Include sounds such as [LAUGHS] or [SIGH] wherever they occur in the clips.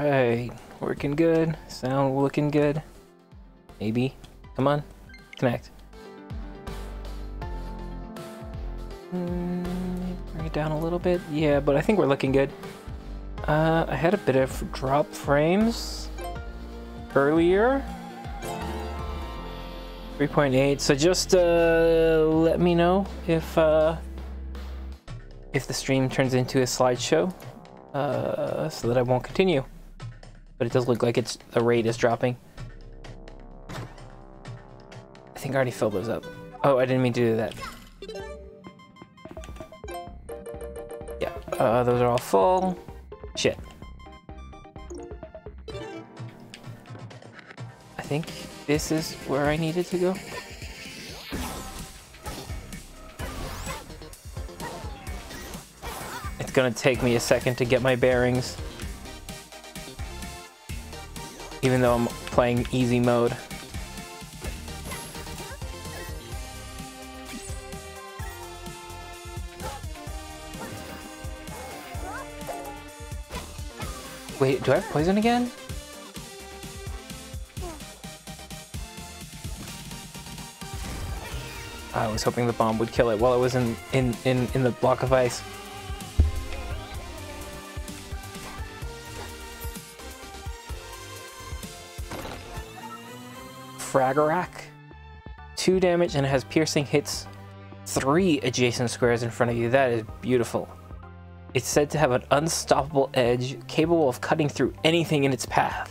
Right, working good. Sound looking good. Maybe. Come on, connect. Mm, bring it down a little bit. Yeah, but I think we're looking good. Uh, I had a bit of drop frames earlier. 3.8. So just uh, let me know if uh, if the stream turns into a slideshow, uh, so that I won't continue. But it does look like it's the rate is dropping. I think I already filled those up. Oh, I didn't mean to do that. Yeah, uh, those are all full. Shit. I think this is where I needed to go. It's gonna take me a second to get my bearings. Even though I'm playing easy mode. Wait, do I have poison again? I was hoping the bomb would kill it while it was in, in, in, in the block of ice. Fragorak. Two damage and it has piercing hits three adjacent squares in front of you. That is beautiful. It's said to have an unstoppable edge capable of cutting through anything in its path.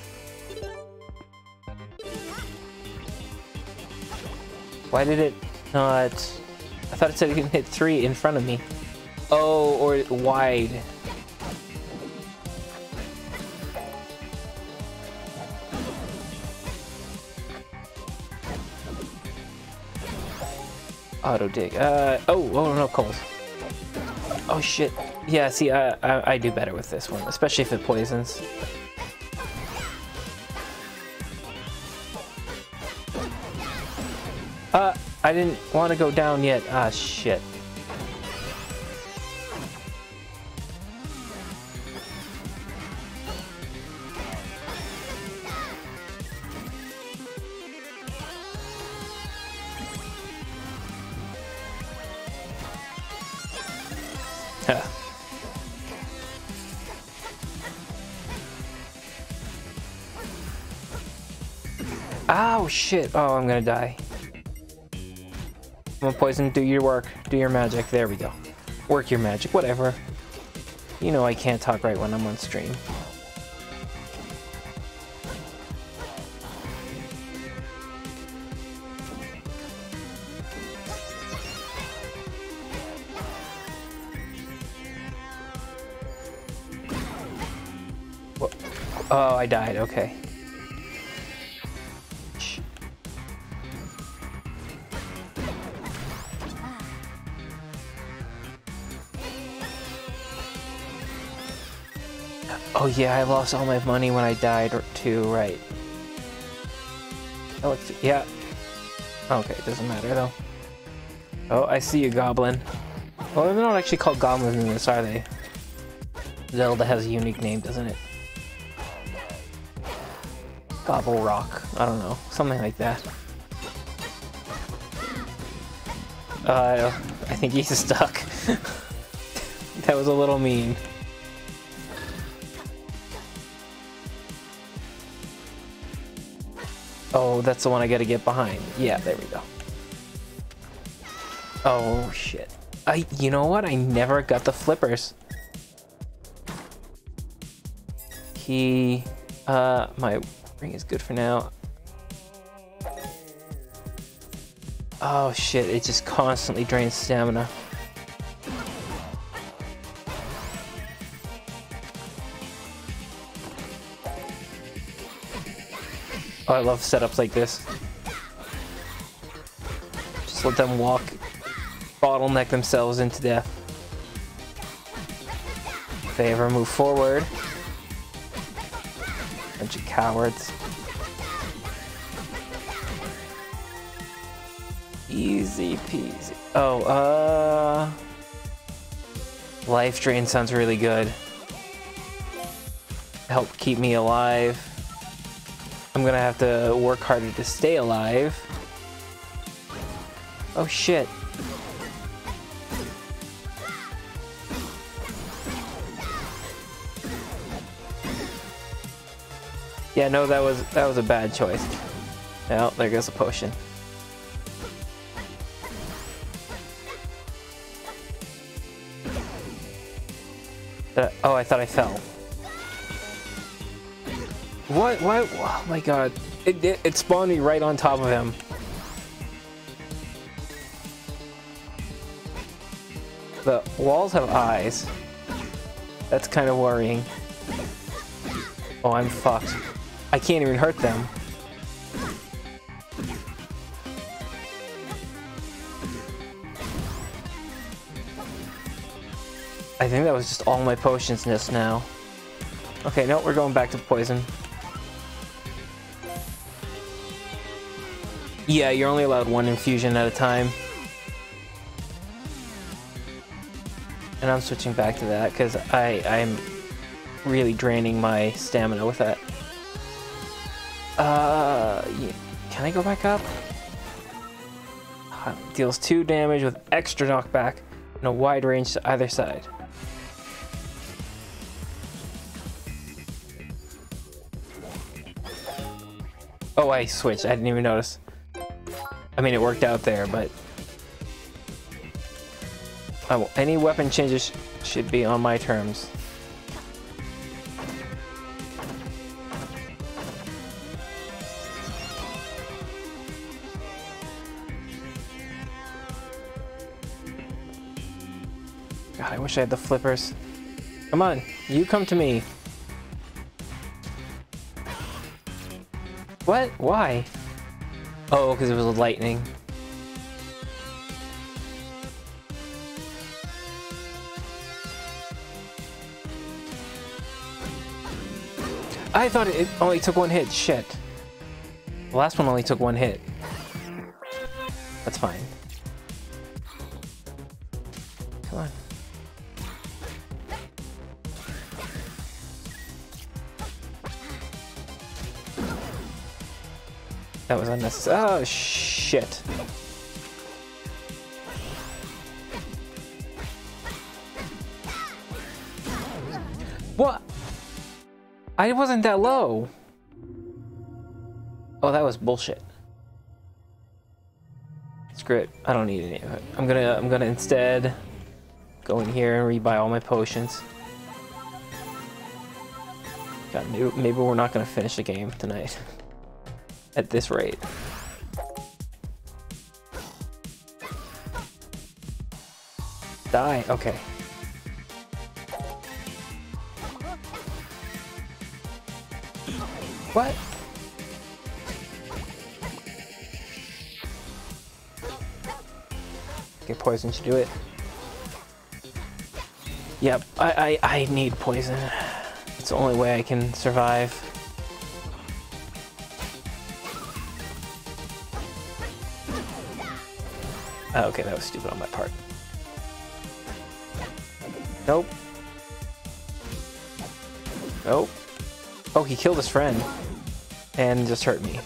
Why did it not... I thought it said it can hit three in front of me. Oh, or wide. Auto dig. Uh, oh, oh no, cold. Oh shit. Yeah, see, I, I, I do better with this one, especially if it poisons. Uh, I didn't want to go down yet. Ah, shit. Shit. Oh, I'm gonna die. Come on, Poison, do your work. Do your magic. There we go. Work your magic, whatever. You know I can't talk right when I'm on stream. Oh, I died. Okay. Yeah, I lost all my money when I died too, right. Oh, yeah. Okay, it doesn't matter though. Oh, I see you, Goblin. Well, they're not actually called goblins in this, are they? Zelda has a unique name, doesn't it? Gobble Rock. I don't know. Something like that. Uh, I think he's stuck. [LAUGHS] that was a little mean. Oh, that's the one I gotta get behind. Yeah, there we go. Oh, shit. I, you know what? I never got the flippers. He, uh, my ring is good for now. Oh shit, it just constantly drains stamina. Oh, I love setups like this. Just let them walk, bottleneck themselves into death. If they ever move forward. Bunch of cowards. Easy peasy. Oh, uh... Life Drain sounds really good. help keep me alive. I'm gonna have to work harder to stay alive. Oh shit. Yeah, no, that was that was a bad choice. Well, there goes a potion. Uh, oh, I thought I fell. What? Why? Oh my god. It, it, it spawned me right on top of him. The walls have eyes. That's kind of worrying. Oh, I'm fucked. I can't even hurt them. I think that was just all my potions just now. Okay, no, we're going back to poison. Yeah, you're only allowed one infusion at a time. And I'm switching back to that because I I'm really draining my stamina with that. Uh, yeah. can I go back up? Uh, deals two damage with extra knockback and a wide range to either side. Oh, I switched. I didn't even notice. I mean, it worked out there, but... Any weapon changes should be on my terms. God, I wish I had the flippers. Come on, you come to me. What? Why? Oh, because it was lightning. I thought it only took one hit. Shit. The last one only took one hit. That's fine. Unnecessary. Oh, shit. What? I wasn't that low. Oh, that was bullshit. Screw it. I don't need any of it. I'm gonna I'm gonna instead go in here and rebuy all my potions. God, maybe, maybe we're not gonna finish the game tonight. [LAUGHS] at this rate. Die, okay. What? Okay, poison should do it. Yep, I, I, I need poison. It's the only way I can survive. Oh, okay, that was stupid on my part. Nope. Nope. Oh, he killed his friend. And just hurt me.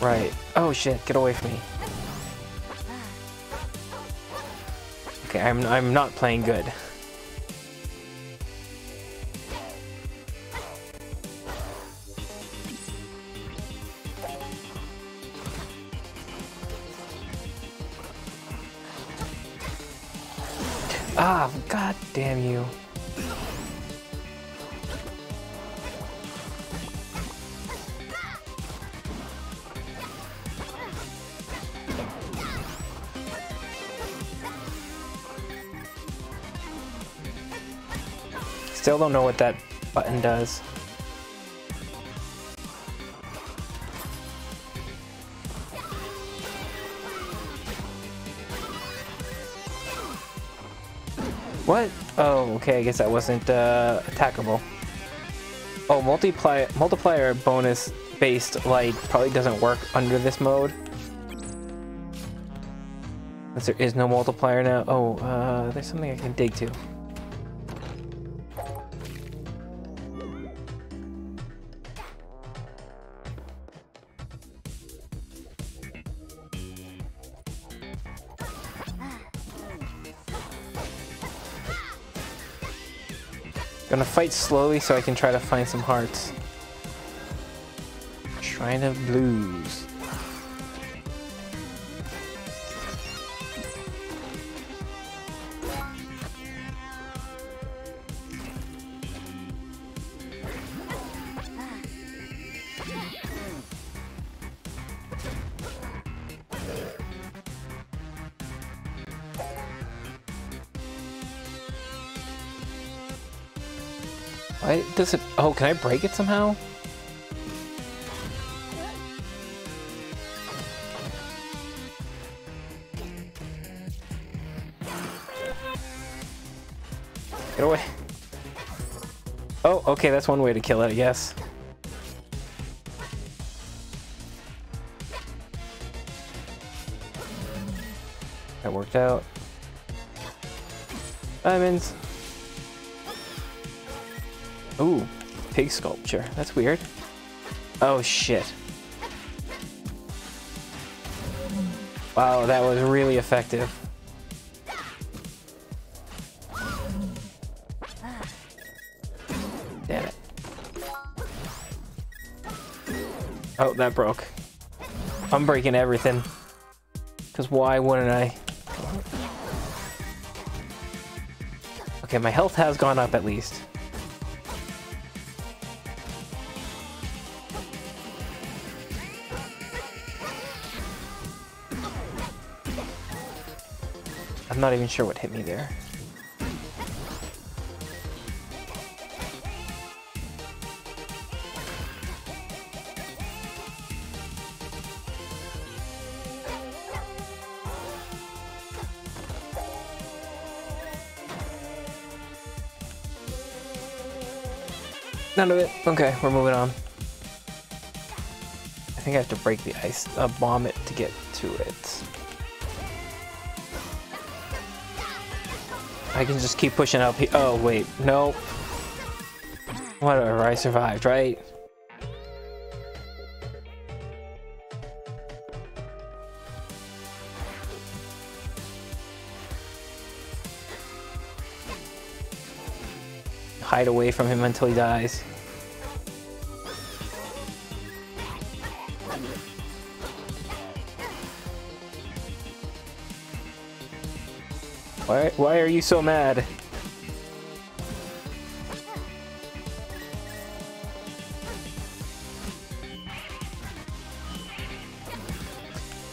Right. Oh shit, get away from me. Okay, I'm, I'm not playing good. Don't know what that button does. What? Oh, okay, I guess that wasn't uh, attackable. Oh, multiplier multiplier bonus based light probably doesn't work under this mode. Since there is no multiplier now. Oh, uh, there's something I can dig to. Fight slowly so I can try to find some hearts. Shrine of Blues. Does it... Oh, can I break it somehow? Get away. Oh, okay, that's one way to kill it, I guess. Pig sculpture. That's weird. Oh shit. Wow, that was really effective. Damn it. Oh, that broke. I'm breaking everything. Because why wouldn't I? Okay, my health has gone up at least. I'm not even sure what hit me there. None of it. Okay, we're moving on. I think I have to break the ice, uh, bomb it to get to it. I can just keep pushing up. here. Oh, wait. No. Whatever. I survived, right? Hide away from him until he dies. Why, why are you so mad?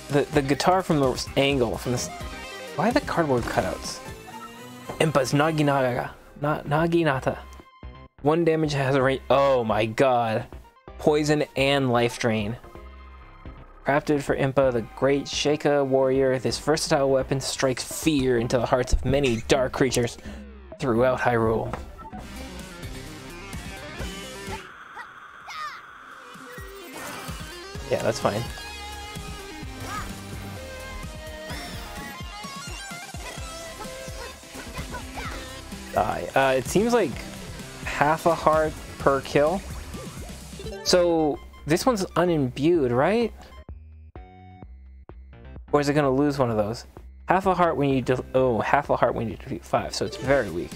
The, the guitar from the angle, from this... Why the cardboard cutouts? Impa's Naginaga. Na, Naginata. One damage has a rate... Oh my god. Poison and life drain. Crafted for Impa, the great Sheikah warrior, this versatile weapon strikes fear into the hearts of many dark creatures throughout Hyrule. Yeah, that's fine. Die. Uh, it seems like half a heart per kill. So this one's unimbued, right? Or is it going to lose one of those? Half a heart when you oh, half a heart when you defeat five, so it's very weak.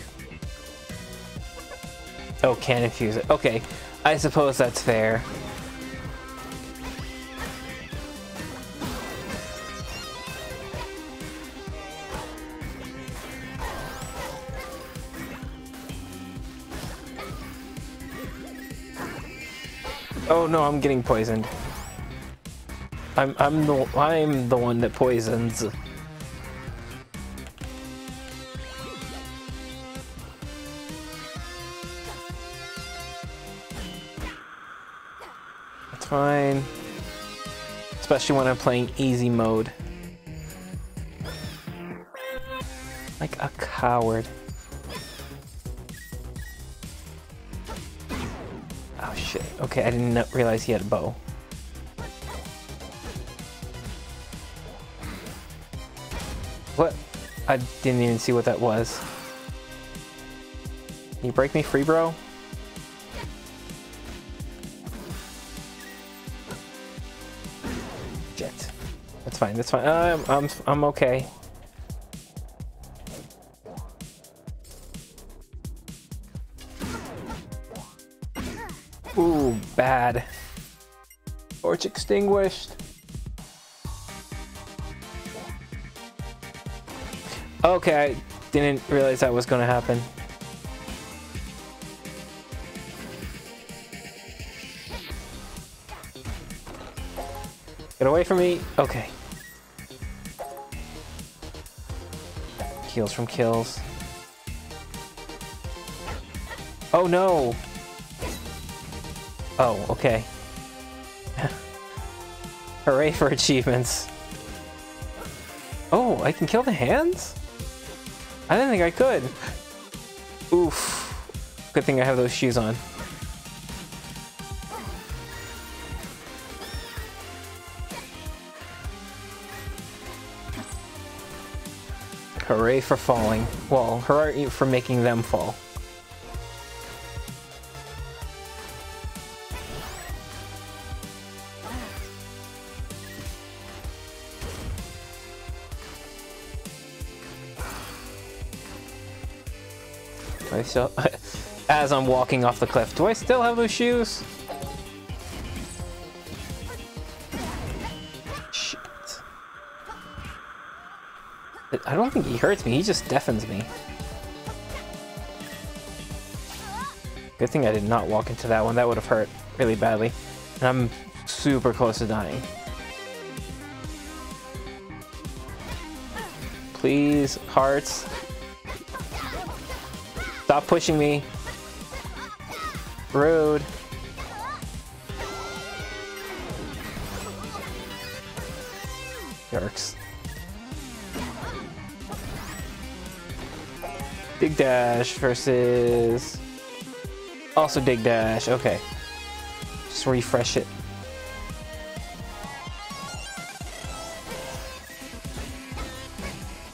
Oh, can't infuse it. Okay, I suppose that's fair. Oh no, I'm getting poisoned. I'm I'm the I'm the one that poisons. It's fine. Especially when I'm playing easy mode. Like a coward. Oh shit. Okay, I didn't realize he had a bow. I didn't even see what that was. Can you break me free, bro? Shit. That's fine, that's fine. I'm, I'm, I'm okay. Ooh, bad. Torch extinguished. Okay, I didn't realize that was gonna happen. Get away from me. Okay. Heals from kills. Oh no! Oh, okay. [LAUGHS] Hooray for achievements. Oh, I can kill the hands? I didn't think I could. Oof. Good thing I have those shoes on. Hooray for falling. Well, hooray for making them fall. Still, [LAUGHS] as I'm walking off the cliff, do I still have those shoes? Shit. I don't think he hurts me, he just deafens me. Good thing I did not walk into that one, that would have hurt really badly. And I'm super close to dying. Please, hearts. Stop pushing me. Rude. Yerks. Dig Dash versus... Also Dig Dash, okay. Just refresh it.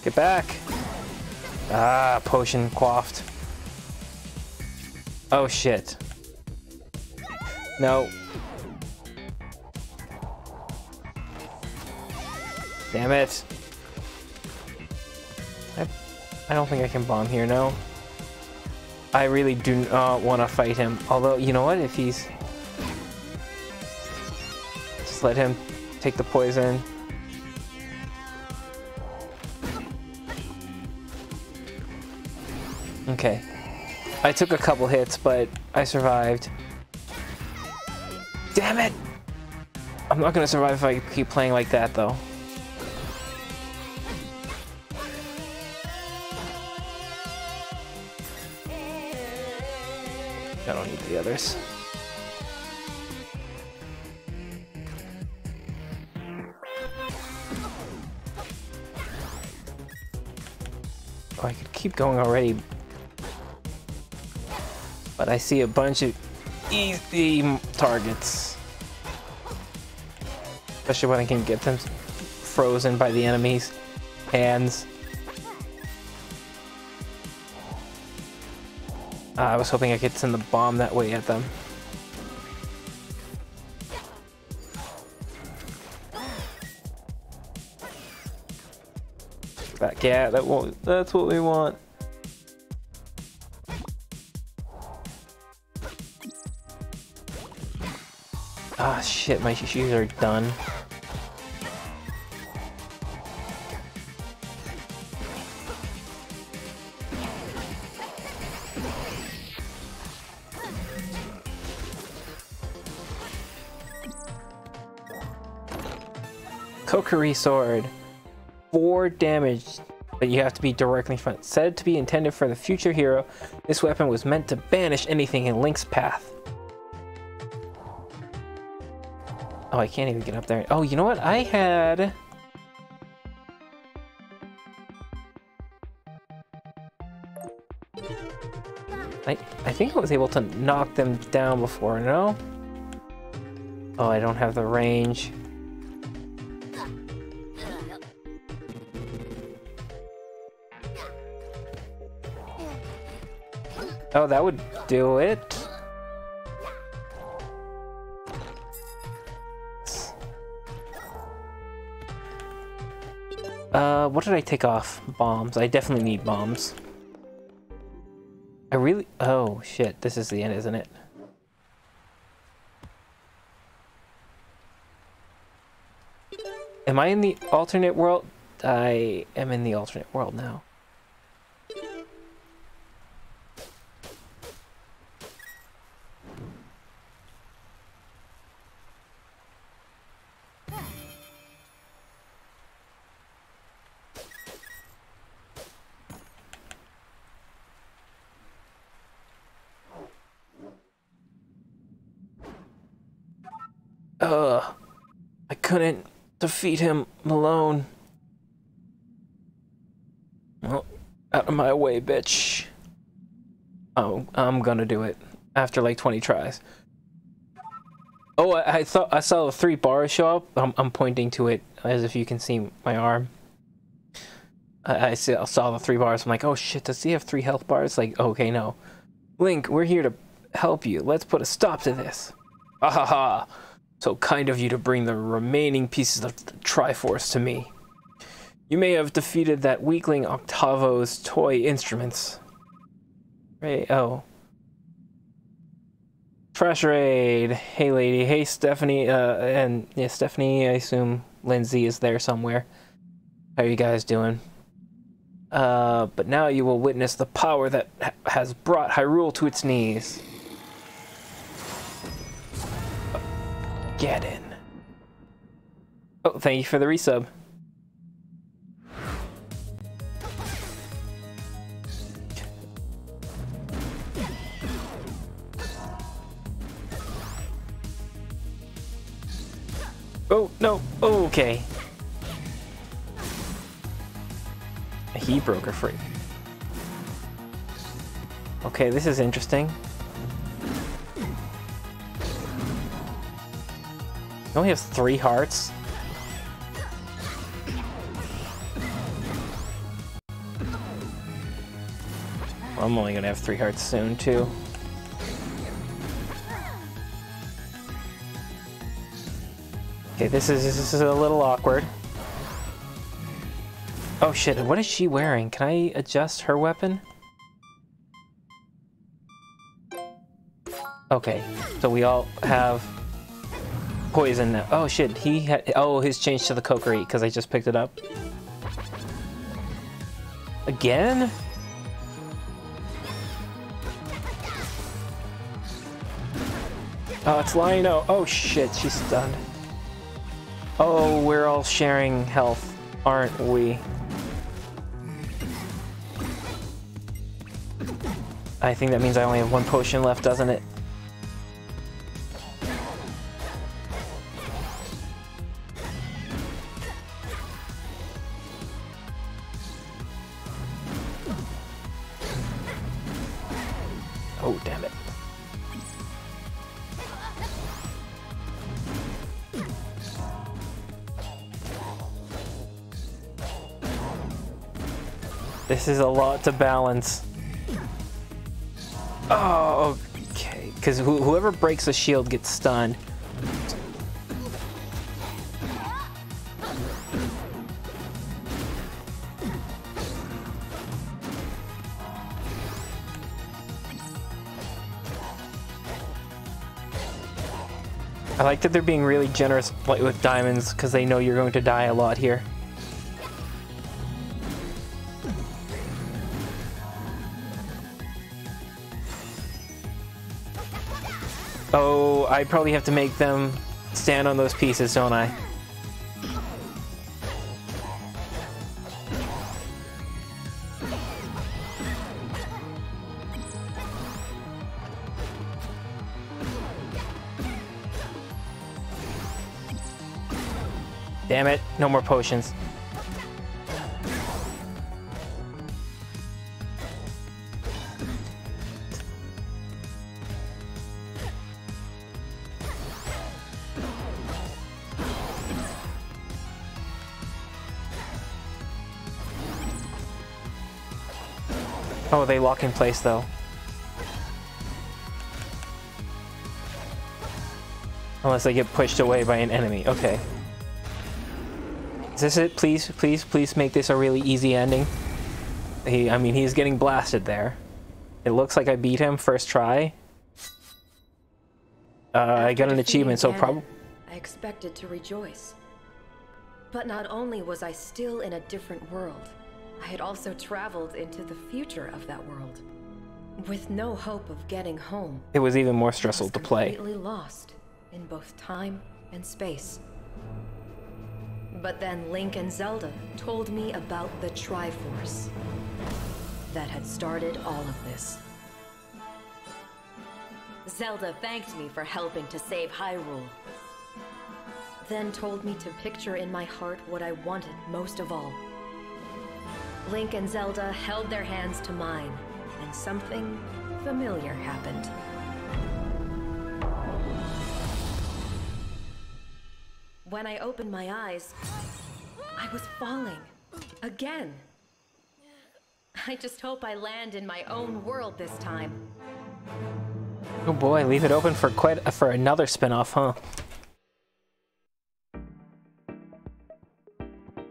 Get back! Ah, potion quaffed. Oh shit. No. Damn it. I, I don't think I can bomb here, no. I really do not want to fight him. Although, you know what? If he's... Just let him take the poison. Okay. I took a couple hits, but I survived. Damn it! I'm not gonna survive if I keep playing like that, though. I don't need the others. Oh, I could keep going already, I see a bunch of easy targets. Especially when I can get them frozen by the enemy's hands. Uh, I was hoping I could send the bomb that way at them. Back, yeah, that that's what we want. Shit, my shoes are done. Kokiri Sword. 4 damage, but you have to be directly in front. Said to be intended for the future hero, this weapon was meant to banish anything in Link's path. Oh, I can't even get up there. Oh, you know what? I had... I, I think I was able to knock them down before, no? Oh, I don't have the range. Oh, that would do it. Uh, what did I take off? Bombs. I definitely need bombs. I really... Oh, shit. This is the end, isn't it? Am I in the alternate world? I am in the alternate world now. Defeat him alone. Well, out of my way, bitch. Oh, I'm gonna do it after like 20 tries. Oh, I, I thought I saw the three bars show up. I'm, I'm pointing to it as if you can see my arm. I, I, see, I saw the three bars. I'm like, oh shit, does he have three health bars? Like, okay, no. Link, we're here to help you. Let's put a stop to this. Ah ha ha. So kind of you to bring the remaining pieces of the Triforce to me. You may have defeated that weakling Octavo's toy instruments. Hey, oh. Fresh raid. Hey, lady. Hey, Stephanie. Uh, and yeah, Stephanie. I assume Lindsay is there somewhere. How are you guys doing? Uh, but now you will witness the power that ha has brought Hyrule to its knees. In. Oh, thank you for the resub. Oh, no. Oh, okay. He broke her free. Okay, this is interesting. He only has three hearts. Well, I'm only gonna have three hearts soon, too. Okay, this is this is a little awkward. Oh shit, what is she wearing? Can I adjust her weapon? Okay, so we all have poison now. Oh shit, he had- oh, his changed to the Kokiri because I just picked it up. Again? Oh, it's Lino. Oh shit, she's stunned. Oh, we're all sharing health, aren't we? I think that means I only have one potion left, doesn't it? This is a lot to balance. Oh, okay. Because wh whoever breaks the shield gets stunned. I like that they're being really generous with diamonds because they know you're going to die a lot here. I probably have to make them stand on those pieces, don't I? Damn it, no more potions. Oh, they lock in place though. Unless they get pushed away by an enemy. Okay. Is this it? Please, please, please make this a really easy ending. He, I mean, he's getting blasted there. It looks like I beat him first try. Uh, I got an achievement, so probably... I expected to rejoice. But not only was I still in a different world, I had also traveled into the future of that world. With no hope of getting home. It was even more stressful to play. completely lost in both time and space. But then Link and Zelda told me about the Triforce that had started all of this. Zelda thanked me for helping to save Hyrule. Then told me to picture in my heart what I wanted most of all. Link and Zelda held their hands to mine, and something familiar happened. When I opened my eyes, I was falling. Again. I just hope I land in my own world this time. Oh boy, leave it open for quite for another spin-off, huh?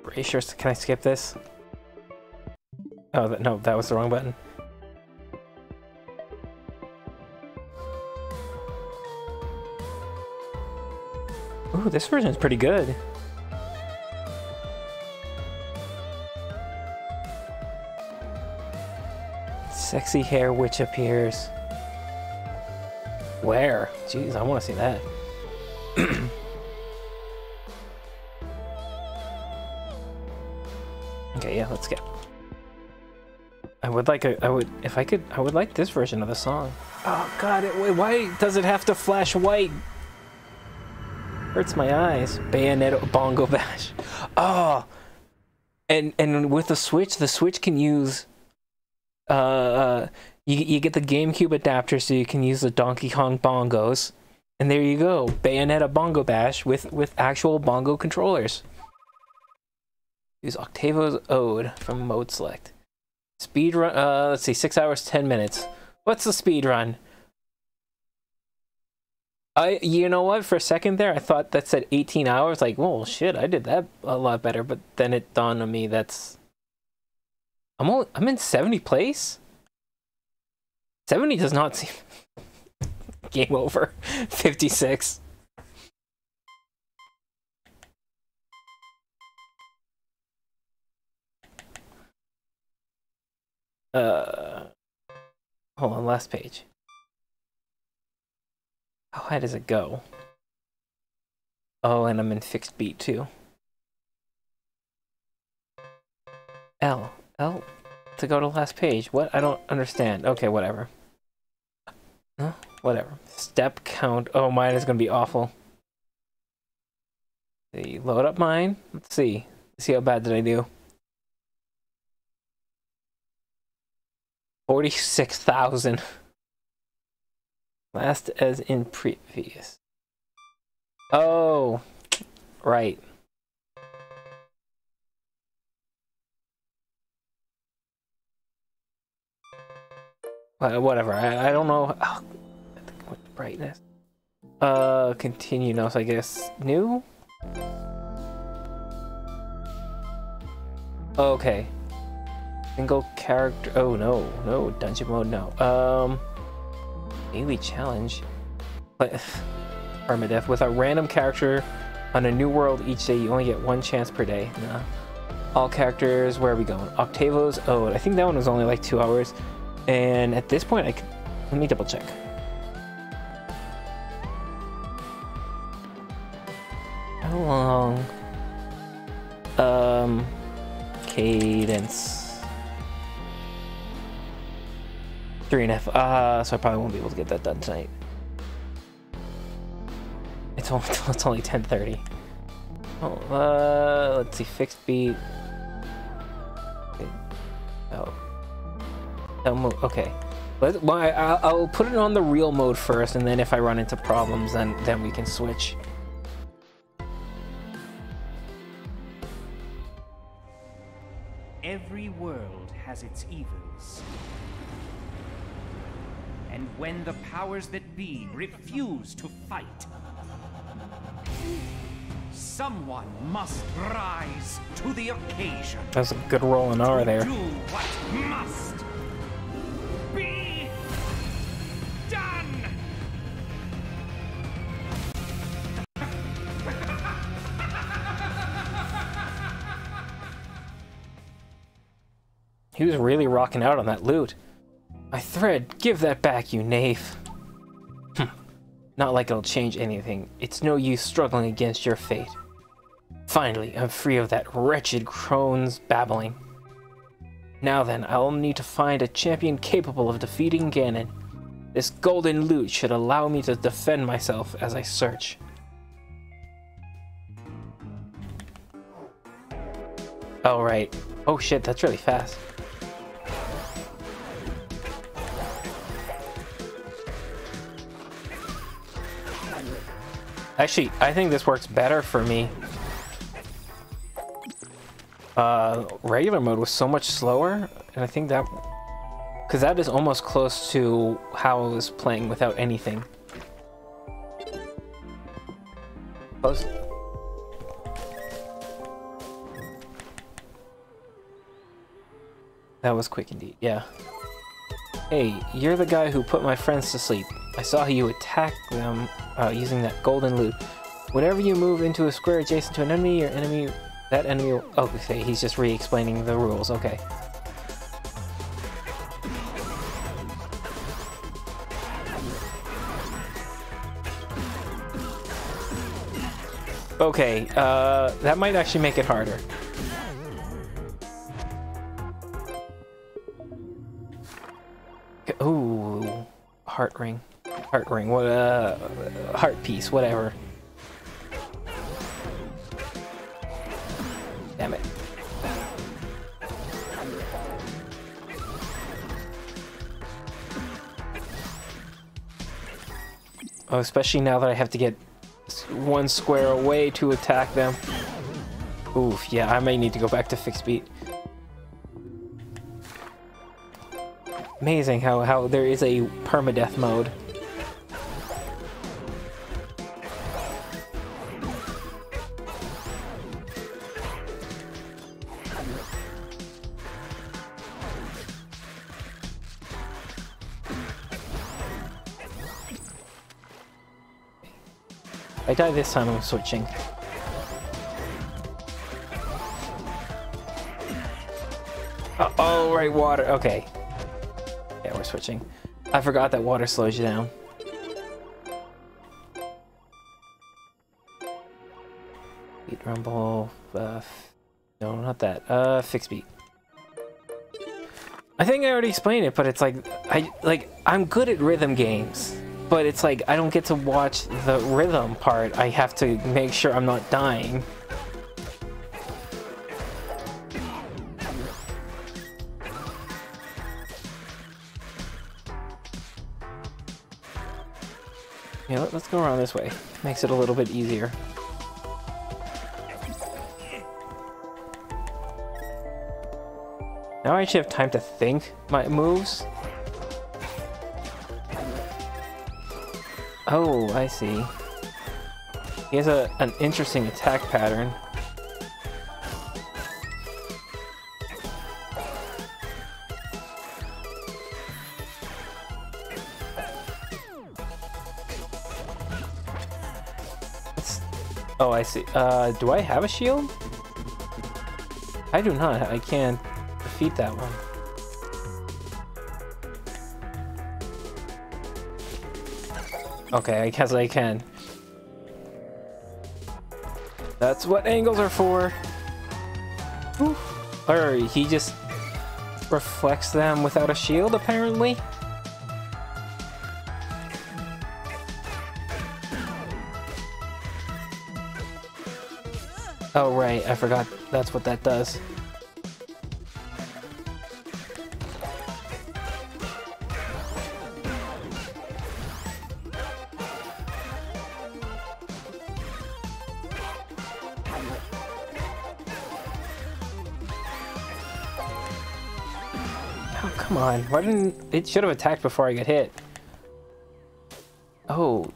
Brace sure. Can I skip this? Oh, no, that was the wrong button. Ooh, this version is pretty good. Sexy hair witch appears. Where? Jeez, I want to see that. [CLEARS THROAT] okay, yeah, let's go. I would like a, I would, if I could, I would like this version of the song. Oh god, it, why does it have to flash white? Hurts my eyes. Bayonetta Bongo Bash. Oh! [LAUGHS] And and with the Switch, the Switch can use uh, uh you you get the GameCube adapter so you can use the Donkey Kong bongos. And there you go. Bayonetta Bongo Bash with with actual bongo controllers. Use Octavo's Ode from Mode Select. Speed run uh let's see, six hours, ten minutes. What's the speed run? I, you know what? For a second there, I thought that said 18 hours. Like, well, shit, I did that a lot better. But then it dawned on me that's I'm only, I'm in 70 place. 70 does not [LAUGHS] seem [LAUGHS] game over. 56. Uh, hold on, last page. How high does it go? Oh, and I'm in fixed beat too. L. L. To go to last page. What? I don't understand. Okay, whatever. Huh? Whatever. Step count. Oh, mine is going to be awful. See, load up mine. Let's see. Let's see how bad did I do. 46,000. Last as in previous. Oh, right. Uh, whatever. I, I don't know. Oh, brightness? Uh, continue. So I guess new. Okay. Single character. Oh no, no dungeon mode. No. Um. Daily challenge. Permadeath [SIGHS] with a random character on a new world each day. You only get one chance per day. Nah. All characters. Where are we going? Octavo's Oh, I think that one was only like two hours. And at this point, I. Let me double check. How long? Um. Cadence. Three and a half. Uh, so I probably won't be able to get that done tonight. It's only [LAUGHS] it's only 10:30. Oh, uh, let's see. Fixed beat. Oh. Okay. Let, well, I, I'll put it on the real mode first, and then if I run into problems, then then we can switch. every world has its evils. And when the powers that be refuse to fight, someone must rise to the occasion. That's a good roll in R there. Do what must be done. He was really rocking out on that loot. My thread, give that back, you knave. Hm. Not like it'll change anything. It's no use struggling against your fate. Finally, I'm free of that wretched crone's babbling. Now then, I'll need to find a champion capable of defeating Ganon. This golden loot should allow me to defend myself as I search. Oh, right. Oh shit, that's really fast. Actually, I think this works better for me. Uh, regular mode was so much slower, and I think that... Because that is almost close to how I was playing without anything. Close. That was quick indeed, yeah. Hey, you're the guy who put my friends to sleep. I saw you attack them uh, using that golden loot. Whenever you move into a square adjacent to an enemy, your enemy, that enemy will, oh, okay, he's just re-explaining the rules, okay. Okay, uh, that might actually make it harder. Ooh, heart ring, heart ring, what uh, heart piece, whatever. Damn it. Oh, especially now that I have to get one square away to attack them. Oof, yeah, I may need to go back to fixed beat. Amazing how, how there is a permadeath mode. I die this time, I'm switching. Oh, oh, right, water. Okay. Yeah, we're switching. I forgot that water slows you down. Beat rumble. Uh, no, not that. Uh, fix beat. I think I already explained it, but it's like I like I'm good at rhythm games, but it's like I don't get to watch the rhythm part. I have to make sure I'm not dying. Yeah, let- let's go around this way. Makes it a little bit easier. Now I actually have time to think my moves. Oh, I see. He has a, an interesting attack pattern. Oh, I see. Uh, do I have a shield? I do not. I can't defeat that one. Okay, I guess I can. That's what angles are for. Oof. Or he just reflects them without a shield, apparently. Oh, right, I forgot that's what that does. Why didn't... It should have attacked before I get hit. Oh.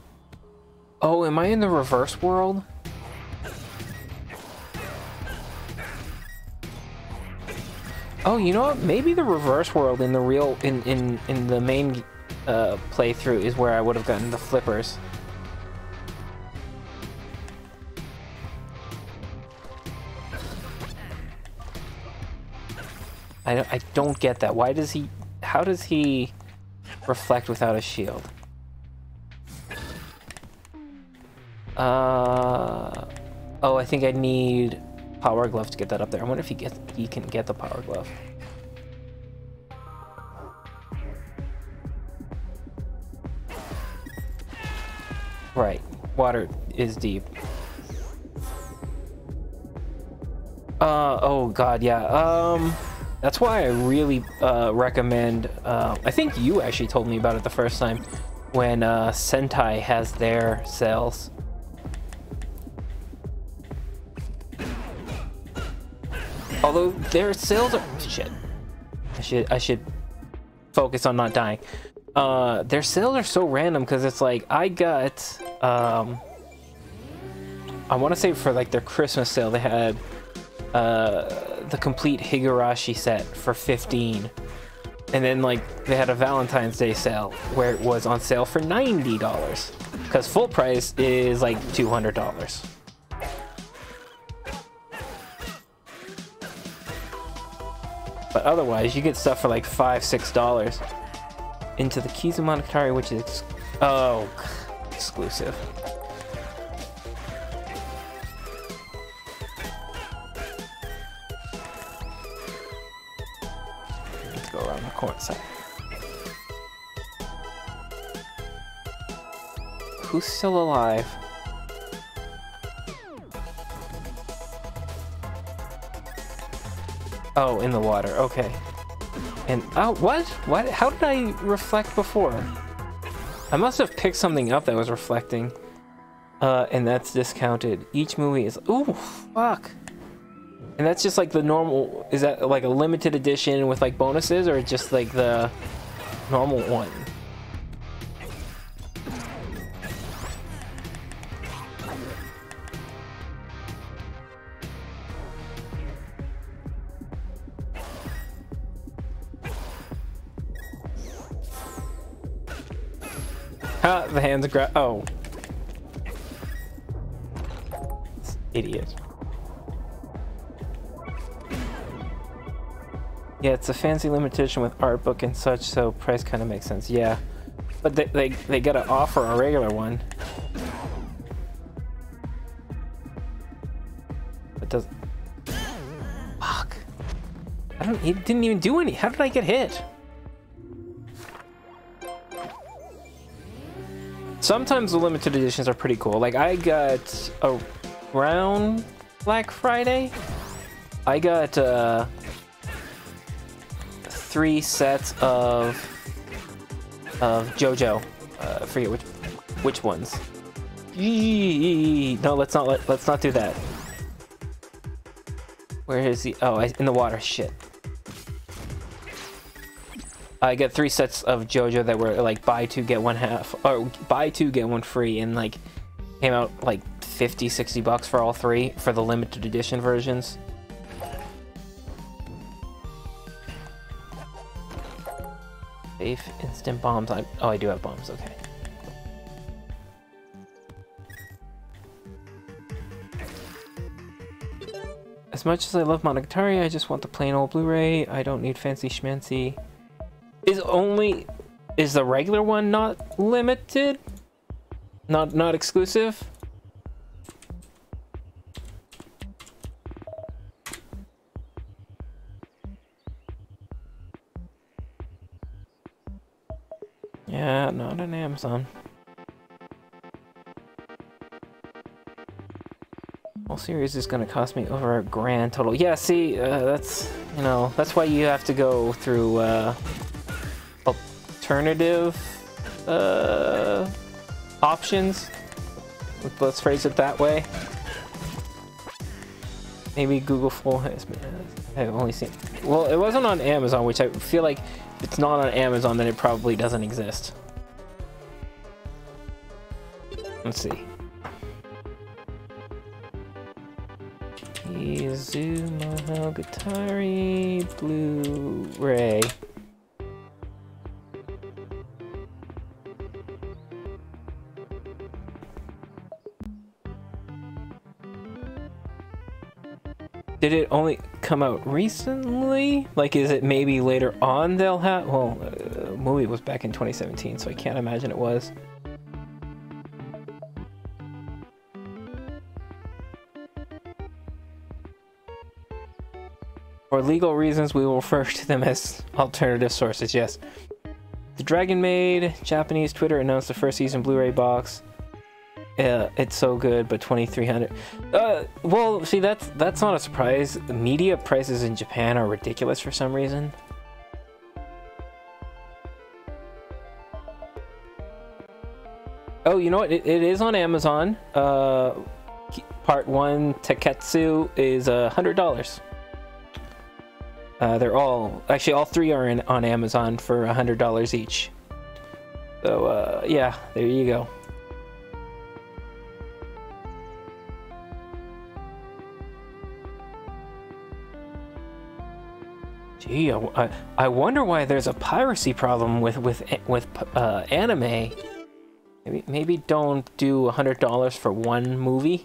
Oh, am I in the reverse world? Oh, you know what? Maybe the reverse world in the real... In, in, in the main uh, playthrough is where I would have gotten the flippers. I don't, I don't get that. Why does he... How does he reflect without a shield? Uh... Oh, I think I need Power Glove to get that up there. I wonder if he gets he can get the Power Glove. Right. Water is deep. Uh, oh god, yeah. Um... That's why I really uh, recommend. Uh, I think you actually told me about it the first time when uh, Sentai has their sales. Although their sales are shit. I should I should focus on not dying. Uh, their sales are so random because it's like I got um, I want to say for like their Christmas sale they had uh, the complete Higurashi set for 15 and then like they had a Valentine's Day sale where it was on sale for $90 because full price is like $200 but otherwise you get stuff for like five six dollars into the Kizumonogatari which is ex oh exclusive Who's still alive? Oh, in the water. Okay. And oh, what? What? How did I reflect before? I must have picked something up that was reflecting. Uh, and that's discounted. Each movie is. Ooh, fuck. And that's just like the normal, is that like a limited edition with like bonuses or just like the normal one? Ah, the hands grab. Oh. Idiot. Yeah, it's a fancy limitation with art book and such, so price kind of makes sense. Yeah, but they they they gotta offer a regular one. It does. Fuck. I don't. He didn't even do any. How did I get hit? Sometimes the limited editions are pretty cool. Like I got around Black Friday. I got. uh three sets of of JoJo. Uh, I forget which which ones. No, let's not let, let's not do that. Where is he? Oh, in the water. Shit. I got three sets of JoJo that were like buy two get one half, or buy two get one free, and like came out like 50, 60 bucks for all three for the limited edition versions. Safe instant bombs. I, oh, I do have bombs. Okay. As much as I love Monogatari, I just want the plain old Blu-ray. I don't need fancy schmancy. Is only... Is the regular one not limited? Not not exclusive? Yeah, not an Amazon. Whole series is to cost me over a grand total. Yeah, see, uh, that's, you know, that's why you have to go through uh, alternative uh, options. Let's phrase it that way. Maybe Google Full has. I've only seen. Well, it wasn't on Amazon, which I feel like if it's not on Amazon, then it probably doesn't exist. Let's see. Izuma Monogatari Blu-ray. Did it only come out recently? Like, is it maybe later on they'll have? Well, uh, movie was back in 2017, so I can't imagine it was. For legal reasons, we will [LAUGHS] refer to them as alternative sources, yes. The Dragon Maid, Japanese Twitter announced the first season Blu-ray box. Yeah, it's so good, but 2300 Uh, well, see, that's, that's not a surprise. Media prices in Japan are ridiculous for some reason. Oh, you know what? It, it is on Amazon. Uh, part one, Tekketsu, is a $100. Uh, they're all actually all three are in on Amazon for a hundred dollars each. So uh, yeah, there you go. Gee, I, I wonder why there's a piracy problem with with with uh, anime. Maybe maybe don't do a hundred dollars for one movie.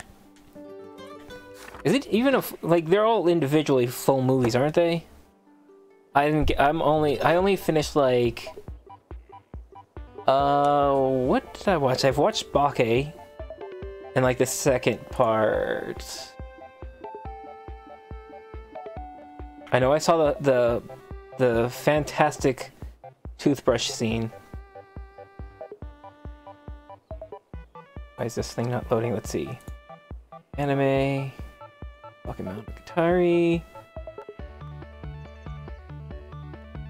Is it even a like they're all individually full movies, aren't they? I didn't I'm only, I only finished like, uh, what did I watch? I've watched Bake, and like the second part. I know I saw the, the, the fantastic toothbrush scene. Why is this thing not loading? Let's see. Anime, Pokemon Atari.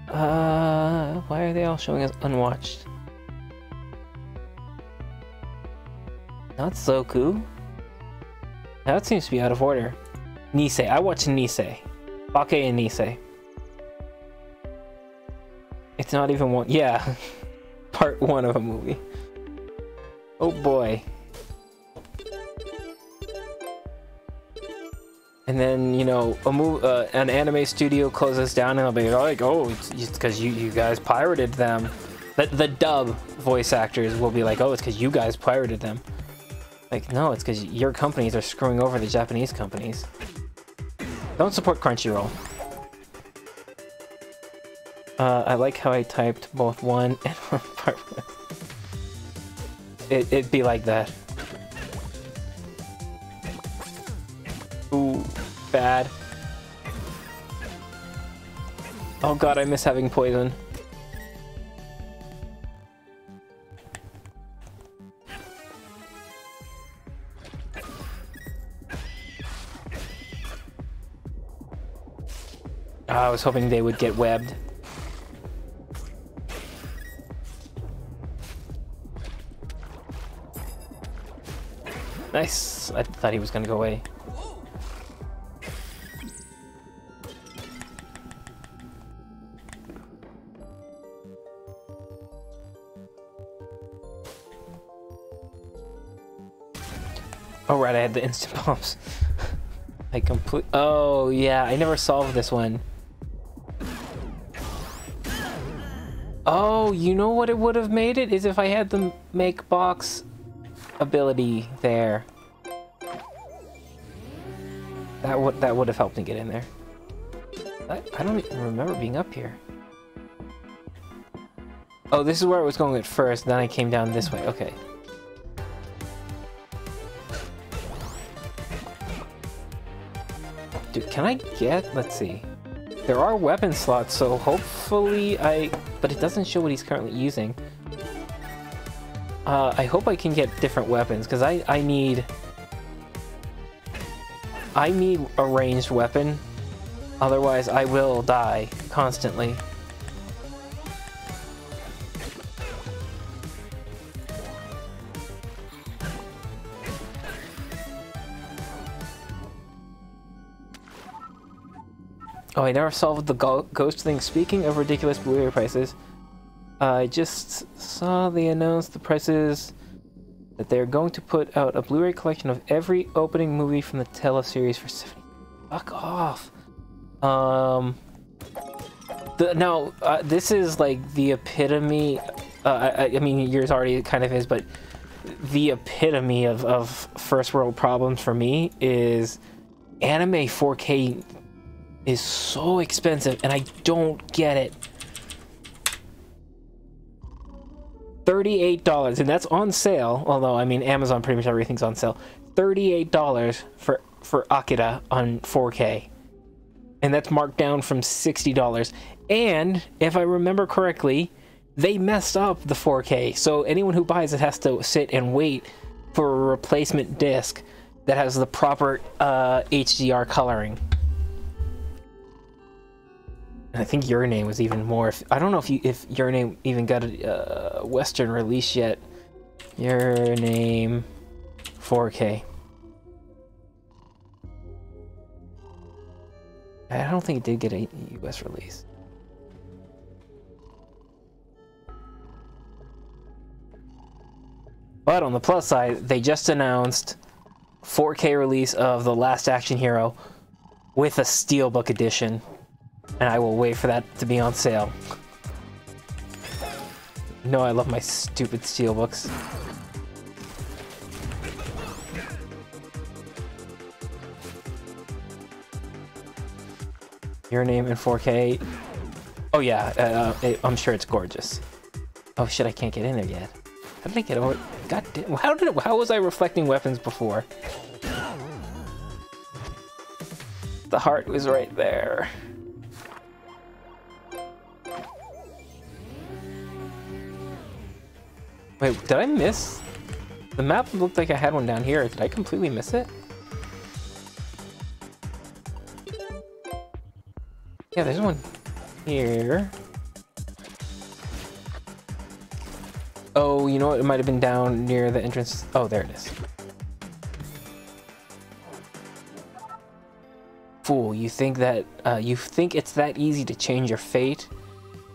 Uh, why are they all showing us unwatched? Not Zoku. That seems to be out of order. Nisei. I watched Nisei. Bake and Nisei. It's not even one. Yeah. [LAUGHS] Part one of a movie. Oh boy. and then you know a move, uh, an anime studio closes down and they'll be like oh it's because you you guys pirated them the, the dub voice actors will be like oh it's because you guys pirated them like no it's because your companies are screwing over the japanese companies don't support crunchyroll uh, I like how I typed both one [LAUGHS] and part one. It, it'd be like that. Ooh, bad. Oh god, I miss having poison. Uh, I was hoping they would get webbed. Nice. I thought he was gonna go away. Oh right, I had the instant [LAUGHS] bombs. I complete. Oh yeah, I never solved this one. Oh, you know what it would have made it is if I had the make box ability there. That would that would have helped me get in there. I, I don't even remember being up here. Oh, this is where I was going at first, then I came down this way. Okay. Dude, can I get... Let's see. There are weapon slots, so hopefully I... But it doesn't show what he's currently using. Uh, I hope I can get different weapons, because I, I need... I need a ranged weapon. Otherwise, I will die constantly. Oh, I never solved the ghost thing. Speaking of ridiculous Blu-ray prices, I just saw they announced the prices that they're going to put out a Blu-ray collection of every opening movie from the teleseries for 70. Fuck off. Um. The, no, uh, this is like the epitome. Uh, I, I mean, yours already kind of is, but the epitome of, of first world problems for me is anime 4K is so expensive, and I don't get it. $38 and that's on sale although i mean amazon pretty much everything's on sale. $38 for for akira on 4k and that's marked down from $60 and if i remember correctly they messed up the 4k so anyone who buys it has to sit and wait for a replacement disc that has the proper uh, hdr coloring I think Your Name was even more. If, I don't know if you if Your Name even got a uh, Western release yet. Your Name, 4K. I don't think it did get a US release. But on the plus side, they just announced 4K release of The Last Action Hero with a Steelbook edition and I will wait for that to be on sale. No, I love my stupid steelbooks. Your name in 4K. Oh yeah, uh, I'm sure it's gorgeous. Oh shit, I can't get in there yet. How did I get over? God damn! How did? It, how was I reflecting weapons before? The heart was right there. Wait, did I miss? The map looked like I had one down here. Did I completely miss it? Yeah, there's one here. Oh, you know what? It might have been down near the entrance. Oh, there it is. Fool, you think that, uh, you think it's that easy to change your fate?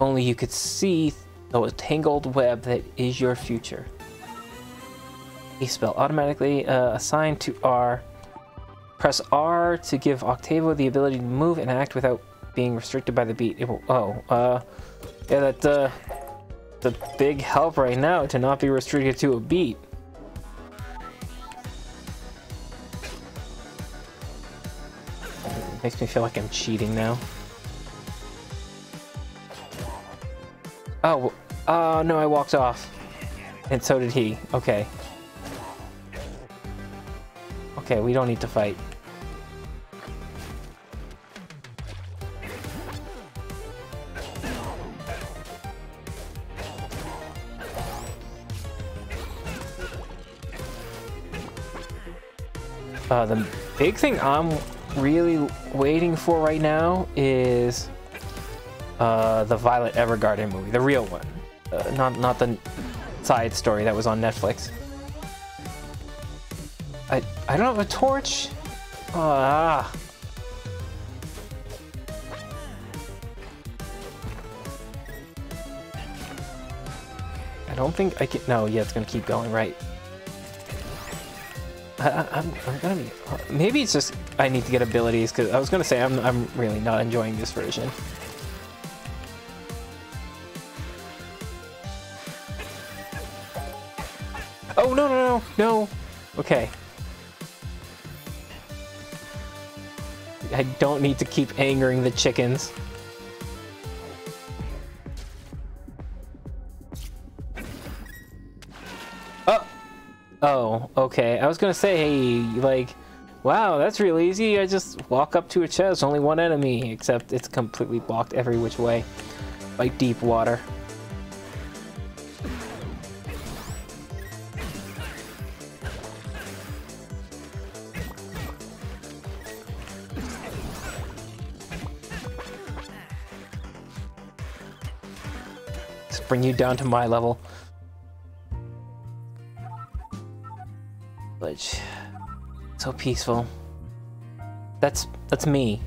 Only you could see the tangled web that is your future. A spell automatically uh, assigned to R. Press R to give Octavo the ability to move and act without being restricted by the beat. Will, oh, uh, yeah, that, uh, the big help right now to not be restricted to a beat. Makes me feel like I'm cheating now. Oh, uh, no, I walked off. And so did he. Okay. Okay, we don't need to fight. Uh, the big thing I'm really waiting for right now is uh, the Violet Evergarden movie, the real one, uh, not not the side story that was on Netflix. I I don't have a torch. Ah. I don't think I can. No, yeah, it's gonna keep going right. I, am gonna be. Maybe it's just I need to get abilities because I was gonna say I'm I'm really not enjoying this version. Oh, no, no, no, no. Okay. I don't need to keep angering the chickens. Oh! Oh, okay. I was gonna say, hey, like, wow, that's real easy. I just walk up to a chest, only one enemy, except it's completely blocked every which way by deep water. Bring you down to my level. But so peaceful. That's that's me.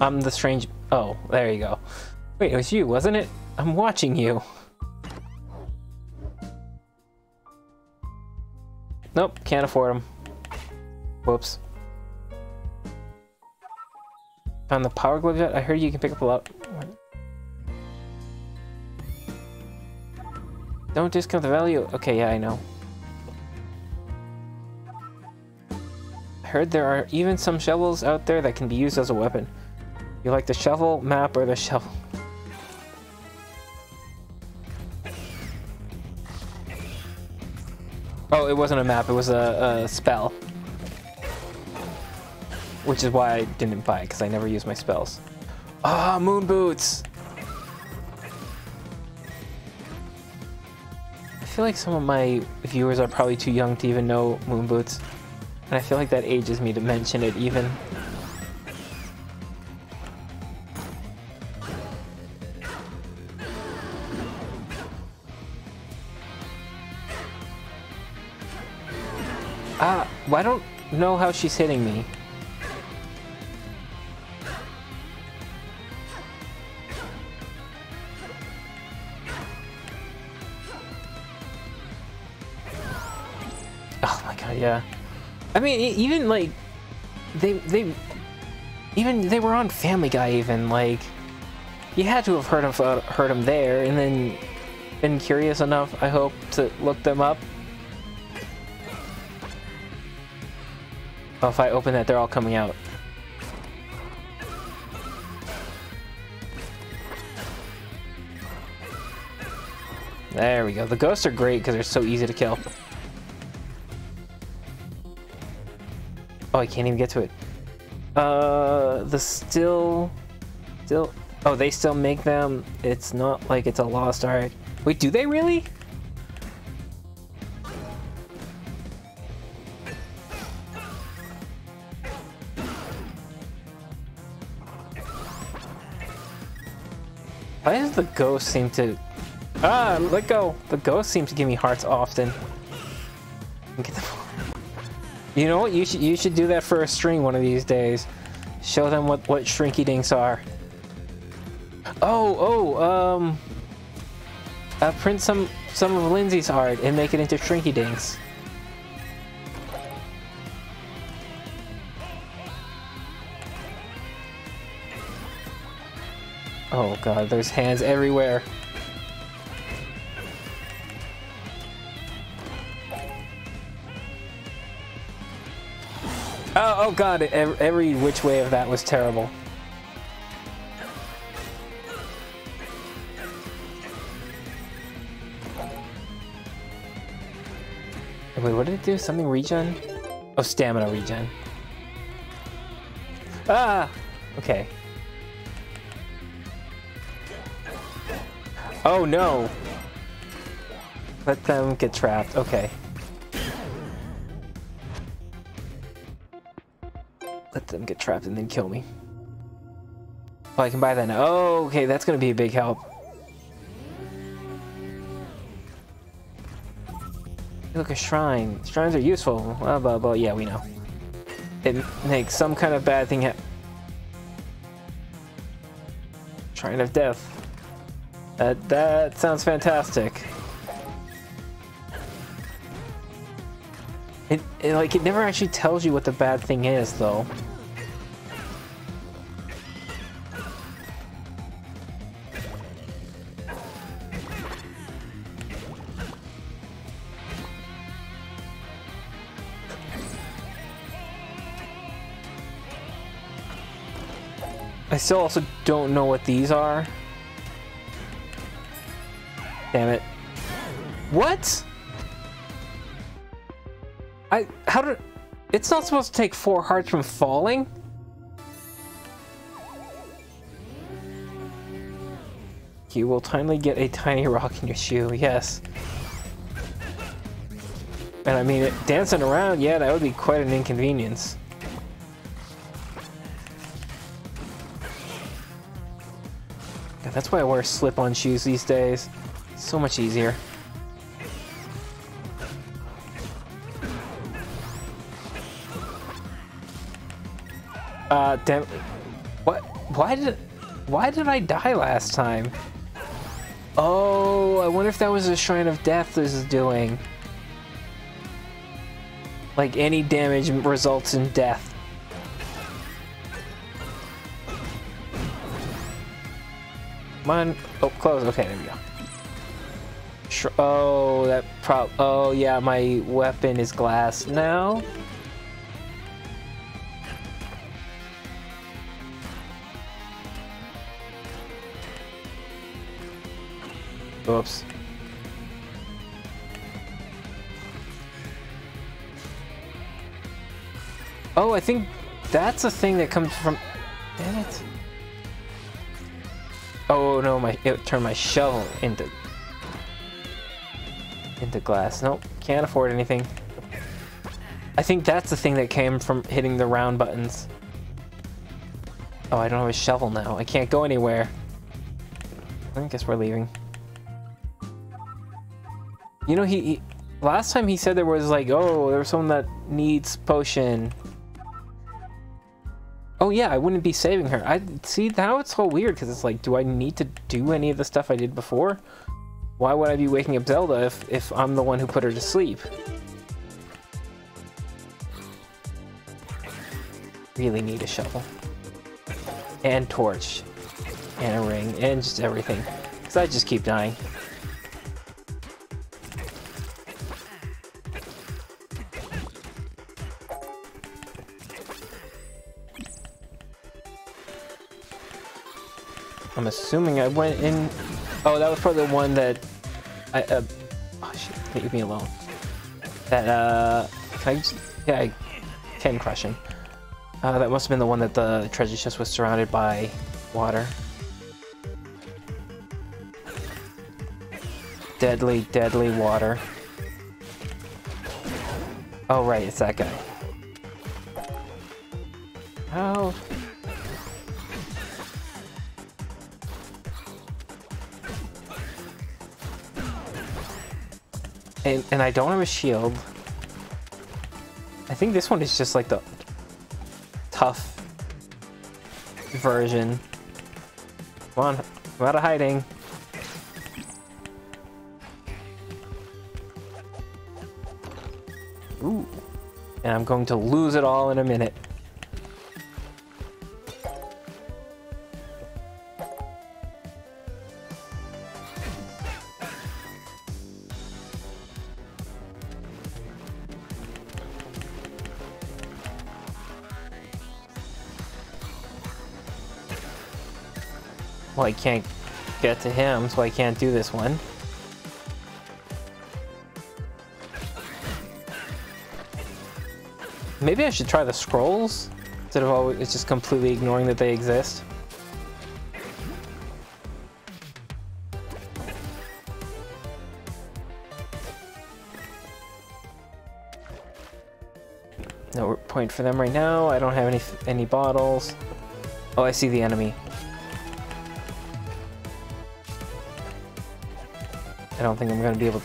I'm the strange. Oh, there you go. Wait, it was you, wasn't it? I'm watching you. Nope, can't afford them. Whoops. Found the power glove yet? I heard you can pick up a lot. Don't discount the value. Okay, yeah, I know. I heard there are even some shovels out there that can be used as a weapon. You like the shovel map or the shovel? Oh, it wasn't a map, it was a, a spell. Which is why I didn't buy it, because I never use my spells. Ah, moon boots! Feel like some of my viewers are probably too young to even know moon boots. And I feel like that ages me to mention it even. Ah, well, I don't know how she's hitting me. Yeah. I mean, even like they they even they were on Family Guy. Even like you had to have heard of uh, heard them there, and then been curious enough. I hope to look them up. Oh, if I open that, they're all coming out. There we go. The ghosts are great because they're so easy to kill. Oh, I can't even get to it. Uh, the still, still. Oh, they still make them. It's not like it's a lost art. Wait, do they really? Why does the ghost seem to... Ah, let go. The ghost seems to give me hearts often. Get the... You know what? You should you should do that for a string one of these days. Show them what what shrinky dinks are. Oh oh um. Uh, print some some of Lindsay's art and make it into shrinky dinks. Oh god, there's hands everywhere. Oh, god, every which way of that was terrible. Wait, what did it do? Something regen? Oh, stamina regen. Ah! Okay. Oh no! Let them get trapped. Okay. Let them get trapped and then kill me. I can buy that now. Oh, okay, that's gonna be a big help. Look, a shrine. Shrines are useful. Blah, blah, blah. Yeah, we know. It makes some kind of bad thing happen. Shrine of Death. That, that sounds fantastic. It, it, like, it never actually tells you what the bad thing is, though. I still also don't know what these are. Damn it. What? I how did it's not supposed to take four hearts from falling? You will timely get a tiny rock in your shoe, yes. And I mean, it, dancing around, yeah, that would be quite an inconvenience. That's why I wear slip-on shoes these days. So much easier. Uh, damn. What? Why did... Why did I die last time? Oh, I wonder if that was a Shrine of Death this is doing. Like, any damage results in death. On. Oh, close. Okay, there we go. Sh oh, that prop. Oh, yeah, my weapon is glass now. Oops. Oh, I think that's a thing that comes from... Damn it. Oh no, my it turned my shovel into into glass. Nope, can't afford anything. I think that's the thing that came from hitting the round buttons. Oh, I don't have a shovel now. I can't go anywhere. I guess we're leaving. You know, he, he last time he said there was like, oh, there's someone that needs potion. Oh yeah, I wouldn't be saving her. I see now it's all weird because it's like, do I need to do any of the stuff I did before? Why would I be waking up Zelda if, if I'm the one who put her to sleep? Really need a shovel. And torch. And a ring. And just everything. Because I just keep dying. I'm assuming I went in... Oh, that was probably the one that... I, uh... Oh, shit. Leave me alone. That, uh... Can I just... Yeah, I can crush him. Uh, that must have been the one that the treasure chest was surrounded by water. Deadly, deadly water. Oh, right, it's that guy. How... And, and I don't have a shield. I think this one is just like the tough version. Come on, I'm out of hiding. Ooh. And I'm going to lose it all in a minute. Well, I can't get to him, so I can't do this one. Maybe I should try the scrolls instead of always just completely ignoring that they exist. No point for them right now. I don't have any any bottles. Oh, I see the enemy. Don't think I'm to be able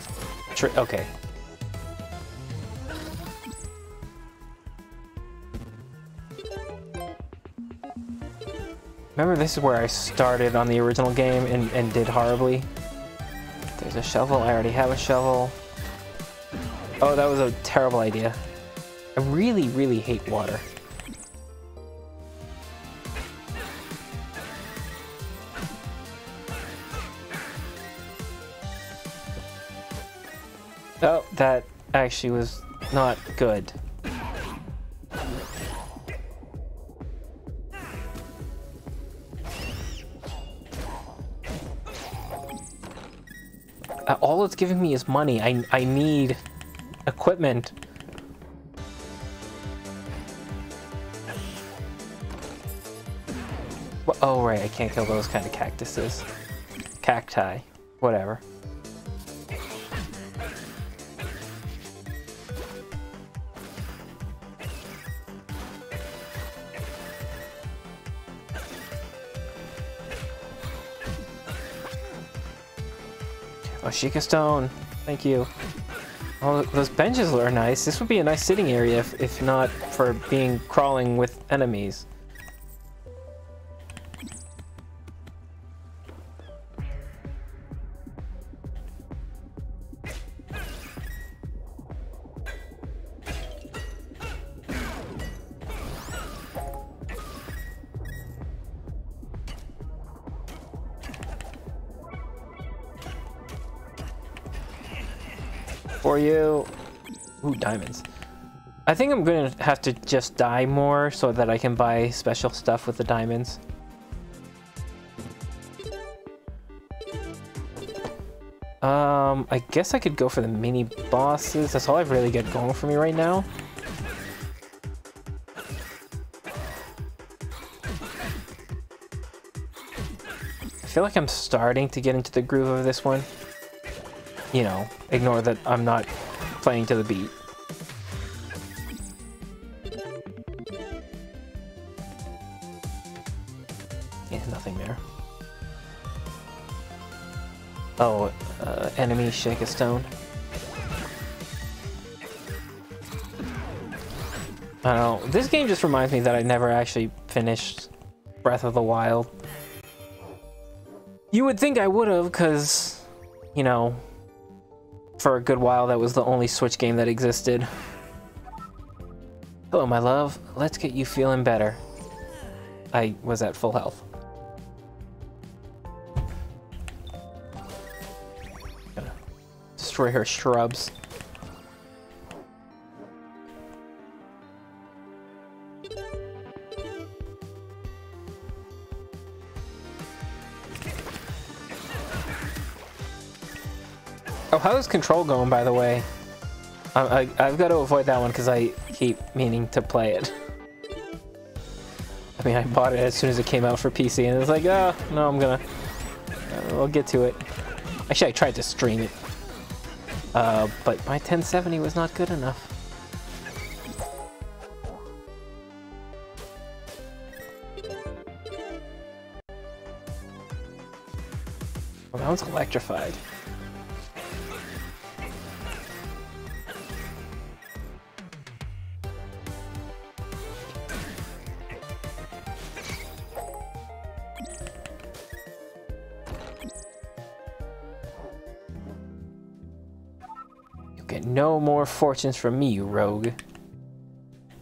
to... okay. Remember this is where I started on the original game and, and did horribly? There's a shovel. I already have a shovel. Oh, that was a terrible idea. I really, really hate water. Actually was not good. Uh, all it's giving me is money. I, I need equipment. Oh, right, I can't kill those kind of cactuses. Cacti. Whatever. Sheikah Stone. Thank you. Oh, those benches are nice. This would be a nice sitting area if, if not for being crawling with enemies. I think I'm gonna have to just die more so that I can buy special stuff with the diamonds. Um, I guess I could go for the mini bosses. That's all I've really got going for me right now. I feel like I'm starting to get into the groove of this one. You know, ignore that I'm not playing to the beat. Enemy Sheikah Stone. I don't know. This game just reminds me that I never actually finished Breath of the Wild. You would think I would have, because, you know, for a good while that was the only Switch game that existed. Hello, my love. Let's get you feeling better. I was at full health. Destroy her shrubs. Oh, how's control going, by the way? I, I've got to avoid that one because I keep meaning to play it. I mean, I bought it as soon as it came out for PC, and it's like, oh, no, I'm gonna... Uh, I'll get to it. Actually, I tried to stream it. Uh, but my 1070 was not good enough. Well, that one's electrified. Fortunes from me, you rogue.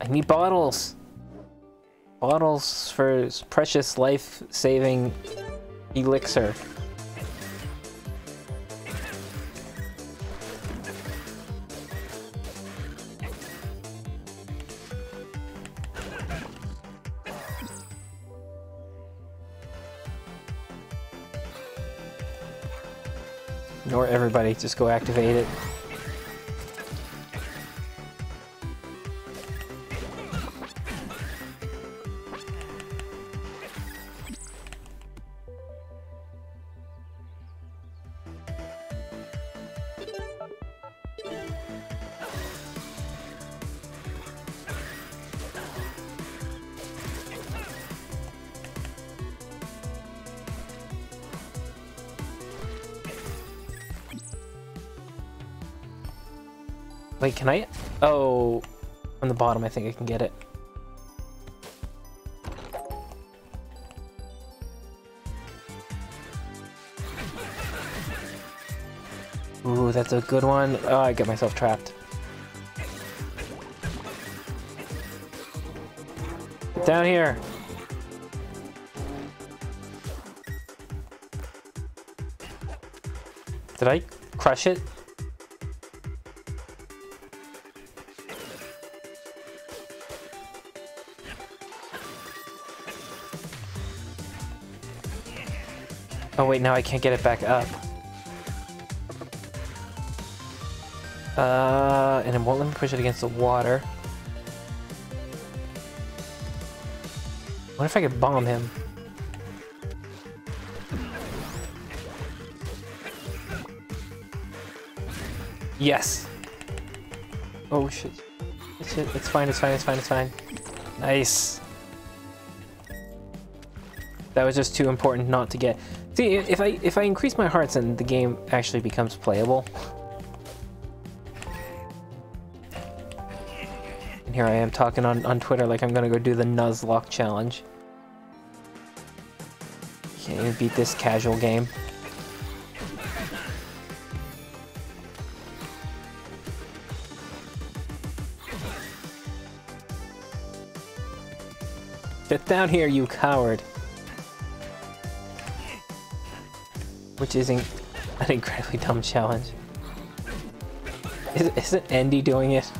I need bottles. Bottles for precious life-saving elixir. Ignore everybody, just go activate it. Can I? Oh, on the bottom, I think I can get it. Ooh, that's a good one. Oh, I get myself trapped. Down here. Did I crush it? Wait, now I can't get it back up. Uh, and it won't let me push it against the water. What if I could bomb him? Yes! Oh shit. Shit, it's fine, it's fine, it's fine, it's fine. Nice. That was just too important not to get. See, if I if I increase my hearts, then the game actually becomes playable. And here I am talking on, on Twitter like I'm gonna go do the Nuzlocke challenge. Can't even beat this casual game. Get down here, you coward. Which isn't [LAUGHS] an incredibly dumb challenge. Is, isn't Andy doing it?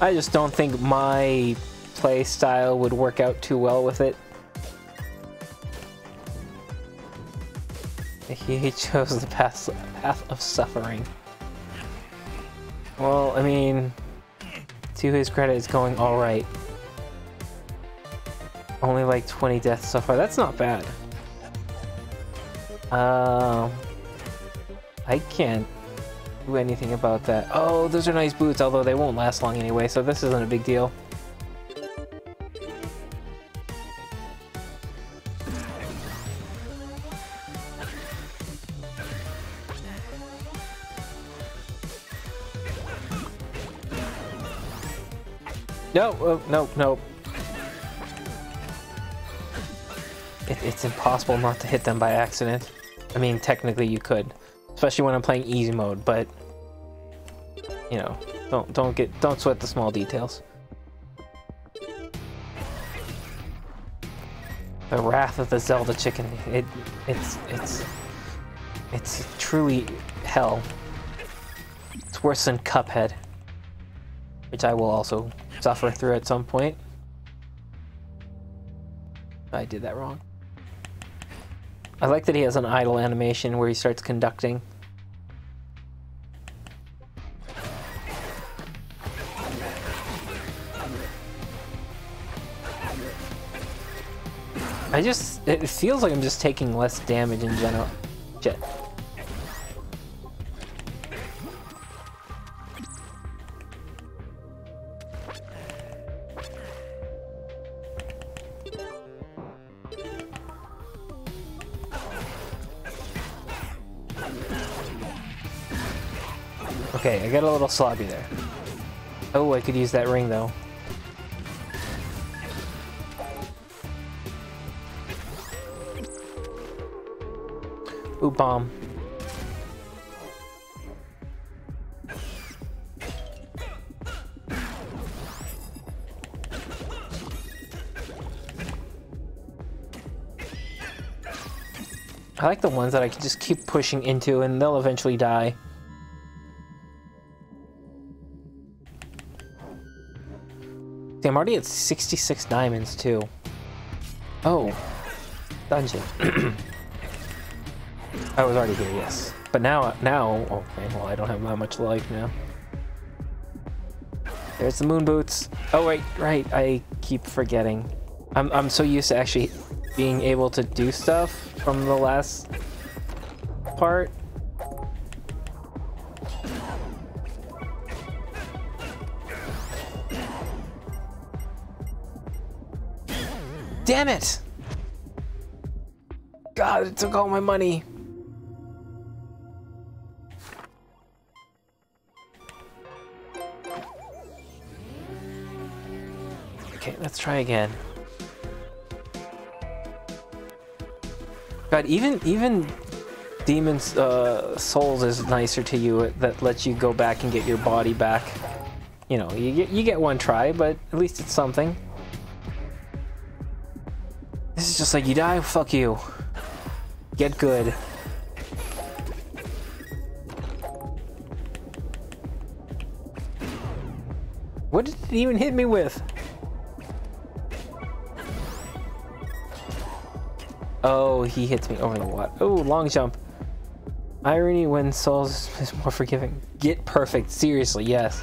I just don't think my play style would work out too well with it. He chose the path, path of suffering. Well, I mean, to his credit, it's going alright. Only like 20 deaths so far. That's not bad. Um, I can't do anything about that. Oh, those are nice boots, although they won't last long anyway, so this isn't a big deal. No, oh, no, no. Impossible not to hit them by accident. I mean, technically you could, especially when I'm playing easy mode, but you know, don't don't get don't sweat the small details. The wrath of the Zelda chicken. It it's it's it's truly hell. It's worse than Cuphead, which I will also suffer through at some point. I did that wrong. I like that he has an idle animation where he starts conducting. I just, it feels like I'm just taking less damage in general. Shit. Okay, I got a little sloppy there. Oh, I could use that ring though. Ooh, bomb. I like the ones that I can just keep pushing into and they'll eventually die. Already at 66 diamonds too. Oh, dungeon. [CLEARS THROAT] I was already here, yes. But now, now, okay, well, I don't have that much life now. There's the moon boots. Oh, wait, right, I keep forgetting. I'm, I'm so used to actually being able to do stuff from the last part. Damn it! God, it took all my money. Okay, let's try again. God, even even Demon's uh, Souls is nicer to you. That lets you go back and get your body back. You know, you get you get one try, but at least it's something. Just like you die, fuck you. Get good. What did it even hit me with? Oh, he hits me over the water. Oh, long jump. Irony when souls is more forgiving. Get perfect. Seriously, yes.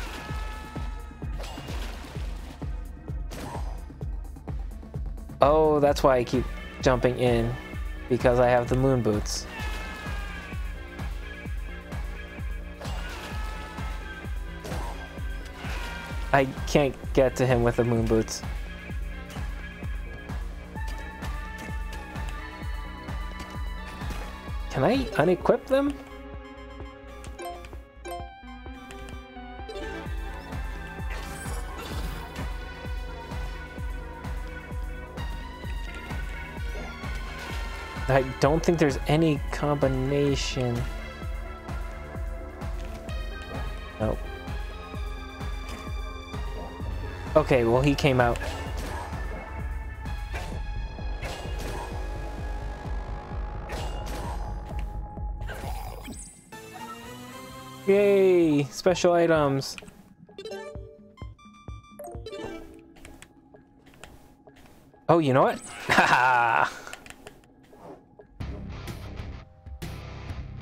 That's why I keep jumping in. Because I have the moon boots. I can't get to him with the moon boots. Can I unequip them? I don't think there's any combination. Nope. Okay, well he came out. Yay! Special items! Oh, you know what? [LAUGHS] Haha!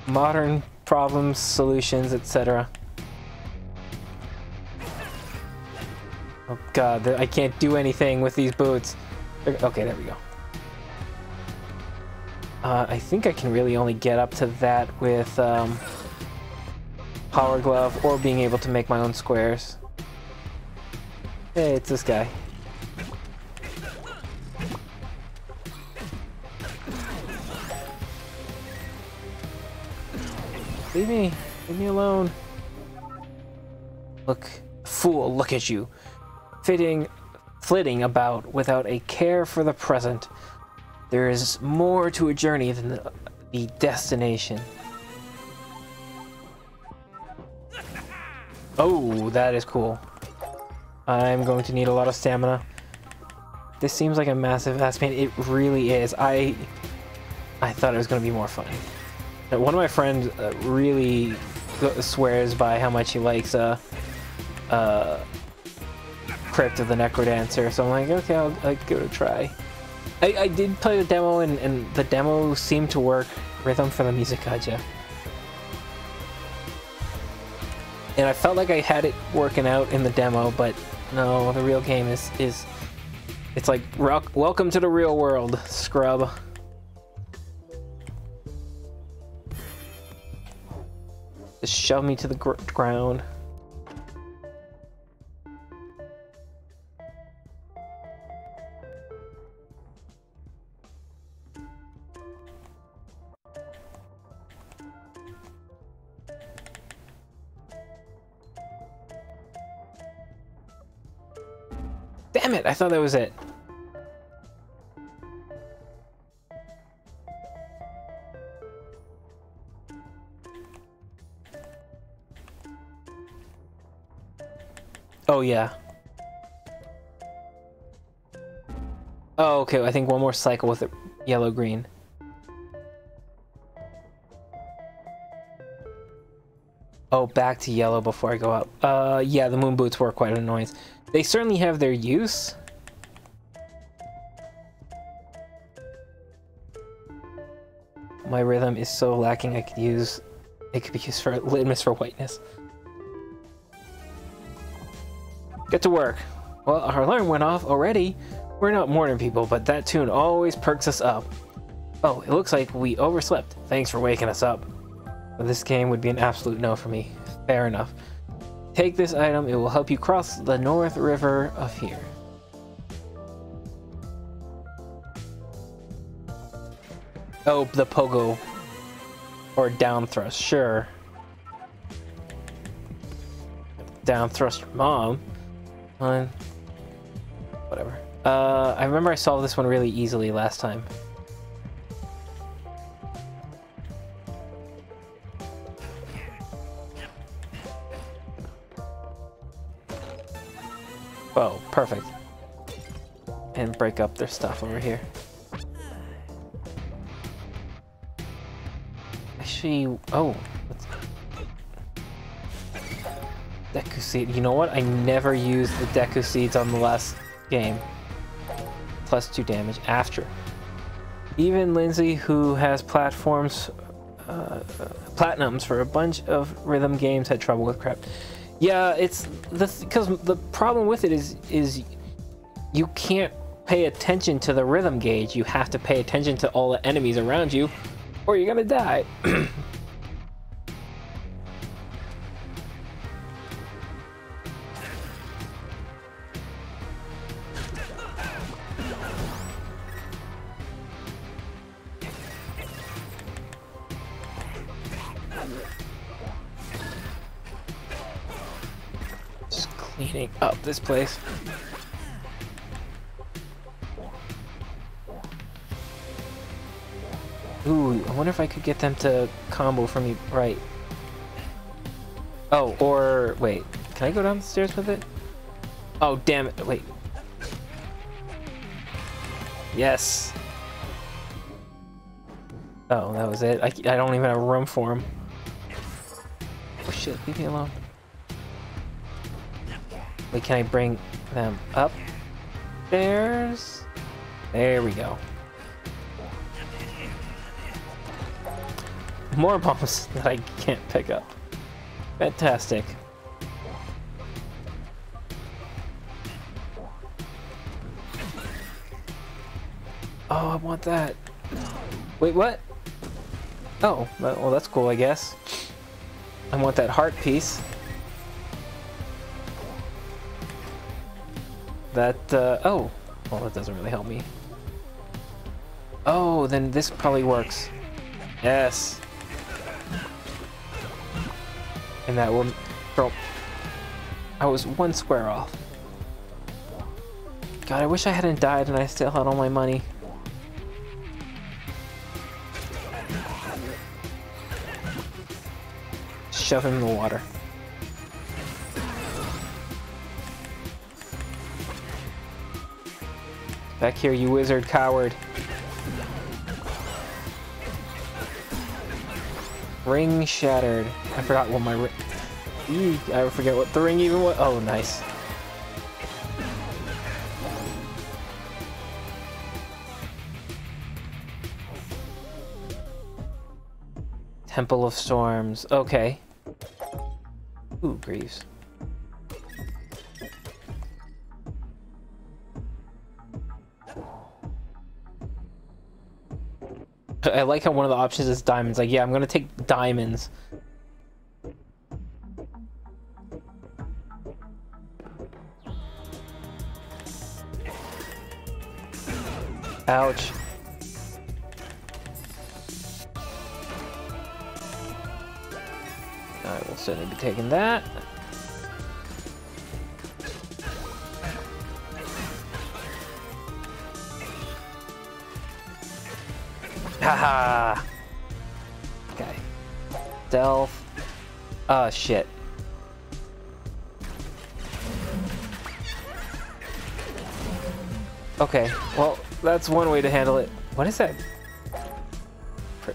Modern problems, solutions, etc. Oh god, I can't do anything with these boots. Okay, there we go. Uh, I think I can really only get up to that with um, Power Glove or being able to make my own squares. Hey, it's this guy. Alone. Look, fool, look at you. Fitting, flitting about without a care for the present. There is more to a journey than the, the destination. Oh, that is cool. I'm going to need a lot of stamina. This seems like a massive ass pain. It really is. I I thought it was going to be more fun. One of my friends uh, really swears by how much he likes uh, uh, Crypt of the Necrodancer, so I'm like, okay, I'll, I'll give it a try. I, I did play the demo, and, and the demo seemed to work. Rhythm for the music gacha. And I felt like I had it working out in the demo, but no, the real game is is it's like welcome to the real world, scrub. Just shove me to the gr ground. Damn it, I thought that was it. Oh, yeah. Oh, okay, I think one more cycle with it yellow-green. Oh, back to yellow before I go up. Uh, yeah, the moon boots were quite an annoyance. They certainly have their use. My rhythm is so lacking I could use... It could be used for litmus for whiteness. Get to work. Well, our alarm went off already. We're not morning people, but that tune always perks us up. Oh, it looks like we overslept. Thanks for waking us up. But this game would be an absolute no for me. Fair enough. Take this item, it will help you cross the North River of here. Oh, the pogo. Or down thrust, sure. Down thrust mom. Fine. Whatever. Uh, I remember I solved this one really easily last time. Oh, perfect. And break up their stuff over here. Actually, oh, Seed. You know what? I never used the Deku Seeds on the last game. Plus 2 damage after. Even Lindsay, who has platforms, uh, platinums for a bunch of rhythm games, had trouble with crap. Yeah, it's the because th the problem with it is is you can't pay attention to the rhythm gauge. You have to pay attention to all the enemies around you, or you're gonna die. [CLEARS THROAT] place. Ooh, I wonder if I could get them to combo for me right. Oh, or wait, can I go down the stairs with it? Oh, damn it, wait. Yes. Oh, that was it. I, I don't even have room for him. Oh shit, leave me alone. Wait, can I bring them up? There's... There we go. More bombs [LAUGHS] that I can't pick up. Fantastic. Oh, I want that. Wait, what? Oh, well, that's cool, I guess. I want that heart piece. That, uh, oh. Well, that doesn't really help me. Oh, then this probably works. Yes. And that will throw... I was one square off. God, I wish I hadn't died and I still had all my money. Shove him in the water. Back here, you wizard coward. Ring shattered. I forgot what my ring... I forget what the ring even was. Oh, nice. Temple of Storms. Okay. Ooh, Greaves. I like how one of the options is diamonds. Like, yeah, I'm gonna take diamonds. Ouch. I will certainly be taking that. Haha. okay. Stealth. Oh ah, shit. Okay, well, that's one way to handle it. What is that?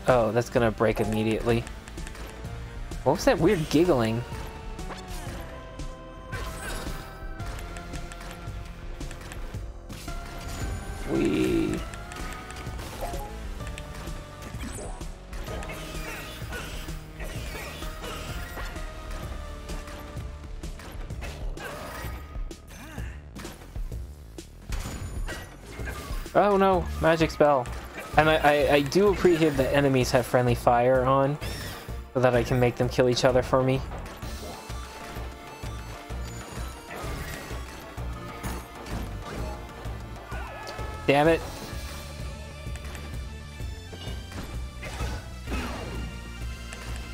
Oh, that's gonna break immediately. What was that weird giggling? Magic spell. And I, I, I do appreciate that enemies have friendly fire on, so that I can make them kill each other for me. Damn it.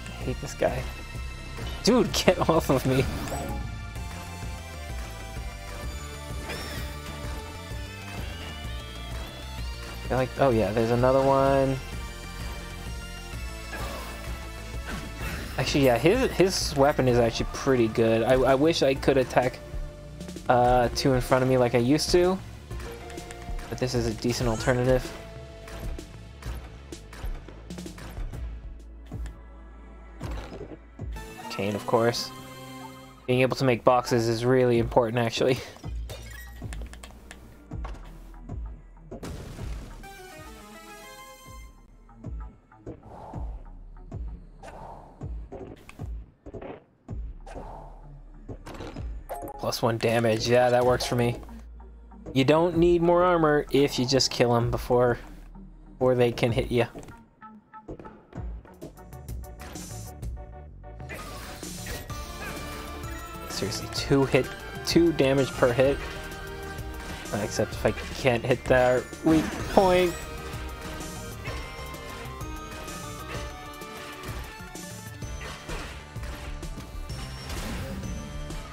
I hate this guy. Dude, [LAUGHS] get off of me. I like, oh yeah, there's another one. Actually, yeah, his his weapon is actually pretty good. I, I wish I could attack uh, two in front of me like I used to. But this is a decent alternative. Cane, of course. Being able to make boxes is really important, actually. [LAUGHS] Plus one damage. Yeah, that works for me. You don't need more armor if you just kill them before, before they can hit you. Seriously, two hit, two damage per hit. Except if I can't hit their weak point.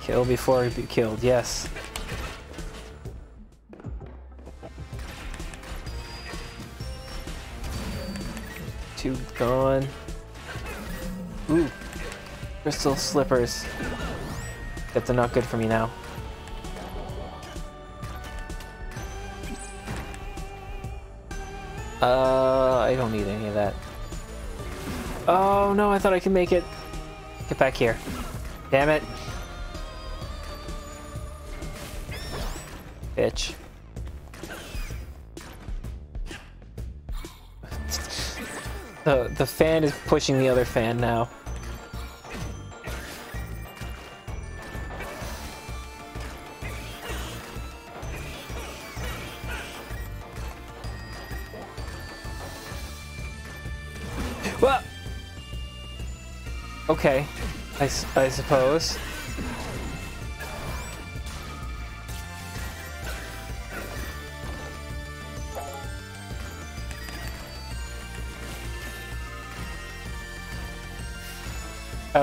Kill before he be killed, yes. Two gone. Ooh. Crystal slippers. That's not good for me now. Uh, I don't need any of that. Oh no, I thought I could make it. Get back here. Damn it. The, fan is pushing the other fan now. Well, okay, I suppose.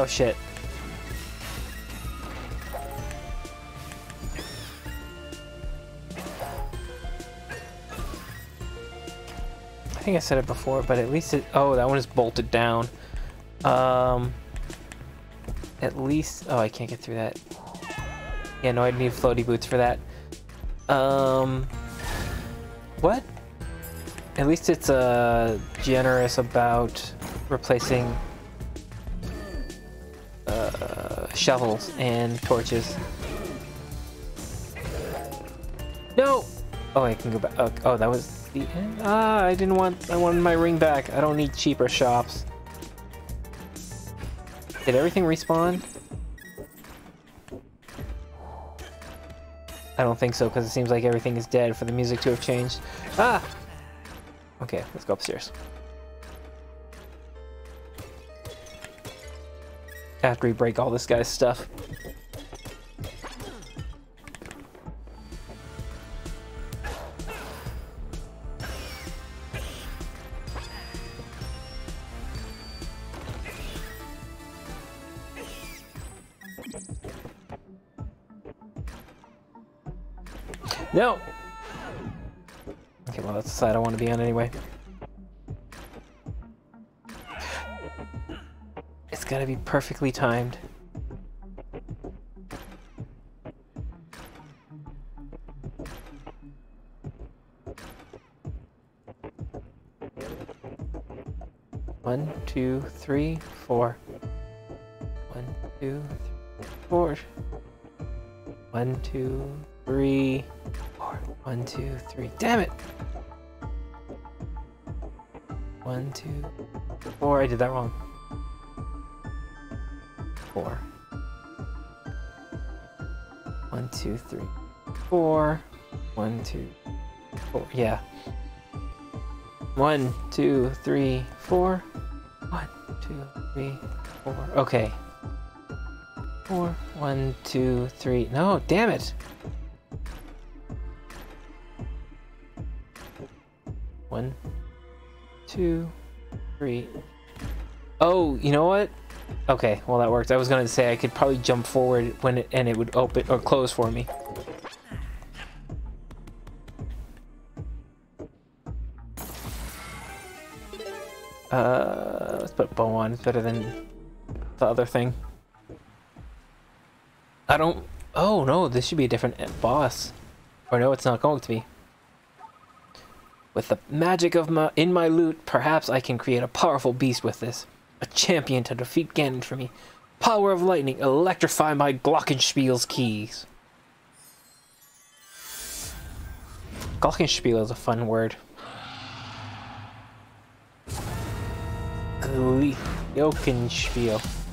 Oh shit. I think I said it before, but at least it. Oh, that one is bolted down. Um. At least. Oh, I can't get through that. Yeah, no, I'd need floaty boots for that. Um. What? At least it's uh generous about replacing shovels and torches. No! Oh, I can go back. Oh, oh, that was the end. Ah, I didn't want. I wanted my ring back. I don't need cheaper shops. Did everything respawn? I don't think so, because it seems like everything is dead for the music to have changed. Ah! Okay, let's go upstairs. After we break all this guy's stuff. No! Okay, well that's the side I want to be on anyway. Gotta be perfectly timed. One, two, three, four. One, two, three, four. One, two, three, four. One, two, three. Damn it! One, two, four. I did that wrong. Four. One, two, three, four. One, two, four. Yeah. One, two, three, four. One, two, three, four. Okay. Four. One, two, three. No, damn it. One, two, three. Oh, you know what? Okay, well that worked. I was gonna say I could probably jump forward when it and it would open or close for me. Uh, let's put bow on. It's better than the other thing. I don't. Oh no, this should be a different boss. Or no, it's not going to be. With the magic of my in my lute, perhaps I can create a powerful beast with this. A champion to defeat Ganon for me. Power of lightning, electrify my Glockenspiel's keys. Glockenspiel is a fun word. Glockenspiel.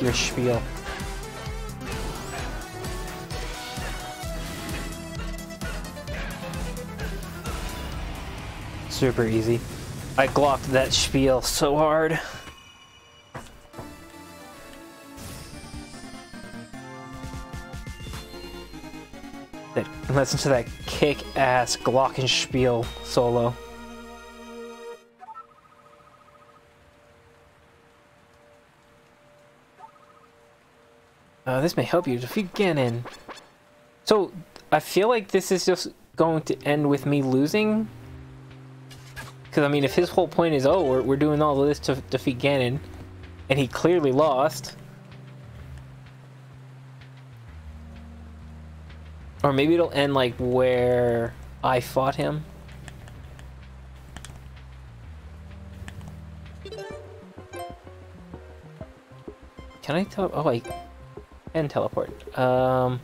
Your spiel. Super easy. I glocked that spiel so hard. That, listen to that kick-ass glockenspiel solo. Uh, this may help you defeat Ganon. So, I feel like this is just going to end with me losing. Because, I mean, if his whole point is, oh, we're, we're doing all this to defeat Ganon, And he clearly lost. Or maybe it'll end like where I fought him. Can I tell? Oh, I can teleport. Um,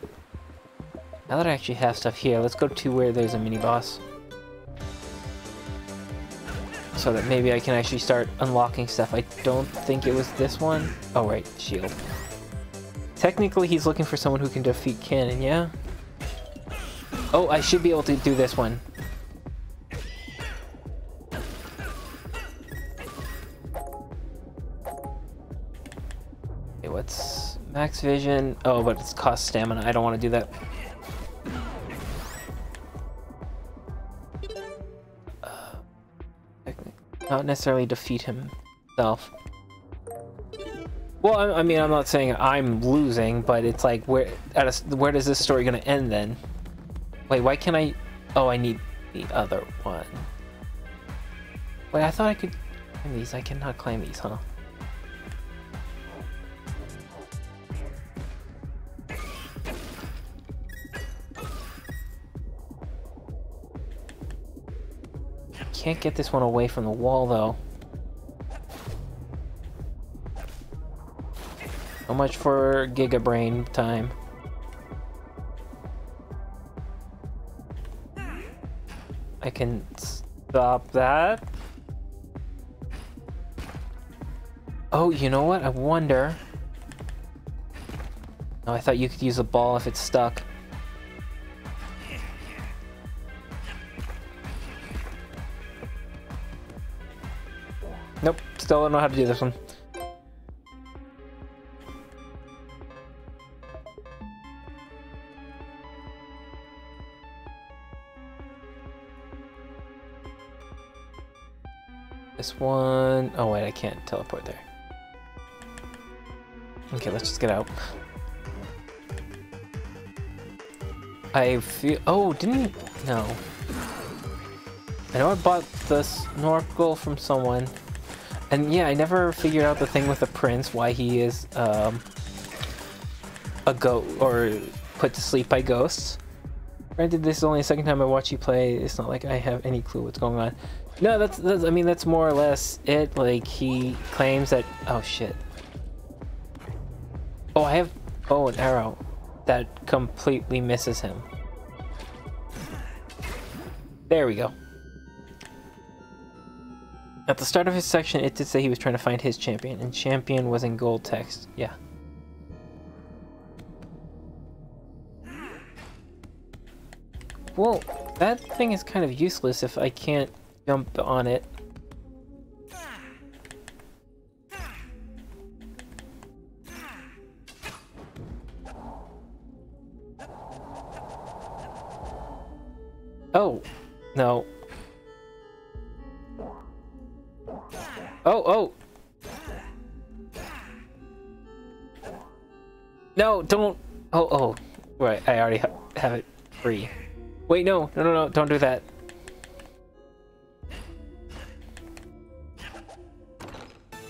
now that I actually have stuff here, let's go to where there's a mini boss. So that maybe I can actually start unlocking stuff. I don't think it was this one. Oh, right, shield. Technically, he's looking for someone who can defeat Ganon, yeah? Oh, I should be able to do this one. Max vision? Oh, but it's cost stamina. I don't want to do that. Uh, not necessarily defeat himself. Well, I, I mean, I'm not saying I'm losing, but it's like, where, a, where does this story gonna end then? Wait, why can't I... Oh, I need the other one. Wait, I thought I could claim these. I cannot claim these, huh? Can't get this one away from the wall, though. So much for Giga Brain time. I can stop that. Oh, you know what? I wonder. I thought you could use a ball if it's stuck. Still don't know how to do this one. This one... Oh wait, I can't teleport there. Okay, let's just get out. I feel... Oh, didn't... No. I know I bought the snorkel from someone. And yeah, I never figured out the thing with the prince, why he is um, a goat, or put to sleep by ghosts. Granted, this is only the second time I watch you play. It's not like I have any clue what's going on. No, that's, that's I mean, that's more or less it. Like, he claims that... Oh, shit. Oh, I have... Oh, an arrow. That completely misses him. There we go. At the start of his section, it did say he was trying to find his champion, and champion was in gold text. Yeah. Well, that thing is kind of useless if I can't jump on it. Oh, no. Oh, oh! No, don't! Oh, oh. Right, I already ha have it free. Wait, no, no, no, no, don't do that.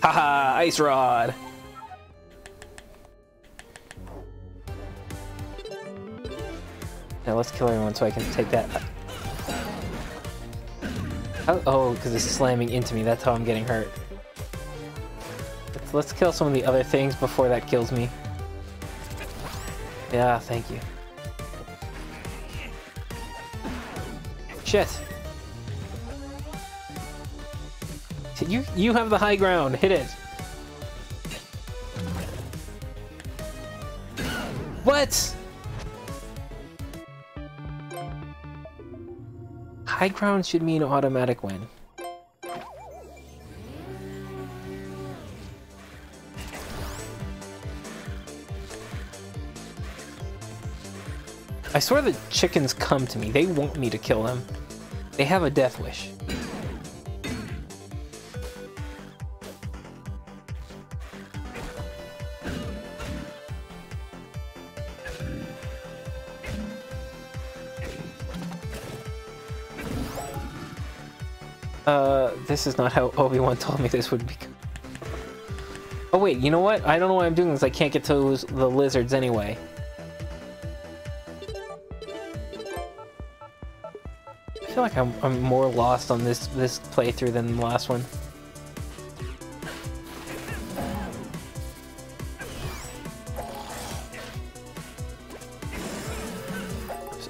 Haha, ice rod! Now let's kill everyone so I can take that. Oh, because it's slamming into me, that's how I'm getting hurt. Let's, kill some of the other things before that kills me. Yeah, thank you. Shit! You you have the high ground. Hit it. What? High ground should mean automatic win. I swear the chickens come to me. They want me to kill them. They have a death wish. Uh, this is not how Obi-Wan told me this would be. Oh wait, you know what? I don't know why I'm doing this. I can't get to the lizards anyway. Feel like I'm, I'm more lost on this this playthrough than the last one.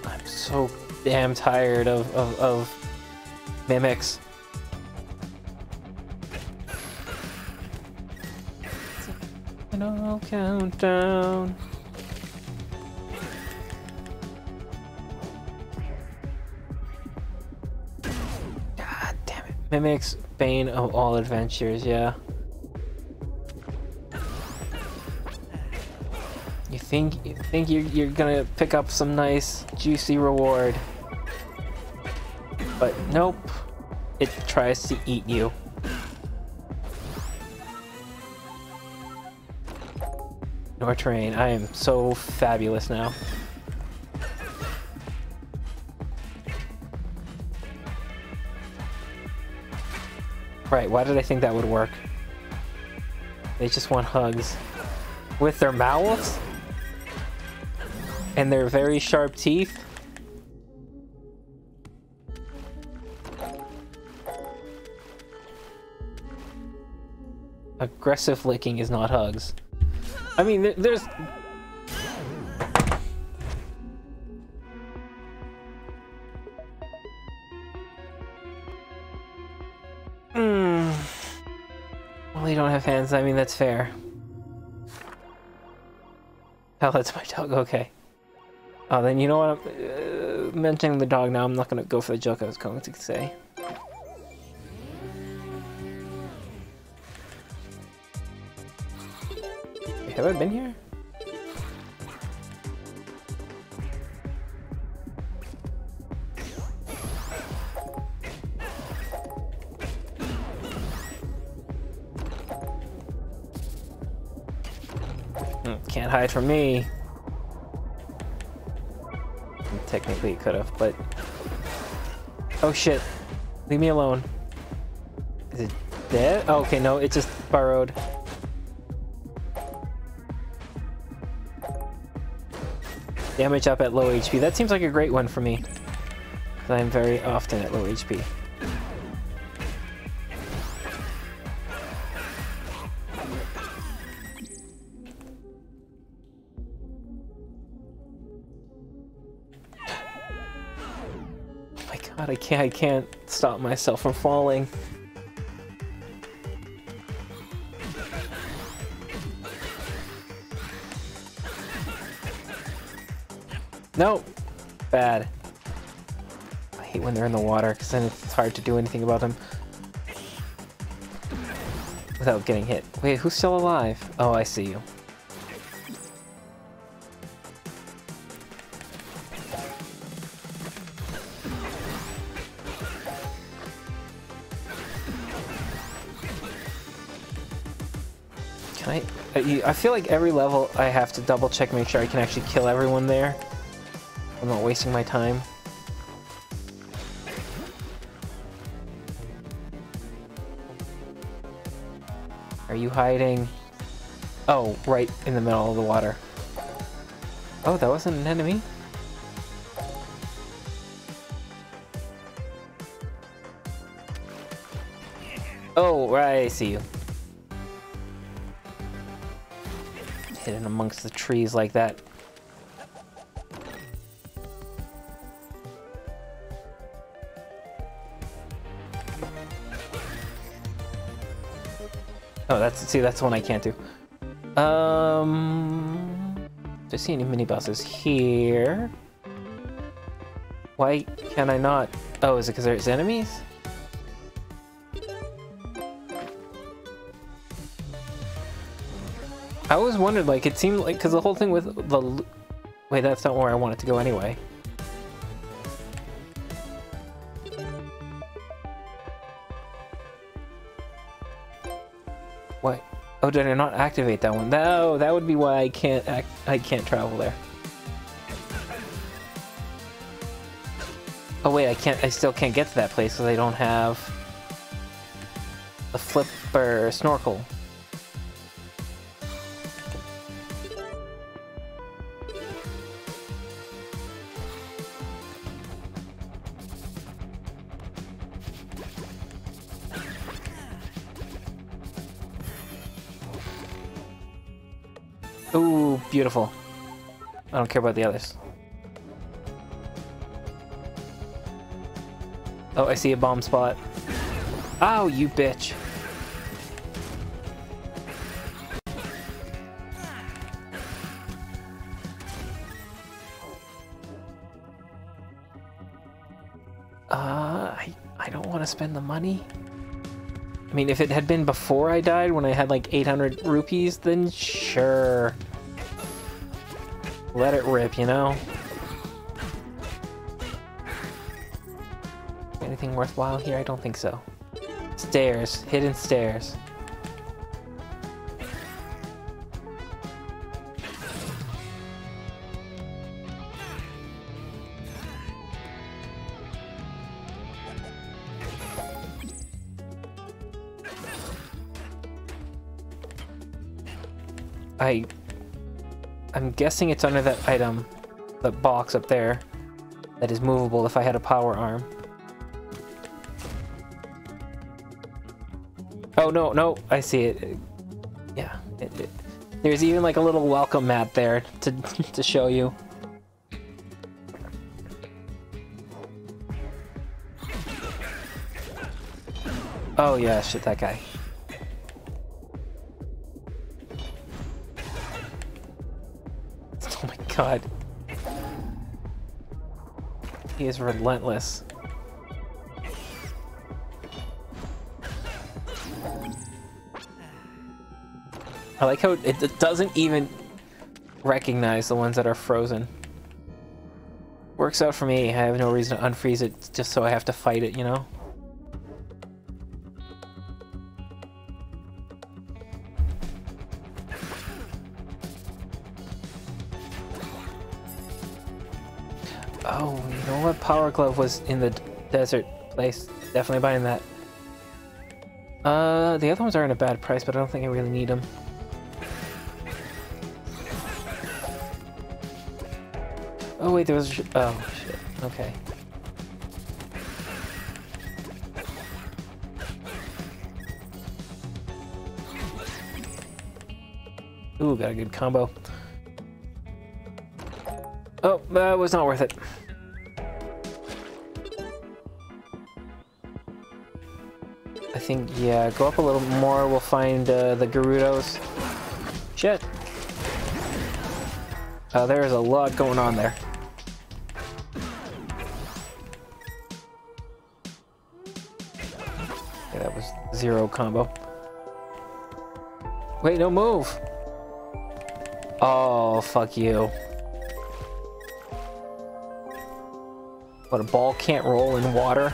I'm so damn tired of, of, of mimics. Final countdown. Mimics, bane of all adventures, yeah. You think you think you're, you're gonna pick up some nice juicy reward. But nope. It tries to eat you. Nortrain, I am so fabulous now. Right, why did I think that would work? They just want hugs. With their mouths? And their very sharp teeth? Aggressive licking is not hugs. I mean, there's... I mean, that's fair. Oh, that's my dog. Okay. Oh, then you know what? I'm uh, mentioning the dog now. I'm not gonna go for the joke I was going to say. Have I been here? Can't hide me. Technically, it could have, but... Oh shit. Leave me alone. Is it dead? Oh, okay, no, it just burrowed. Damage up at low HP. That seems like a great one for me. I'm very often at low HP. Can't I can't stop myself from falling. Nope. Bad. I hate when they're in the water because then it's hard to do anything about them without getting hit. Wait, who's still alive? Oh, I see you. I? Feel like every level I have to double check, make sure I can actually kill everyone there. I'm not wasting my time. Are you hiding? Oh, right in the middle of the water. Oh, that wasn't an enemy? Oh, right, I see you. Amongst the trees like that. Oh, that's see, that's one I can't do. Um, do I see any mini bosses here? Why can I not? Oh, is it because there's enemies? Wondered, like, it seemed like, because the whole thing with the... Wait, that's not where I want it to go anyway. What? Oh, did I not activate that one? No, oh, that would be why I can't act. I can't travel there. Oh wait, I can't. I still can't get to that place because I don't have a flipper snorkel. Ooh, beautiful. I don't care about the others. Oh, I see a bomb spot. Oh, you bitch. Uh, I, I don't want to spend the money. I mean, if it had been before I died, when I had like 800 rupees, then sure. Let it rip, you know? Anything worthwhile here? I don't think so. Stairs. Hidden stairs. Guessing it's under that item, the box up there, that is movable if I had a power arm. Oh, no, no, I see it. Yeah, it, it, there's even like a little welcome mat there to, [LAUGHS] to show you. Oh yeah, shit, that guy. God. He is relentless. I like how it, it doesn't even recognize the ones that are frozen. Works out for me. I have no reason to unfreeze it just so I have to fight it, you know? Glove was in the desert place. Definitely buying that. Uh, the other ones aren't a bad price, but I don't think I really need them. Oh wait, there was. Oh shit. Okay. Ooh, got a good combo. Oh, that was not worth it. Think, yeah, go up a little more, we'll find uh, the Gerudos. Shit. Uh, there's a lot going on there. Yeah, that was zero combo. Wait, no move! Oh, fuck you. But a ball can't roll in water?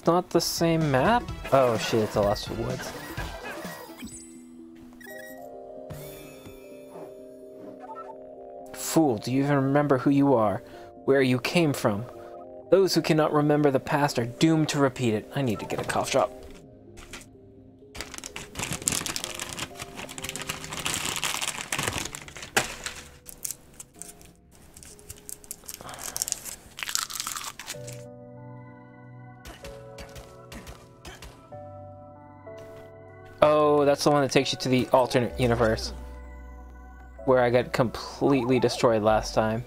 Is this not the same map? Oh shit, it's the Lost Woods. Fool, do you even remember who you are? Where you came from? Those who cannot remember the past are doomed to repeat it. I need to get a cough drop. That's the one that takes you to the alternate universe. Where I got completely destroyed last time.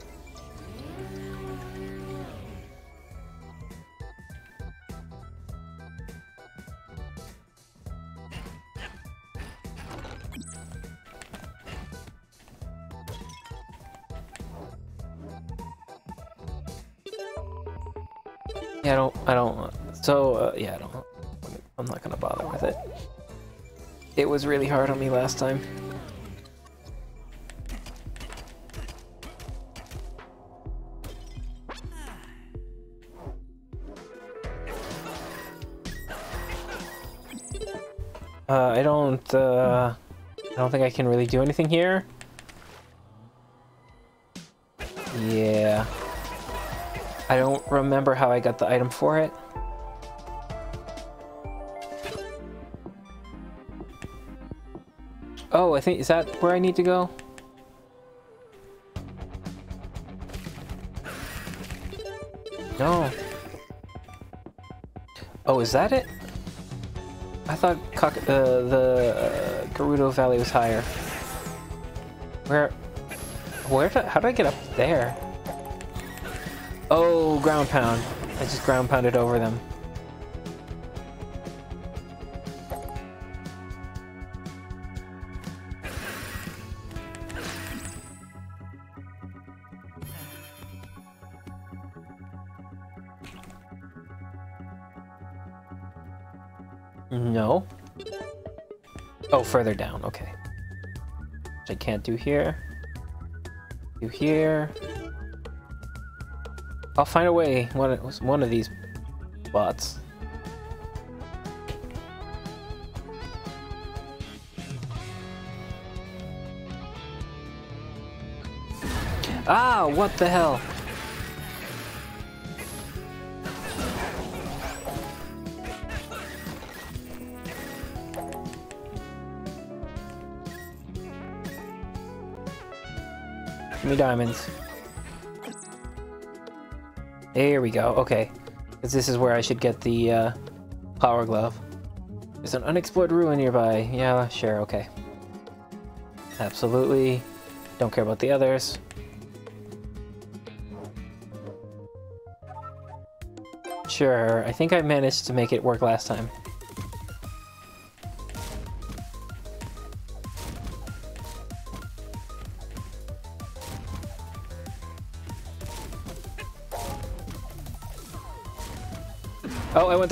Was really hard on me last time. Uh, I don't, uh, I don't think I can really do anything here. Yeah. I don't remember how I got the item for it. Oh, I think, is that where I need to go? No. Oh, is that it? I thought uh, the uh, Gerudo Valley was higher. Where? Where? How did I get up there? Oh, ground pound. I just ground pounded over them. Further down. Okay. Which I can't do here. Do here. I'll find a way. One of, one of these spots. Ah, what the hell? Me diamonds. There we go. Okay. Because this is where I should get the uh, power glove. There's an unexplored ruin nearby. Yeah, sure, okay. Absolutely. Don't care about the others. Sure, I think I managed to make it work last time.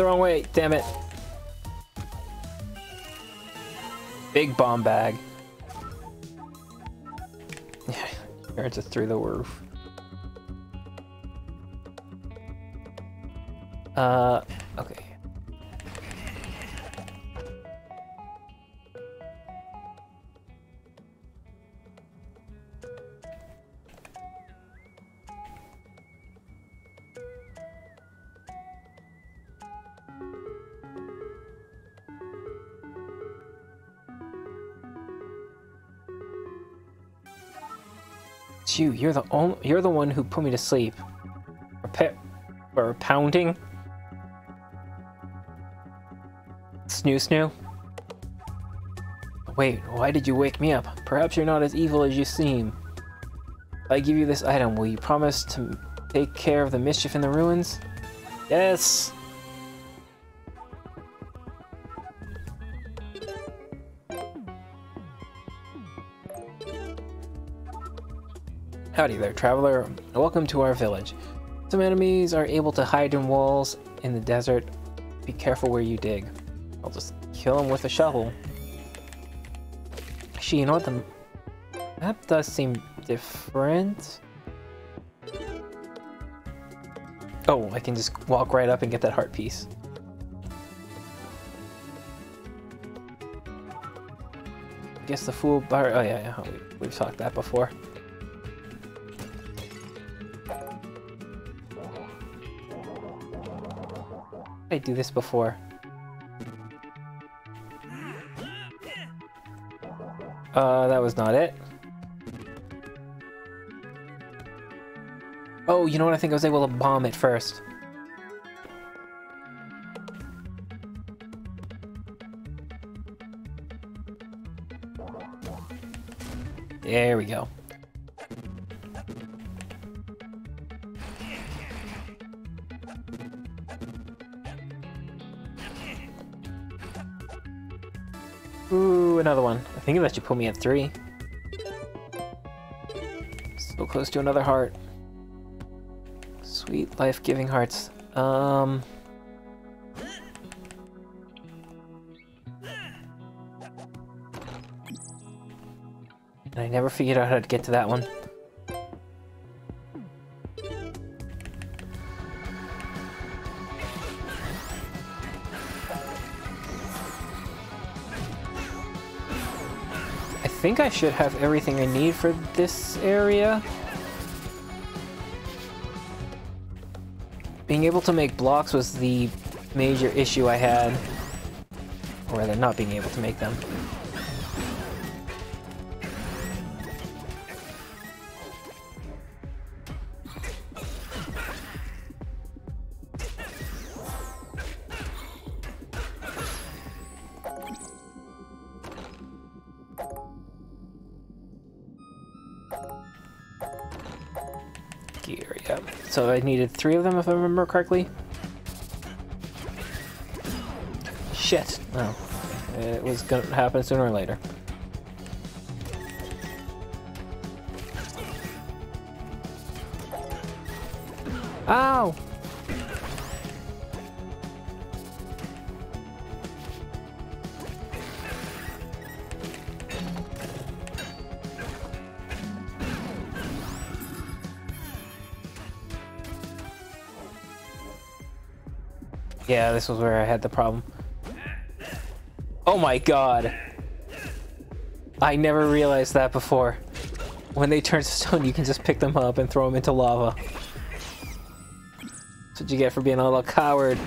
The wrong way. Damn it. Big bomb bag. Yeah, turns it through the roof. Uh, You're the only. You're the one who put me to sleep. Or pe or pounding. Snoo snoo. Wait, why did you wake me up? Perhaps you're not as evil as you seem. If I give you this item, will you promise to take care of the mischief in the ruins? Yes! Howdy there, traveler. Welcome to our village. Some enemies are able to hide in walls in the desert. Be careful where you dig. I'll just kill them with a shovel. Actually, you know what? The map does seem different. Oh, I can just walk right up and get that heart piece. I guess the fool bar. Oh yeah, yeah. We've talked that before. Do this before. Uh, that was not it. Oh, you know what? I think I was able to bomb it first. There we go. another one. I think it let you put me at three. So close to another heart. Sweet life-giving hearts. Um... I never figured out how to get to that one. Think I should have everything I need for this area. Being able to make blocks was the major issue I had. Or rather, not being able to make them. I needed three of them if I remember correctly. Shit. No. It was gonna happen sooner or later. Yeah, this was where I had the problem. Oh my god. I never realized that before. When they turn to stone, you can just pick them up and throw them into lava. That's what you get for being a little coward.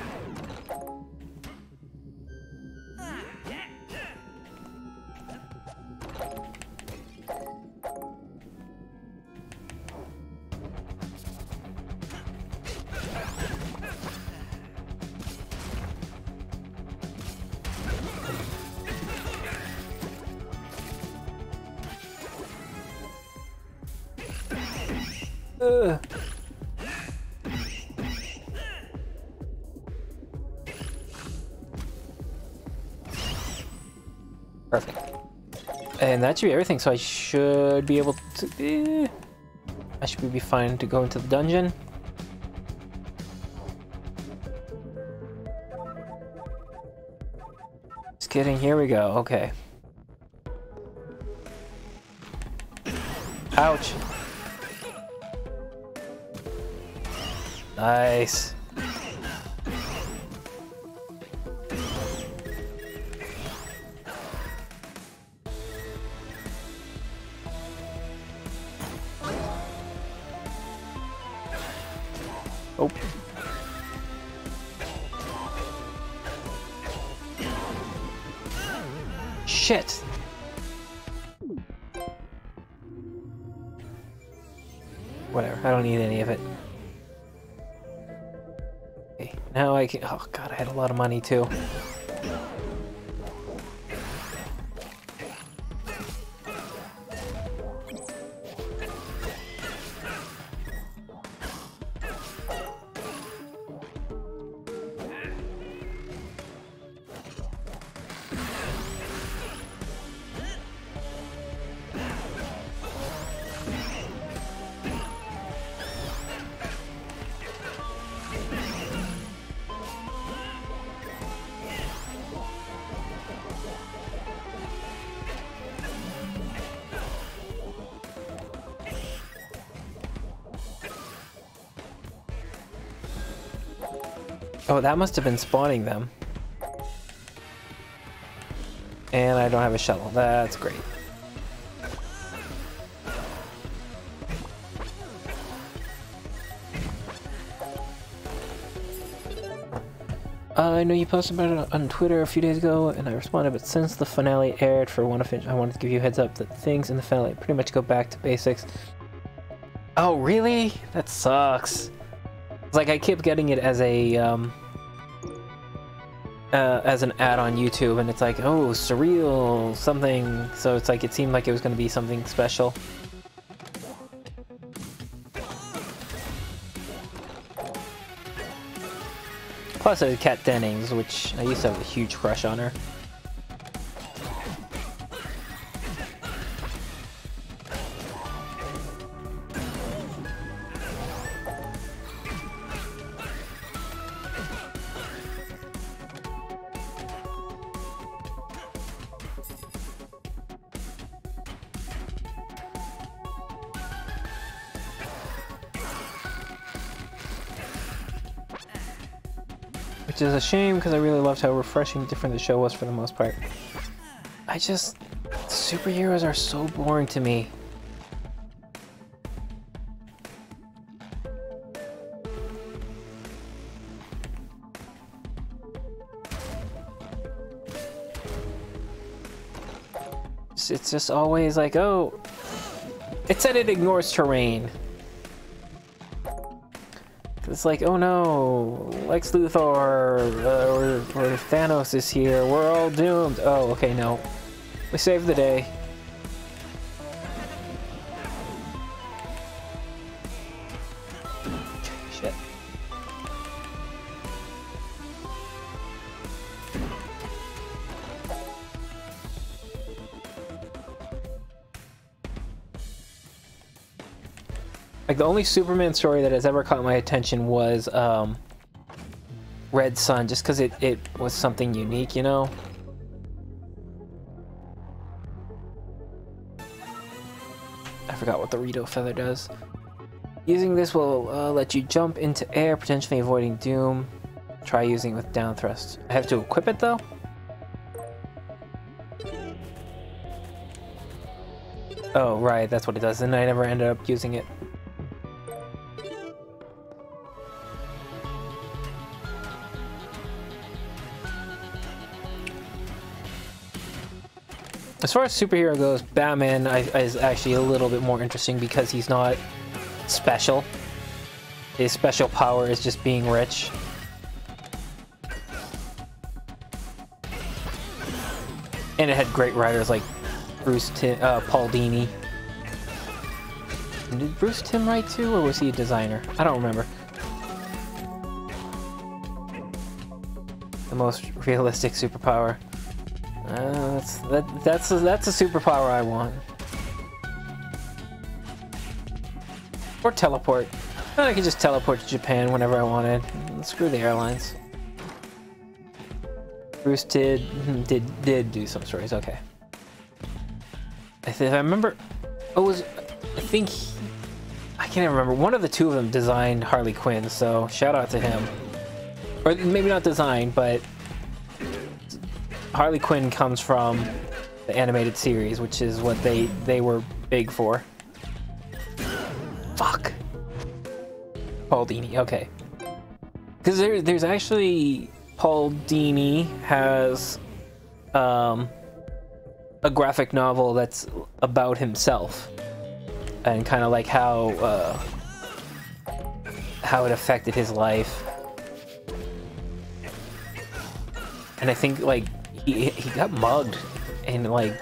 That should be everything, so I should be able to... eh, I should be fine to go into the dungeon. Just kidding, here we go, okay. Ouch. Nice. Can. Oh god, I had a lot of money too. That must have been spawning them. And I don't have a shuttle. That's great. Uh, I know you posted about it on Twitter a few days ago, and I responded, but since the finale aired for one of it, I wanted to give you heads up that things in the finale pretty much go back to basics. Oh, really? That sucks. It's like I kept getting it as a um, uh, as an ad on YouTube, and it's like, oh, surreal something. So it's like it seemed like it was going to be something special. Plus, there's Kat Dennings, which I used to have a huge crush on her. Is a shame because I really loved how refreshing and different the show was for the most part. I just superheroes are so boring to me. It's just always like, oh, it said it ignores terrain. It's like, oh no, Lex Luthor uh, or, or Thanos is here. We're all doomed. Oh, okay, no. We saved the day. Like the only Superman story that has ever caught my attention was um, Red Son, just because it, it was something unique, you know? I forgot what the Rito feather does. Using this will uh, let you jump into air, potentially avoiding doom. Try using it with down thrust. I have to equip it though? Oh, right, that's what it does. And I never ended up using it. Far as superhero goes, Batman is actually a little bit more interesting because he's not special. His special power is just being rich. And it had great writers like Bruce Timm, uh, Paul Dini. Did Bruce Timm write too, or was he a designer? I don't remember. The most realistic superpower. Uh, that's that, that's a, that's a superpower I want. Or teleport. I could just teleport to Japan whenever I wanted. Screw the airlines. Bruce did did did do some stories. Okay. I think I remember. It was. I think. He, I can't remember. One of the two of them designed Harley Quinn. So shout out to him. Or maybe not designed, but Harley Quinn comes from the animated series, which is what they they were big for. Fuck. Paul Dini. Okay. Because there, there's actually Paul Dini has um, a graphic novel that's about himself and kind of like how uh, how it affected his life. And I think like he, he got mugged and like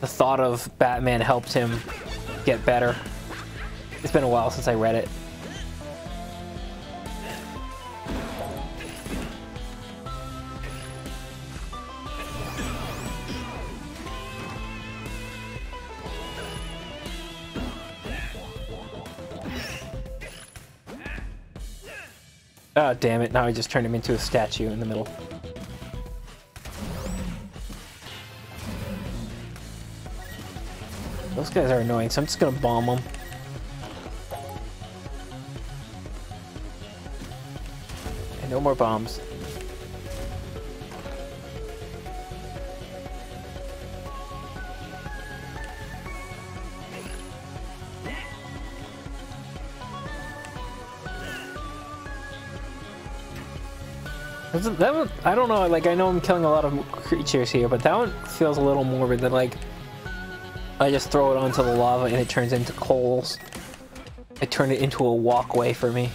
the thought of Batman helped him get better. It's been a while since I read it. Oh, damn it. Now I just turned him into a statue in the middle. Those guys are annoying, so I'm just gonna bomb them. And no more bombs. That one, I don't know, like, I know I'm killing a lot of creatures here, but that one feels a little morbid than, like, I just throw it onto the lava and it turns into coals. I turn it into a walkway for me.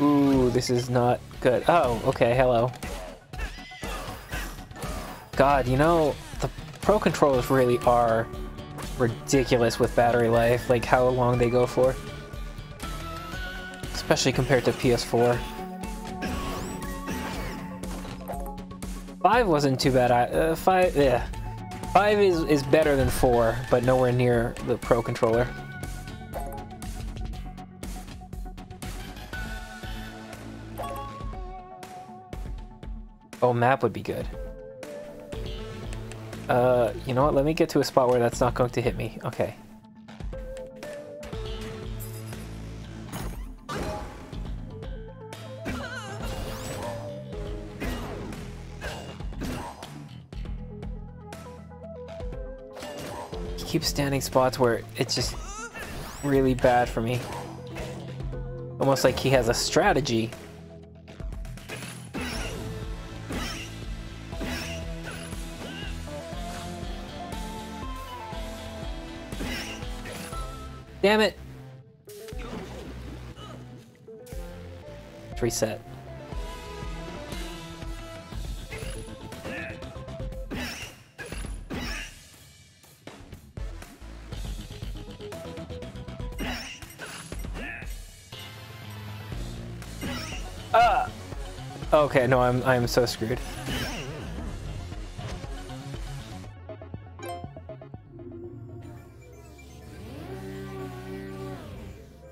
Ooh, this is not good. Oh, okay, hello. God, you know, the Pro Controllers really are ridiculous with battery life, like how long they go for especially compared to PS4. 5 wasn't too bad. Uh, 5, yeah. 5 is, is better than 4, but nowhere near the Pro Controller. Oh, map would be good. Uh, you know what? Let me get to a spot where that's not going to hit me. Okay. Keeps standing spots where it's just really bad for me. Almost like he has a strategy. Damn it! Reset. Okay, no, I'm I'm so screwed.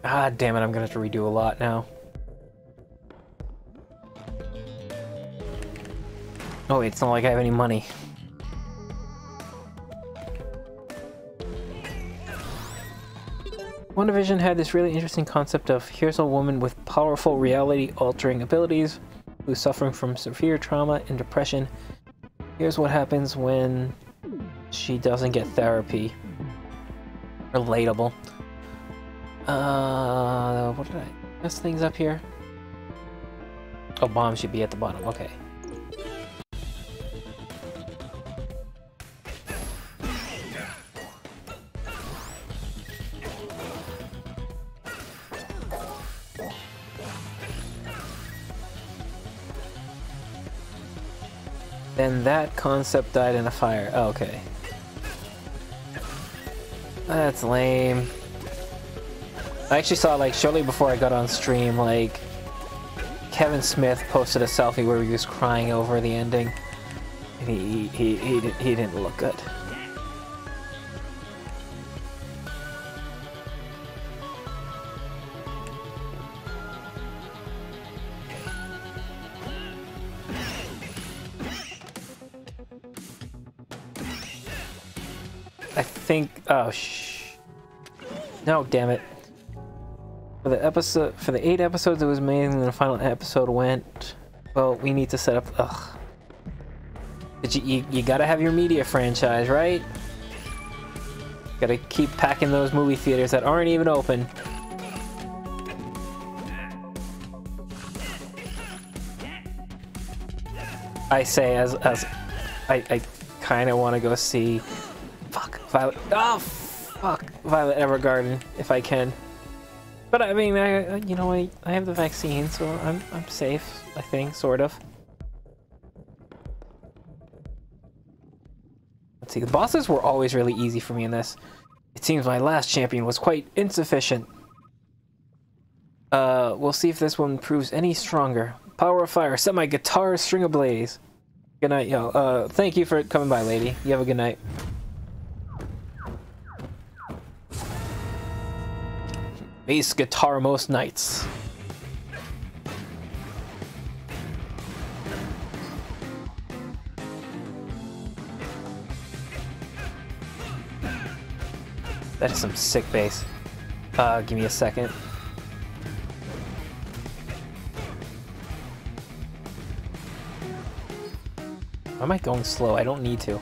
Ah, damn it, I'm gonna have to redo a lot now. Oh wait, it's not like I have any money. WandaVision had this really interesting concept of here's a woman with powerful reality altering abilities who's suffering from severe trauma and depression. Here's what happens when she doesn't get therapy. Relatable. Uh, what did I mess things up here? Oh, bomb should be at the bottom. Okay. Then that concept died in a fire. Oh, okay. That's lame. I actually saw like shortly before I got on stream, like Kevin Smith posted a selfie where he was crying over the ending, and he he he, he, he didn't look good. Think. Oh shh. No, damn it. For the episode, for the eight episodes it was made, and the final episode went. Well, we need to set up. Ugh. You, you, you gotta have your media franchise, right? Gotta keep packing those movie theaters that aren't even open. I say as as I, I kind of want to go see Violet. Oh fuck Violet Evergarden if I can. But I mean, I you know I I have the vaccine, so I'm I'm safe. I think sort of. Let's see. The bosses were always really easy for me in this. It seems my last champion was quite insufficient. Uh, we'll see if this one proves any stronger. Power of Fire, set my guitar string ablaze. Good night, y'all. Uh, thank you for coming by, lady. You have a good night. Bass guitar most nights. That is some sick bass. Uh, give me a second. Why am I going slow? I don't need to.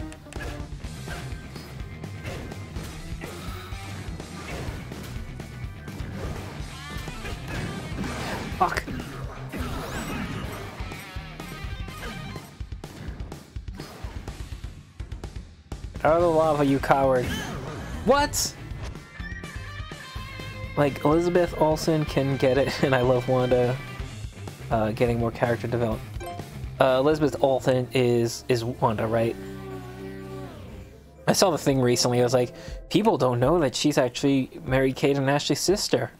Out of the lava, you coward. What? Like, Elizabeth Olsen can get it, [LAUGHS] and I love Wanda uh, getting more character development. Uh, Elizabeth Olsen is is Wanda, right? I saw the thing recently. I was like, people don't know that she's actually Mary Kate and Ashley's sister.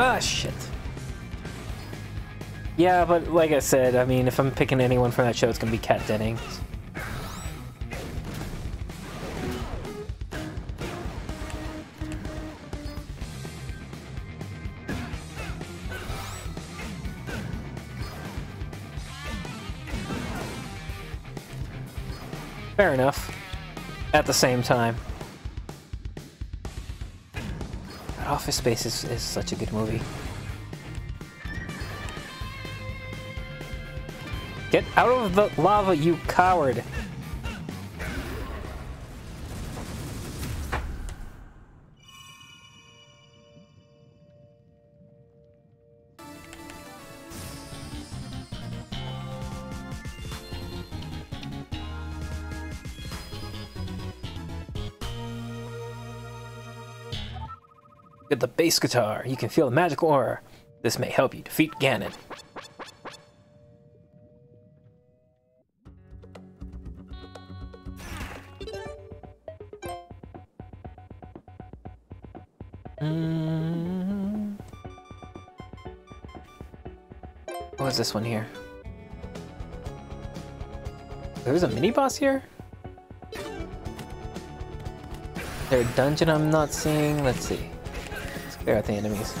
Ah, shit. Yeah, but like I said, I mean, if I'm picking anyone from that show, it's gonna be Kat Dennings. Fair enough. At the same time. Office Space is, is such a good movie. Get out of the lava, you coward! Get the bass guitar. You can feel the magical aura. This may help you defeat Ganon. Mm. What was this one here? There's a mini boss here? Is there a dungeon I'm not seeing? Let's see. Let's the enemies.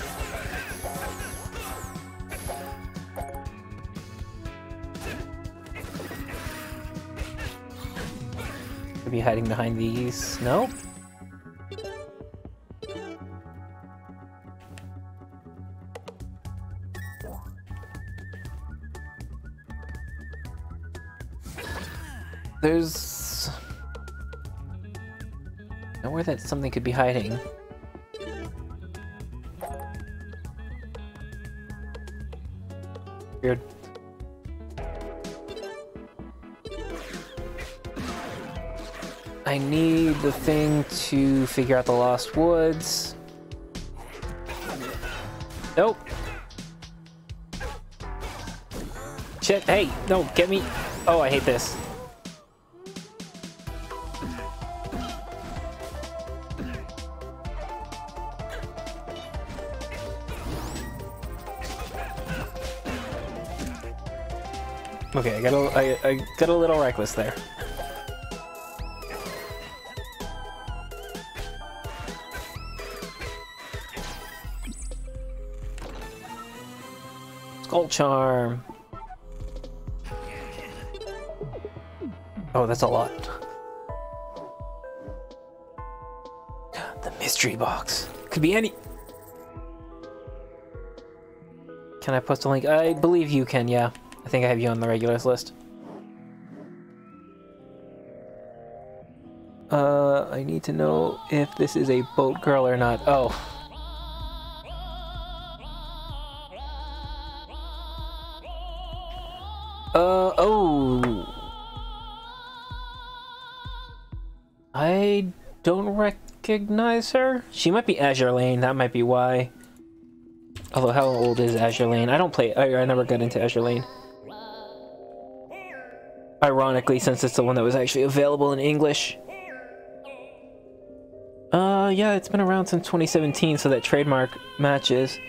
Could be hiding behind these. No? There's nowhere that something could be hiding. I need the thing to figure out the lost woods. Nope. Shit, hey, no, get me. Oh, I hate this. Okay, I got a, I, I got a little reckless there. Charm. Oh, that's a lot. The mystery box. Could be any... Can I post a link? I believe you can, yeah. I think I have you on the regulars list. Uh, I need to know if this is a boat girl or not. Oh. Recognize her. She might be Azur Lane, that might be why. Although, how old is Azur Lane? I don't play, I, I never got into Azur Lane. Ironically, since it's the one that was actually available in English. Uh, yeah, it's been around since 2017, so that trademark matches.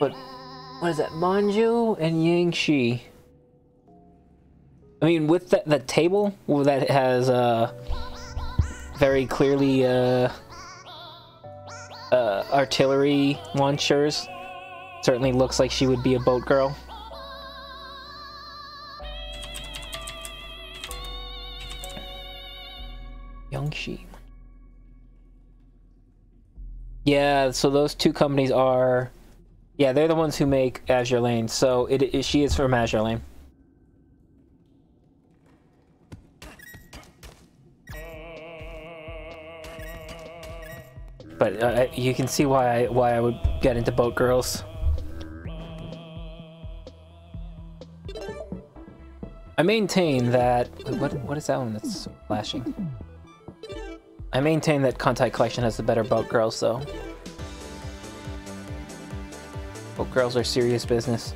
But, what is that? Manjuu and Yongshi. I mean, with that, that table that has, uh, very clearly, uh, uh, artillery launchers, certainly looks like she would be a boat girl. Yongshi. Yeah, so those two companies are, yeah, they're the ones who make Azur Lane. So it, it she is from Azur Lane. But uh, you can see why I why I would get into boat girls. I maintain that what what is that one that's flashing? I maintain that Kantai Collection has the better boat girls though. Boat girls are serious business.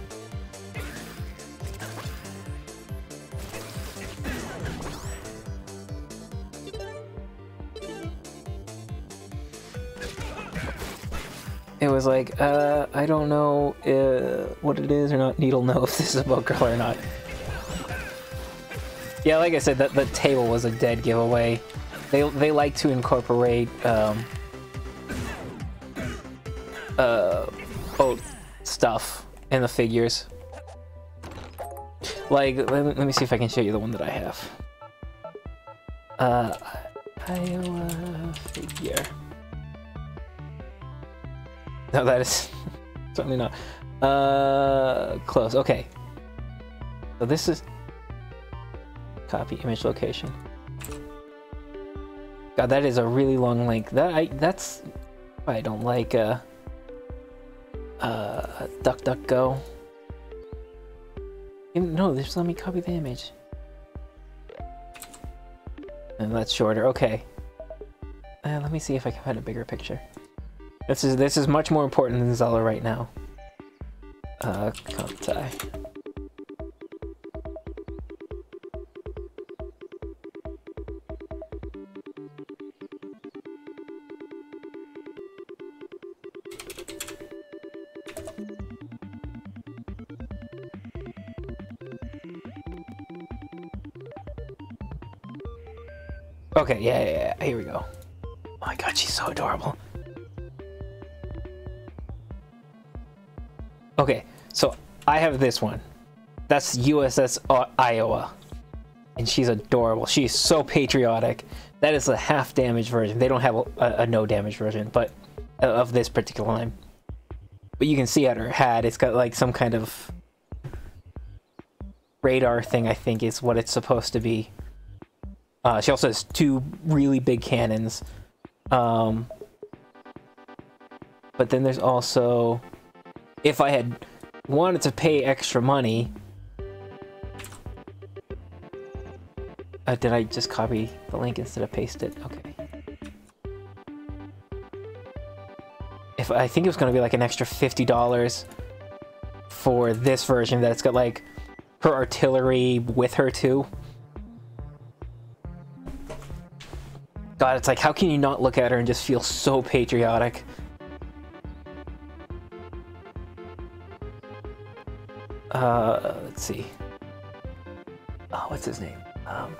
Was like, uh, I don't know uh, what it is or not. Needle know [LAUGHS] if this is a boat girl or not. Yeah, like I said, that the table was a dead giveaway. They they like to incorporate um, uh, boat stuff in the figures. Like, let me, let me see if I can show you the one that I have. Uh, Iowa figure. [LAUGHS] No, that is [LAUGHS] certainly not. Uh, close. Okay. So this is copy image location. God, that is a really long link. That I that's why I don't like uh uh DuckDuckGo. No, just let me copy the image. And that's shorter. Okay. Uh, let me see if I can find a bigger picture. This is this is much more important than Zelda right now. Uh, Kantai. Okay, yeah, yeah, yeah, here we go. Oh my god, she's so adorable. Okay, so I have this one. That's USS Iowa. And she's adorable. She's so patriotic. That is a half damage version. They don't have a, a, no damage version, but uh, of this particular line. But you can see at her hat, it's got like some kind of radar thing, I think is what it's supposed to be. Uh, she also has two really big cannons. Um, but then there's also, if I had wanted to pay extra money, uh, did I just copy the link instead of paste it? Okay. If I think it was going to be like an extra fifty dollars for this version that it's got like her artillery with her too. God, it's like, how can you not look at her and just feel so patriotic? Uh, let's see. Oh, what's his name? Um,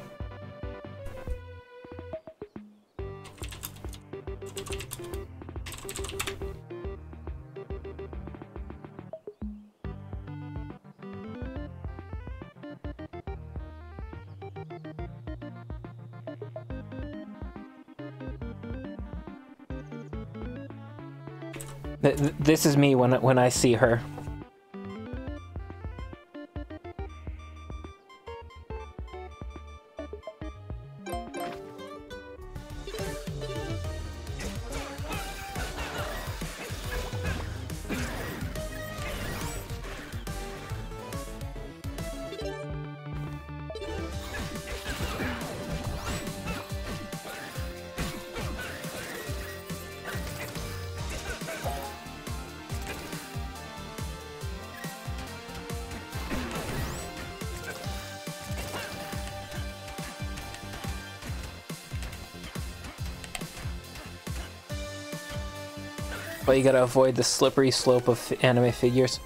th- th- this is me when when I see her. But you gotta avoid the slippery slope of anime figures.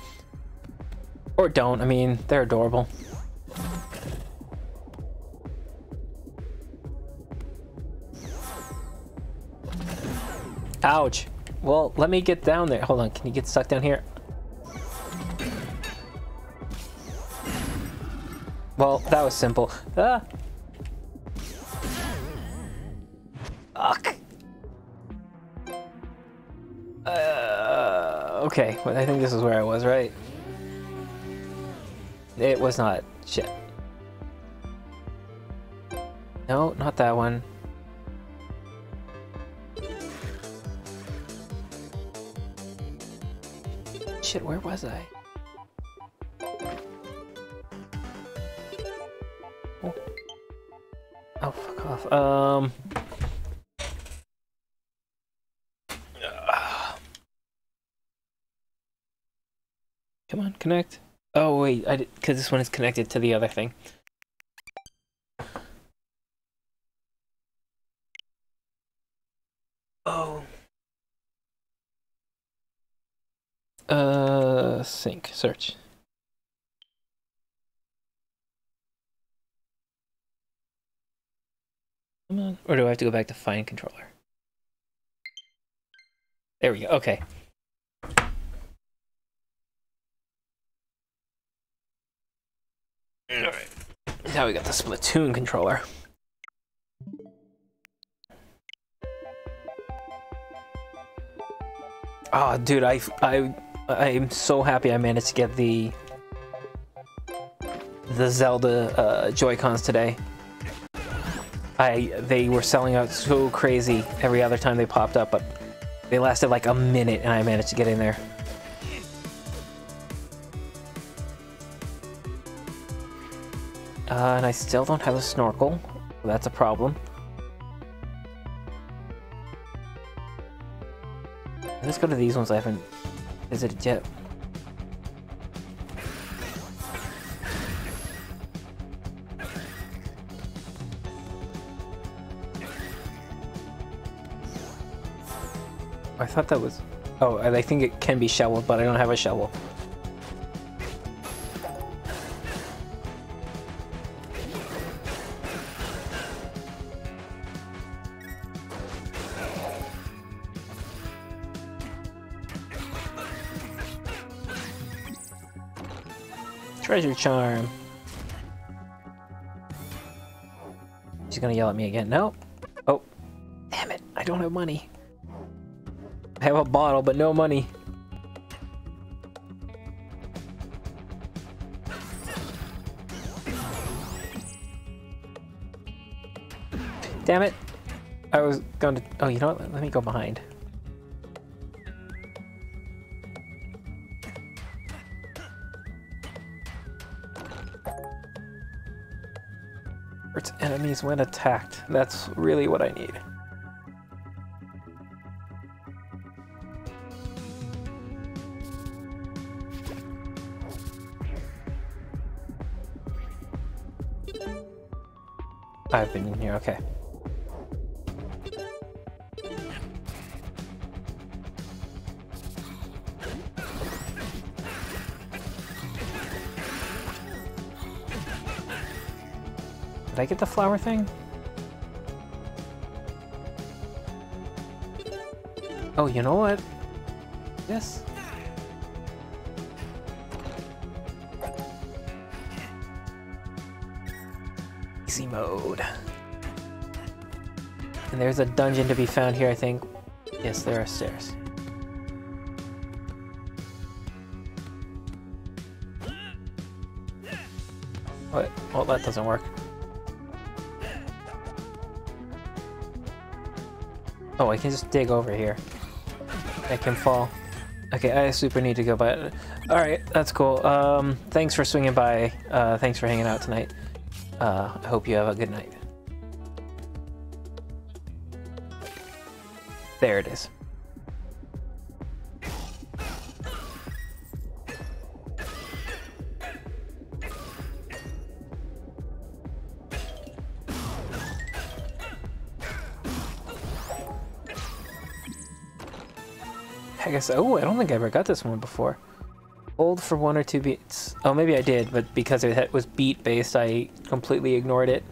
Or don't, I mean, they're adorable. Ouch. Well, let me get down there. Hold on, can you get stuck down here? Well, that was simple. Ah! Fuck. Okay, well, I think this is where I was, right? It was not. Shit. No, not that one. Shit, where was I? Oh, oh fuck off. Um. Connect. Oh wait, I because this one is connected to the other thing. Oh. Uh, sync search. Come on, or do I have to go back to find controller? There we go. Okay. Alright. Now we got the Splatoon controller. Oh, dude, I, I, I'm so happy I managed to get the the Zelda uh, Joy Cons today. I they were selling out so crazy every other time they popped up, but they lasted like a minute, and I managed to get in there. Uh, and I still don't have a snorkel. That's a problem. Let's go to these ones I haven't visited yet. I thought that was... Oh, I think it can be shoveled, but I don't have a shovel. Treasure charm. She's gonna yell at me again. No. Oh. Damn it. I don't have money. I have a bottle, but no money. Damn it. I was going to... Oh, you know what? Let me go behind. Enemies when attacked. That's really what I need. I've been in here, okay. Did I get the flower thing? Oh, you know what? Yes. Easy mode. And there's a dungeon to be found here, I think. Yes, there are stairs. What? Well, that doesn't work. Oh, I can just dig over here. I can fall. Okay, I super need to go, but... Alright, that's cool. Um, thanks for swinging by. Uh, thanks for hanging out tonight. Uh, I hope you have a good night. Oh, I don't think I ever got this one before. Hold for one or two beats. Oh, maybe I did, but because it was beat based, I completely ignored it.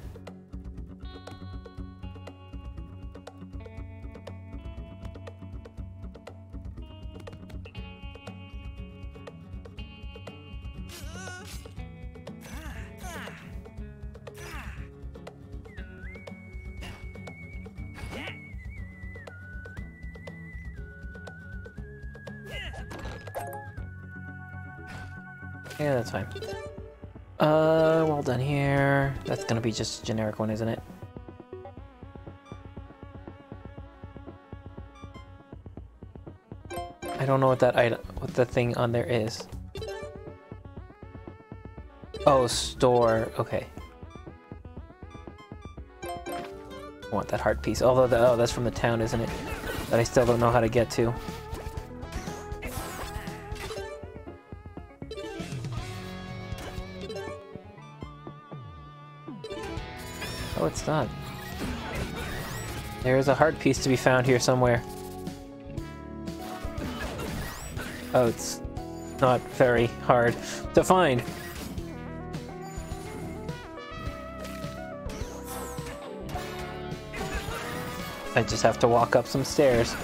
Just a generic one, isn't it? I don't know what that item, what the thing on there is. Oh, store. Okay. I want that heart piece. Although, the, oh, that's from the town, isn't it? That I still don't know how to get to. It's not. There is a heart piece to be found here somewhere. Oh, it's not very hard to find. I just have to walk up some stairs.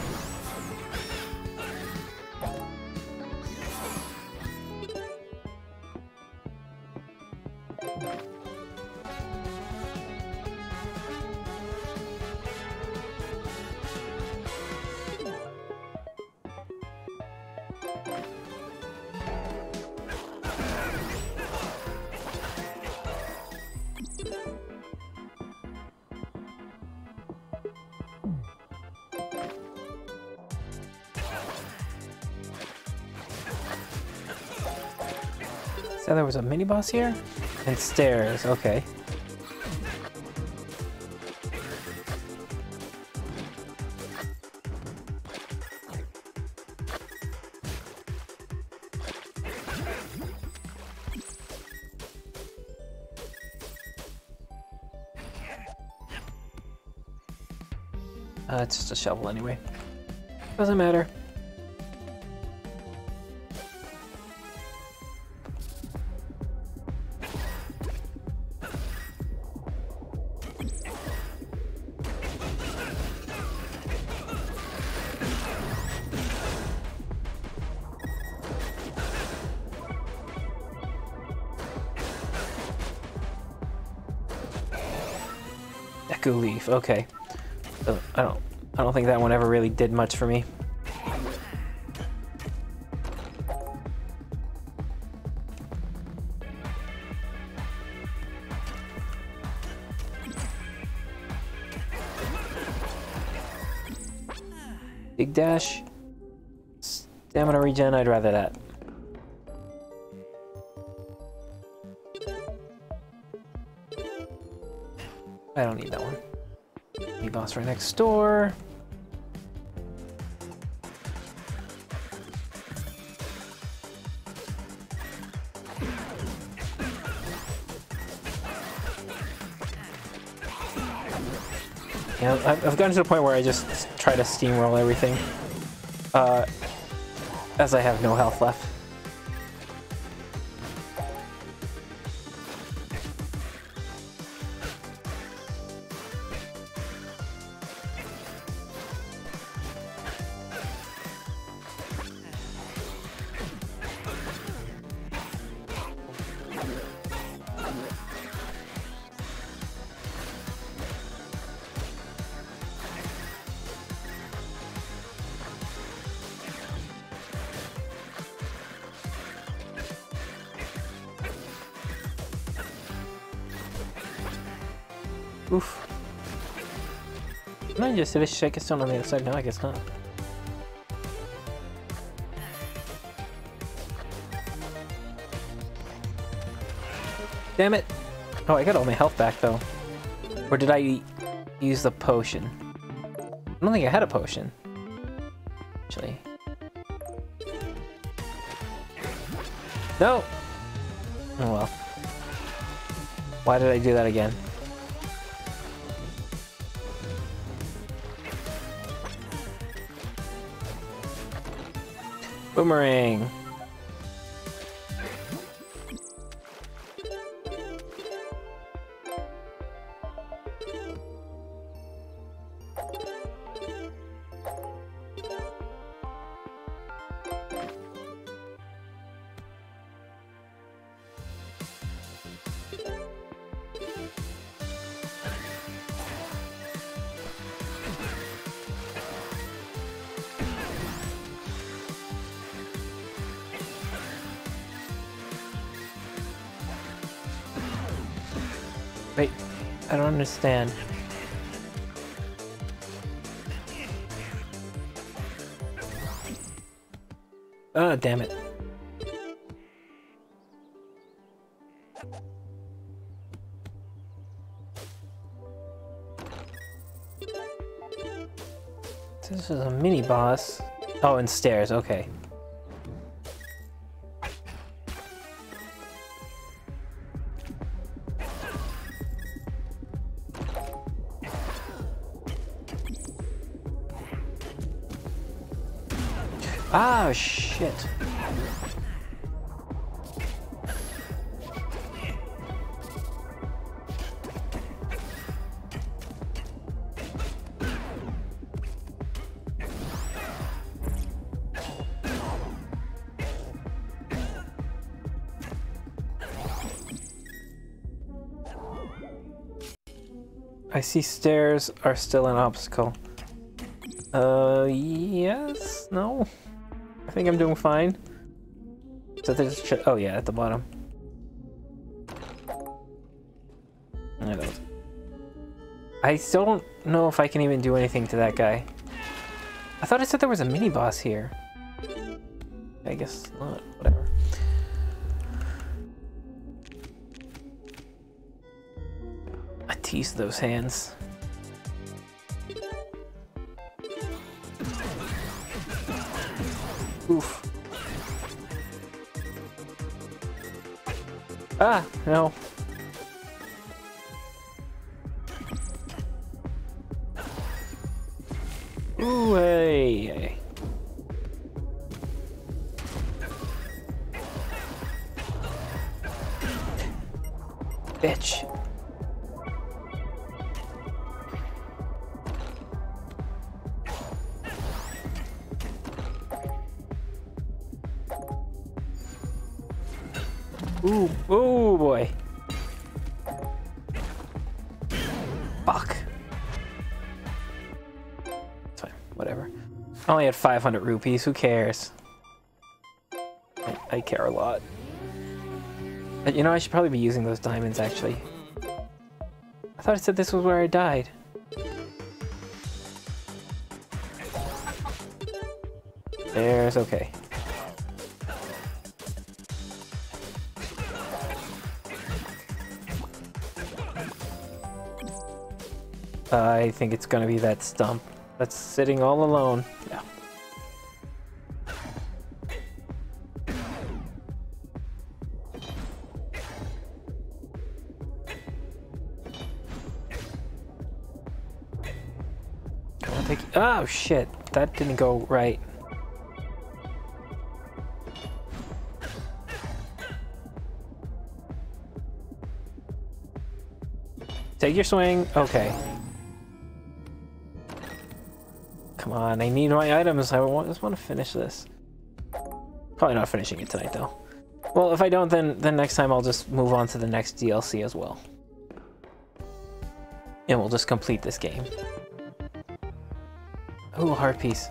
Mini boss here? And stairs, okay. Uh, it's just a shovel anyway. Doesn't matter. Okay. Uh, I don't I don't think that one ever really did much for me. Big dash. Stamina regen, I'd rather that. I don't need that one. Right next door. Yeah, I've I've gotten to the point where I just try to steamroll everything. Uh, as I have no health left. Can I just hit a Sheikah Stone on the other side? No, I guess not. Damn it! Oh, I got all my health back though. Or did I use the potion? I don't think I had a potion. Actually. No! Oh well. Why did I do that again? Boomerang. Don't. Oh, ah, damn it. This is a mini boss. Oh, and stairs, okay. I see stairs are still an obstacle. Uh, yes? No? I think I'm doing fine. So there's oh yeah, at the bottom. I don't. I still don't know if I can even do anything to that guy. I thought I said there was a mini boss here. I guess not. Tease those hands. Oof. Ah, no. Had 500 rupees, who cares? I, I care a lot. Uh, You know, I should probably be using those diamonds, actually. I thought I said this was where I died. There's okay. I think it's gonna be that stump that's sitting all alone. Oh shit! That didn't go right. Take your swing. Okay. Come on, I need my items. I just want to finish this. Probably not finishing it tonight, though. Well, if I don't, then then next time I'll just move on to the next DLC as well. And we'll just complete this game. Ooh, heart piece.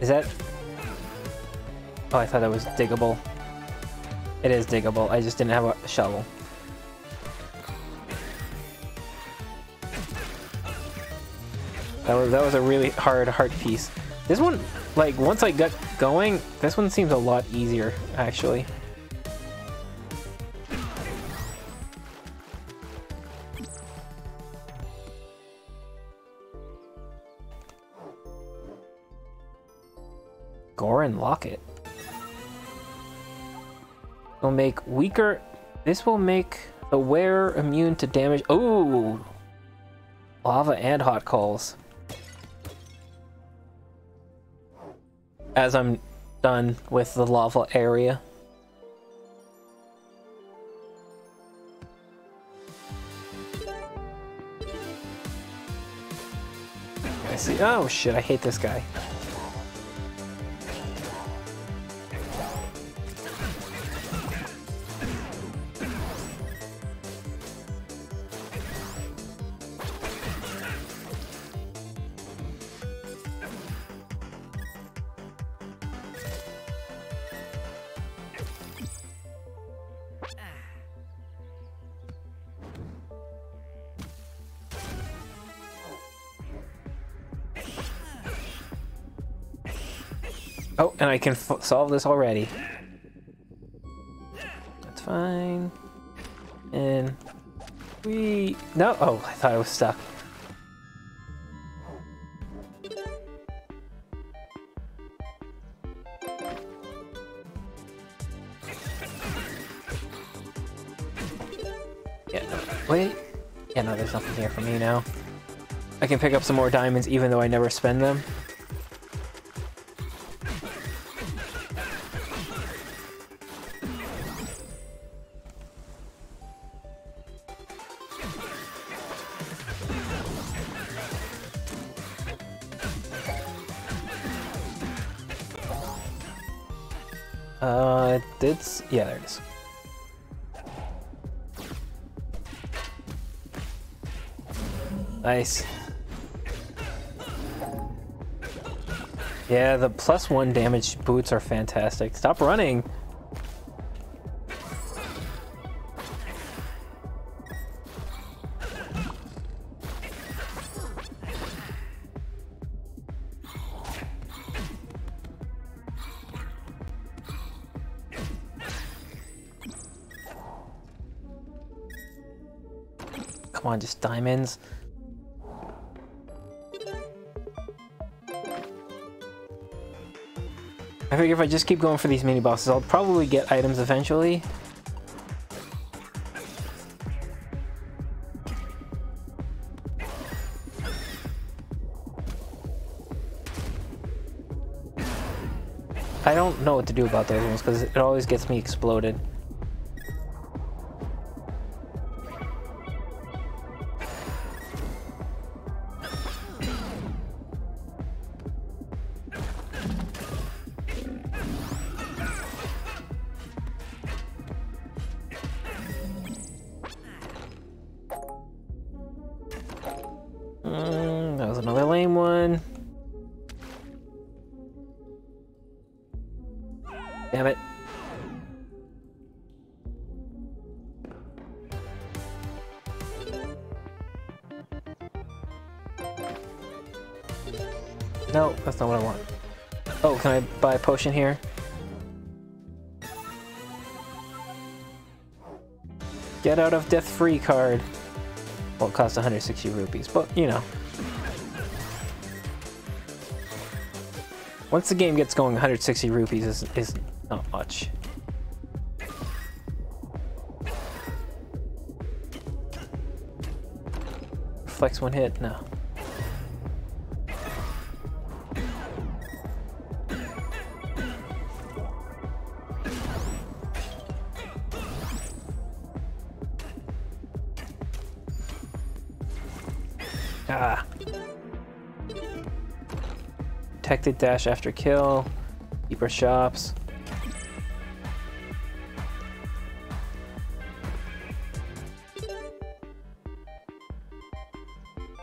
Is that... Oh, I thought that was diggable. It is diggable, I just didn't have a shovel. That was, that was a really hard heart piece. This one, like, once I got going, this one seems a lot easier, actually. Goron Locket. Will make weaker. This will make the wearer immune to damage. Oh, lava and hot coals. As I'm done with the lava area. I see. Oh shit! I hate this guy. I can solve this already. That's fine. And we... No! Oh, I thought I was stuck. Yeah, no, wait. Yeah, no, there's nothing here for me now. I can pick up some more diamonds even though I never spend them. Nice. Yeah, the plus one damage boots are fantastic. Stop running. come on, just diamonds. Figure if I just keep going for these mini bosses, I'll probably get items eventually. I don't know what to do about those ones because it always gets me exploded. Potion here? Get out of death free card. Well, it costs 160 rupees, but you know. Once the game gets going, 160 rupees is, is not much. Flex one hit? No. Protected dash after kill. Keeper shops.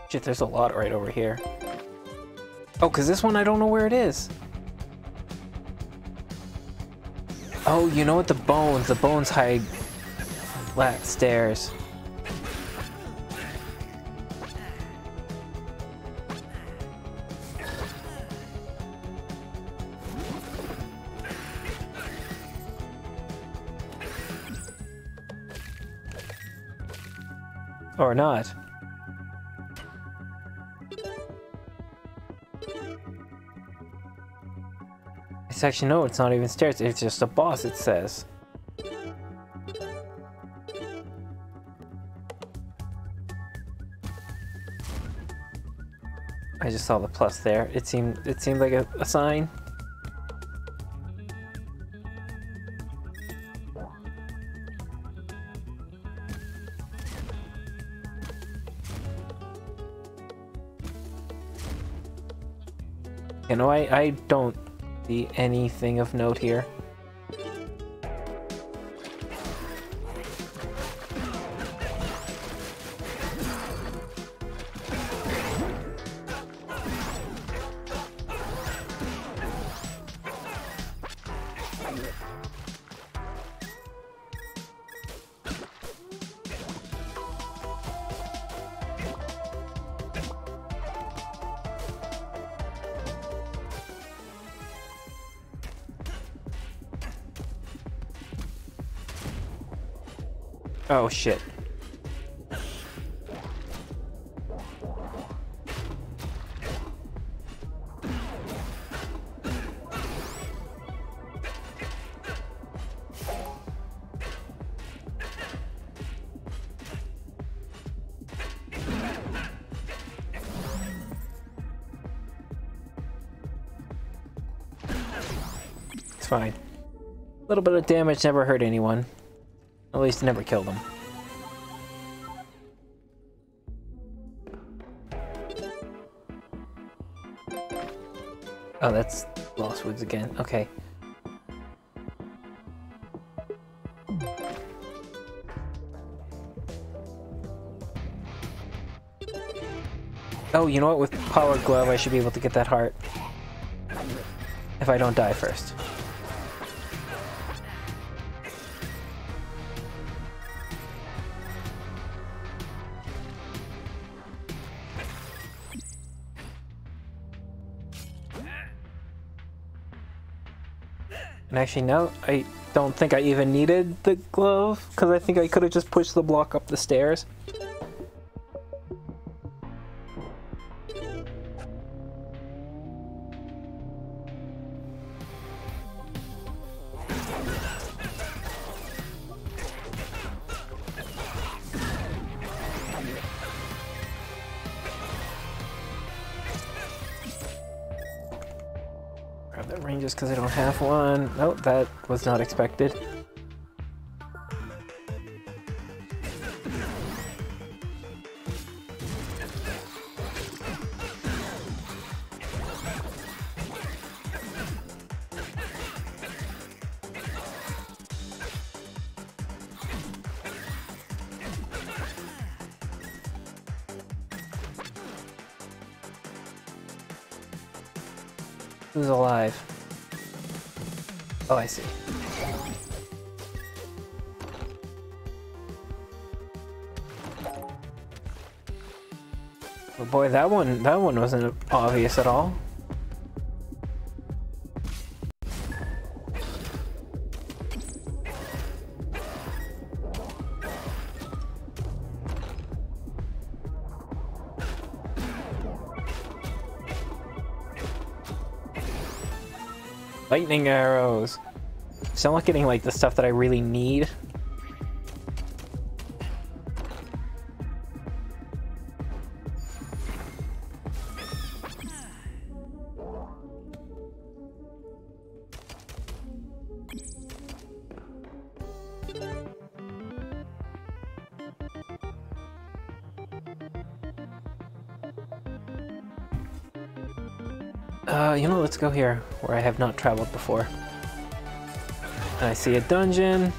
Shit, there's a lot right over here. Oh, because this one I don't know where it is. Oh, you know what? The bones. The bones hide flat stairs. Or not. It's actually, no, it's not even stairs. It's just a boss, it says. I just saw the plus there. It seemed it seemed like a, a sign. I, don't see anything of note here. Damage never hurt anyone. At least never killed them. Oh, that's Lost Woods again. Okay. Oh, you know what? With Power Glove, I should be able to get that heart. If I don't die first. And actually, no, I don't think I even needed the glove, because I think I could have just pushed the block up the stairs. Nope, that was not expected. Oh boy, that one that one wasn't obvious at all. Lightning arrows. So I'm not getting like the stuff that I really need. Go here, where I have not traveled before. I see a dungeon.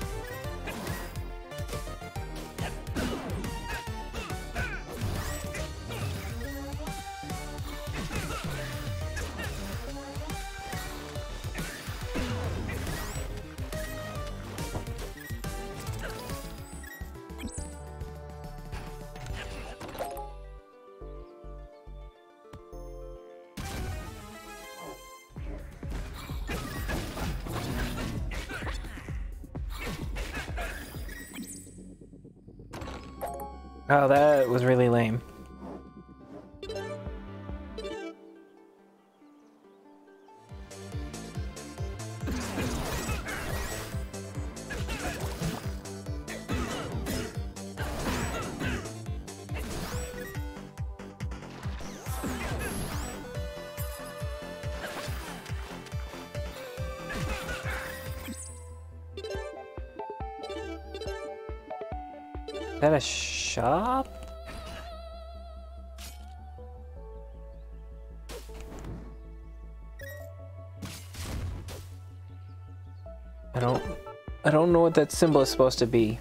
What that symbol is supposed to be.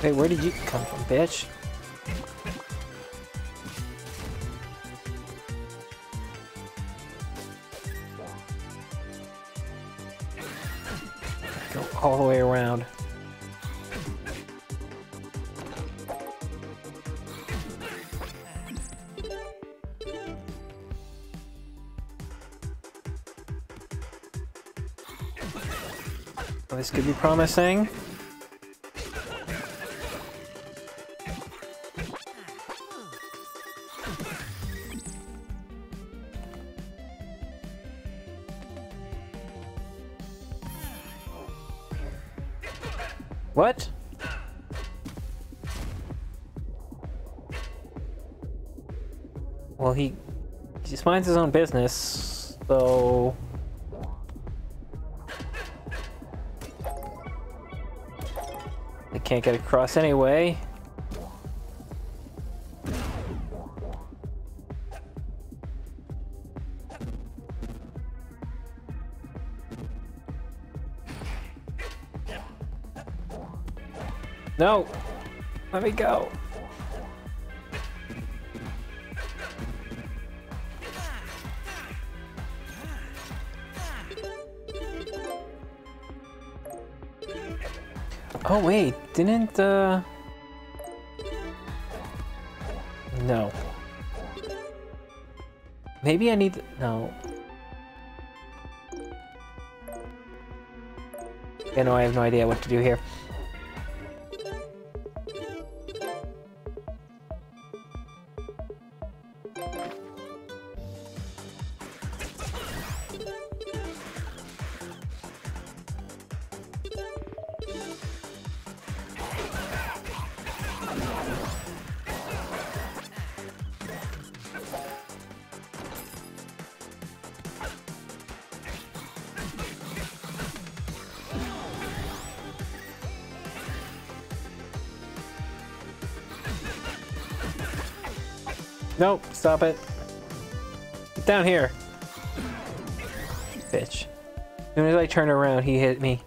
Hey, where did you come from, bitch? Promising. What? Well, he, he just minds his own business, so... can't get across anyway. No! Let me go! Oh wait, didn't uh No. Maybe I need no. Yeah, no, I have no idea what to do here. Stop it. Get down here. Bitch. As soon as I turned around, he hit me.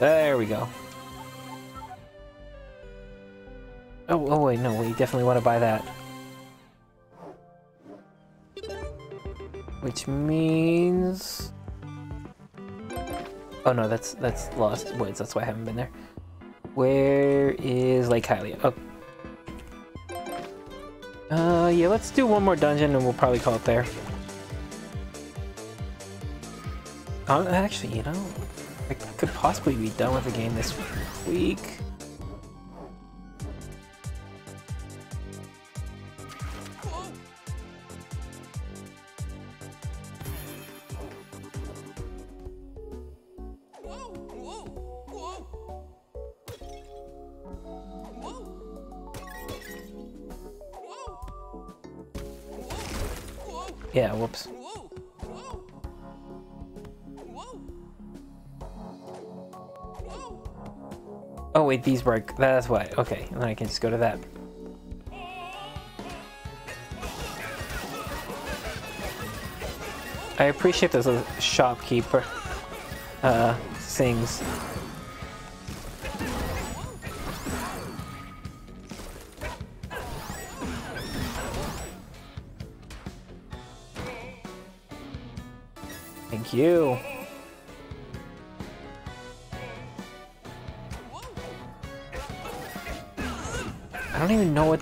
There we go. Oh, oh wait, no, we definitely want to buy that. Which means... Oh no, that's that's Lost Woods, that's why I haven't been there. Where is Lake Hylia? Oh. Uh, yeah, let's do one more dungeon and we'll probably call it there. Uh, actually, you know, I could possibly be done with the game this week. Wait, these work. That's why. Okay, and then I can just go to that. I appreciate this shopkeeper uh, sings. Thank you.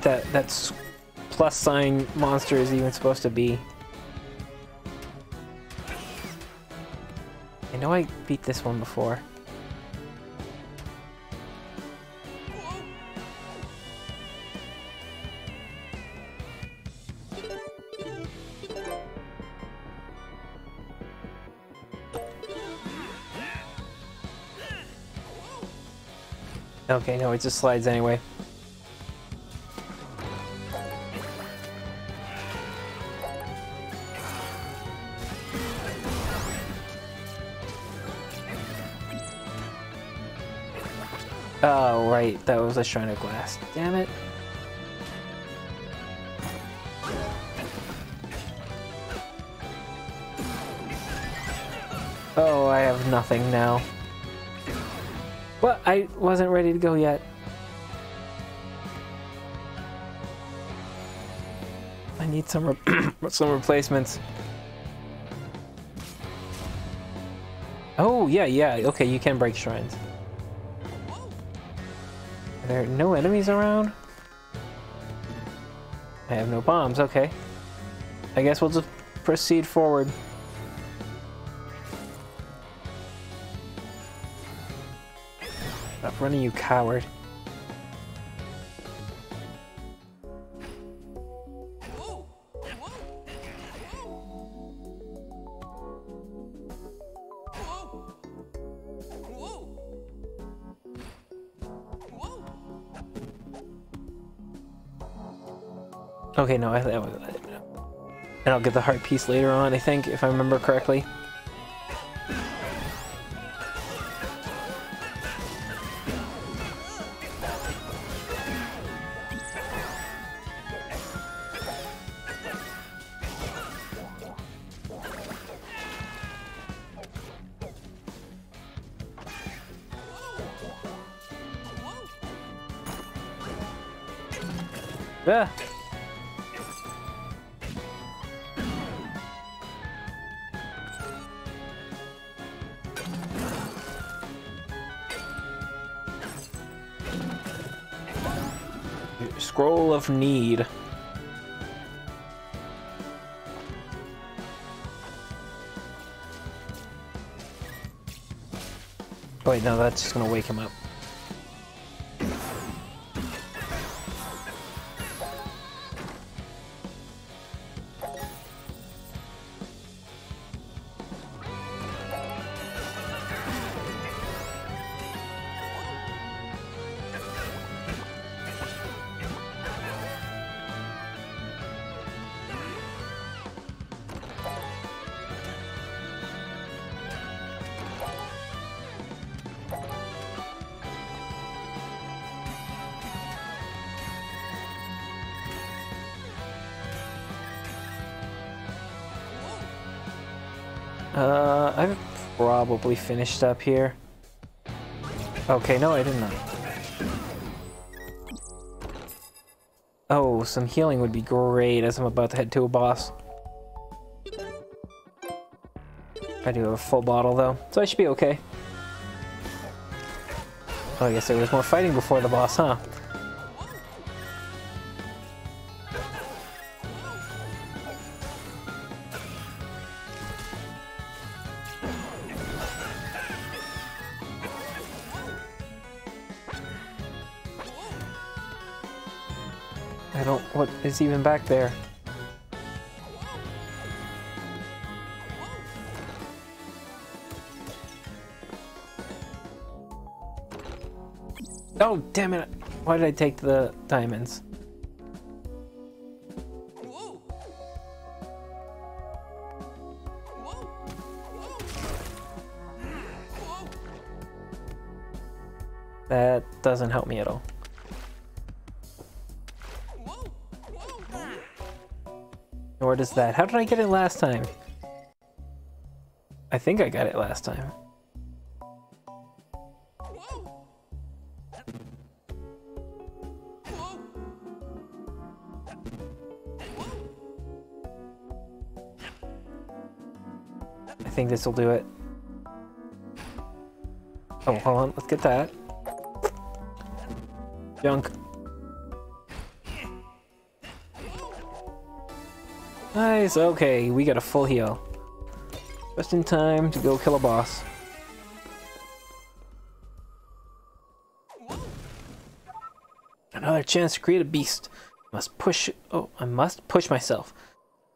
That that plus sign monster is even supposed to be. I know I beat this one before. Okay, no, it just slides anyway. That was a Shrine of Glass. Damn it. Oh, I have nothing now. What? I wasn't ready to go yet. I need some re [COUGHS] some replacements. Oh, yeah, yeah. Okay, you can break shrines. Are no enemies around? I have no bombs, okay. I guess we'll just proceed forward. Stop running, you coward. No, I, I, and I'll get the heart piece later on, I think, if I remember correctly. No, that's just gonna wake him up. Probably finished up here. Okay, no, I did not. Oh, some healing would be great as I'm about to head to a boss. I do have a full bottle though, so I should be okay. Oh, I guess there was more fighting before the boss, huh? Even back there? Oh, damn it! Why did I take the diamonds? That doesn't help me at all. Nor does that. How did I get it last time? I think I got it last time. I think this will do it. Oh, hold on. Let's get that. Junk. Nice, okay, we got a full heal. Just in time to go kill a boss. Another chance to create a beast. Must push. Oh, I must push myself.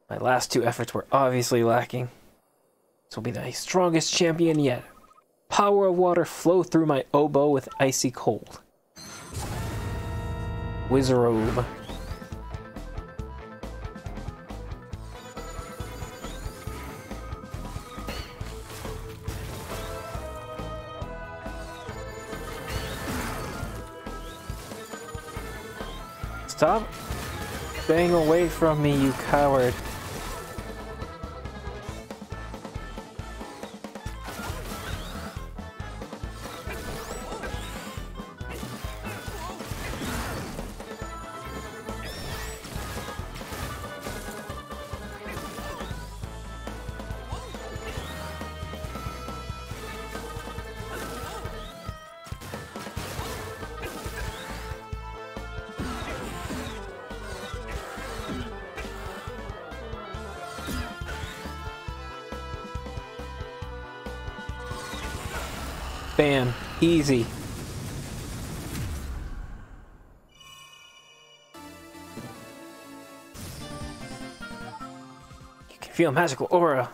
My last two efforts were obviously lacking. This will be the strongest champion yet. Power of water flow through my oboe with icy cold. Wizrobe. Stop staying away from me, you coward. Feel magical aura.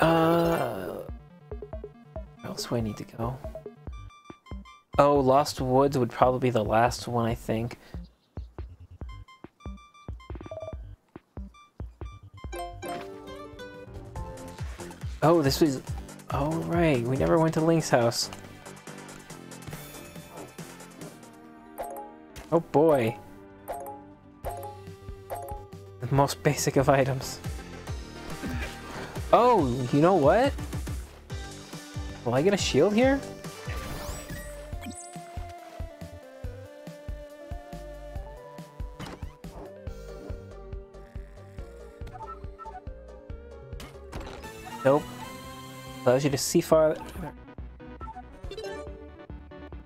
Uh, where else do I need to go? Oh, Lost Woods would probably be the last one, I think. Oh, this was... Oh, right. We never went to Link's house. Oh, boy. The most basic of items. Oh, you know what? Will I get a shield here? Nope. Allows you to see farther.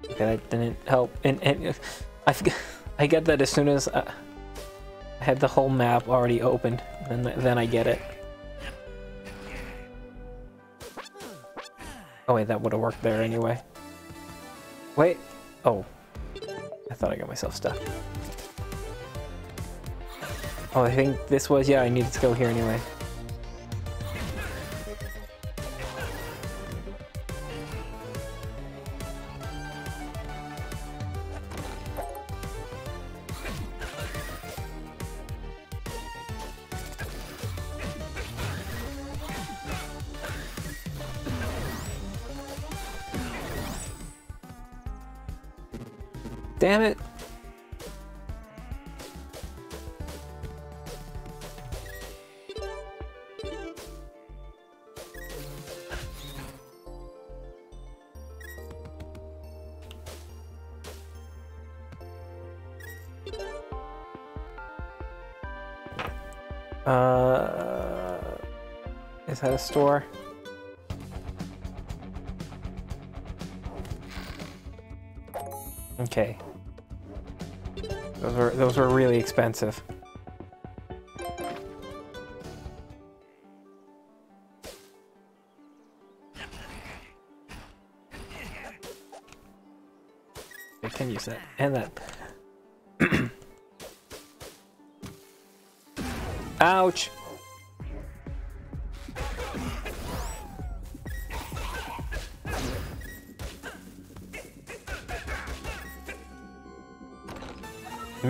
Okay, that didn't help. And, and I, [LAUGHS] I get that as soon as I, I had the whole map already opened, then then I get it. Oh wait, that would have worked there anyway. Wait. Oh. I thought I got myself stuck. Oh, I think this was, yeah, I needed to go here anyway. Store? Okay. Those were those were really expensive.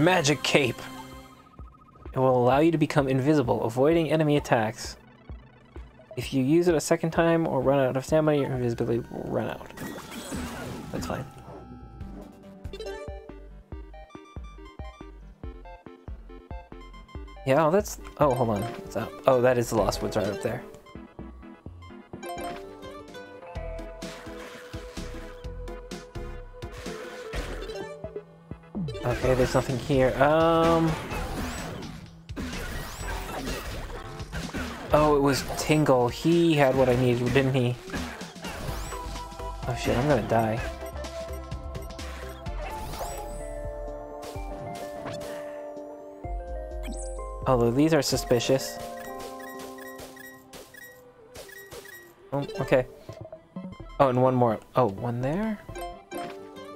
Magic Cape. It will allow you to become invisible, avoiding enemy attacks. If you use it a second time or run out of stamina, your invisibility will run out. That's fine. Yeah, oh, that's... Oh, hold on. What's that? Oh, that is the Lost Woods right up there. There's nothing here. Um... Oh, it was Tingle. He had what I needed, didn't he? Oh shit, I'm gonna die. Although these are suspicious. Oh, okay. Oh, and one more. Oh, one there?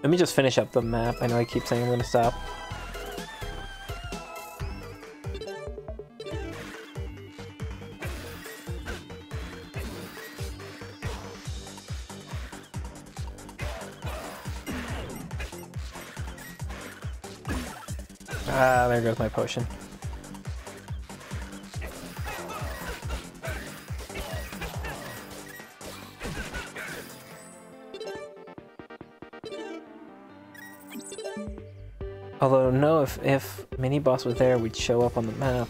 Let me just finish up the map. I know I keep saying I'm gonna stop. There goes my potion. Although, no, if, if mini boss was there, we'd show up on the map.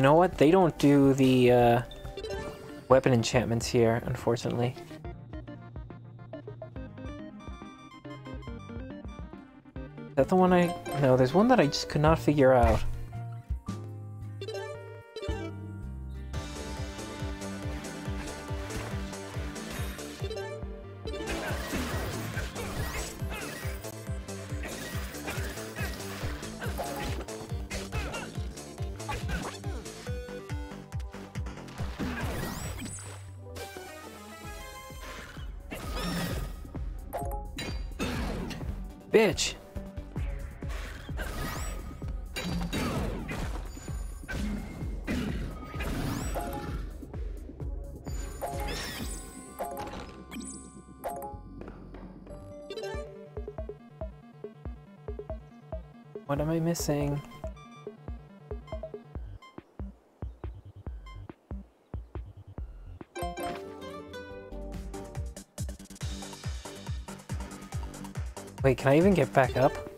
You know what? They don't do the uh, weapon enchantments here, unfortunately. Is that the one I... No, there's one that I just could not figure out. Missing? Wait, can I even get back up?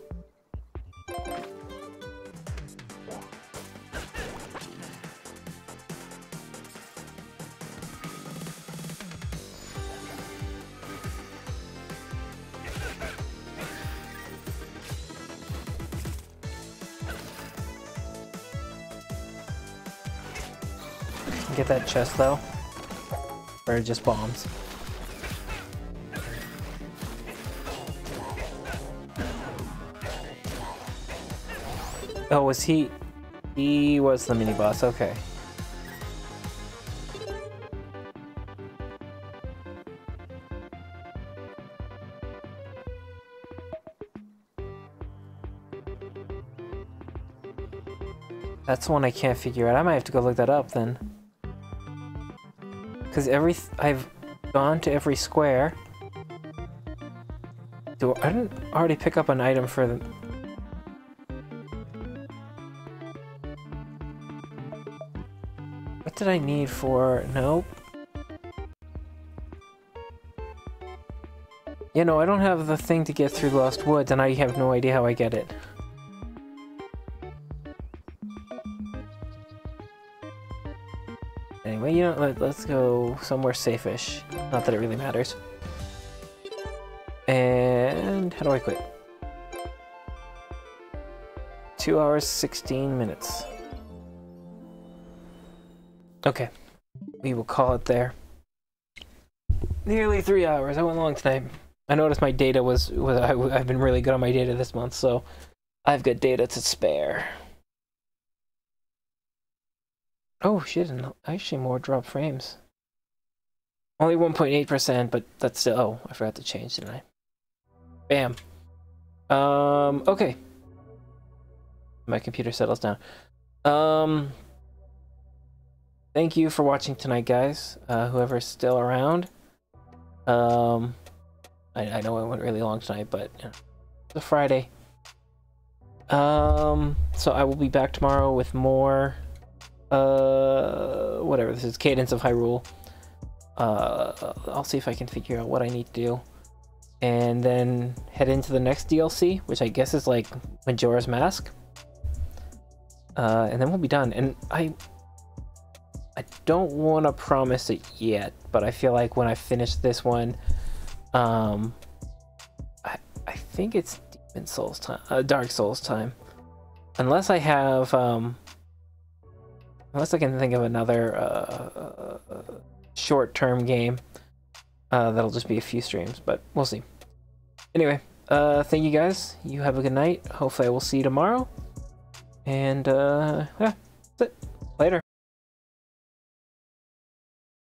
That chest though. Or just bombs. Oh, was he... He was the mini boss, okay. That's one I can't figure out. I might have to go look that up then. Because every... I've gone to every square. Do I didn't already pick up an item for the... What did I need for... Nope. You know, I don't have the thing to get through Lost Woods, and I have no idea how I get it. Let, let's go somewhere safe-ish. Not that it really matters. And how do I quit? Two hours, 16 minutes. Okay, we will call it there. Nearly three hours. I went long tonight. I noticed my data was was I, I've been really good on my data this month, so I've got data to spare. Oh shit! Actually, more drop frames. Only 1.8%, but that's still. Oh, I forgot to change, didn't I? Bam. Um. Okay. My computer settles down. Um. Thank you for watching tonight, guys. Uh, whoever's still around. Um. I, I know it went really long tonight, but you know, it's a Friday. Um, so I will be back tomorrow with more, uh, whatever this is, Cadence of Hyrule. Uh, I'll see if I can figure out what I need to do. And then head into the next DLC, which I guess is like Majora's Mask. Uh, and then we'll be done. And I, I don't want to promise it yet, but I feel like when I finish this one, um, I I think it's Demon Souls time, uh, Dark Souls time, unless I have um, unless I can think of another uh, short-term game. Uh, that'll just be a few streams, but we'll see. Anyway, uh, thank you guys. You have a good night. Hopefully, I will see you tomorrow. And uh, yeah, that's it.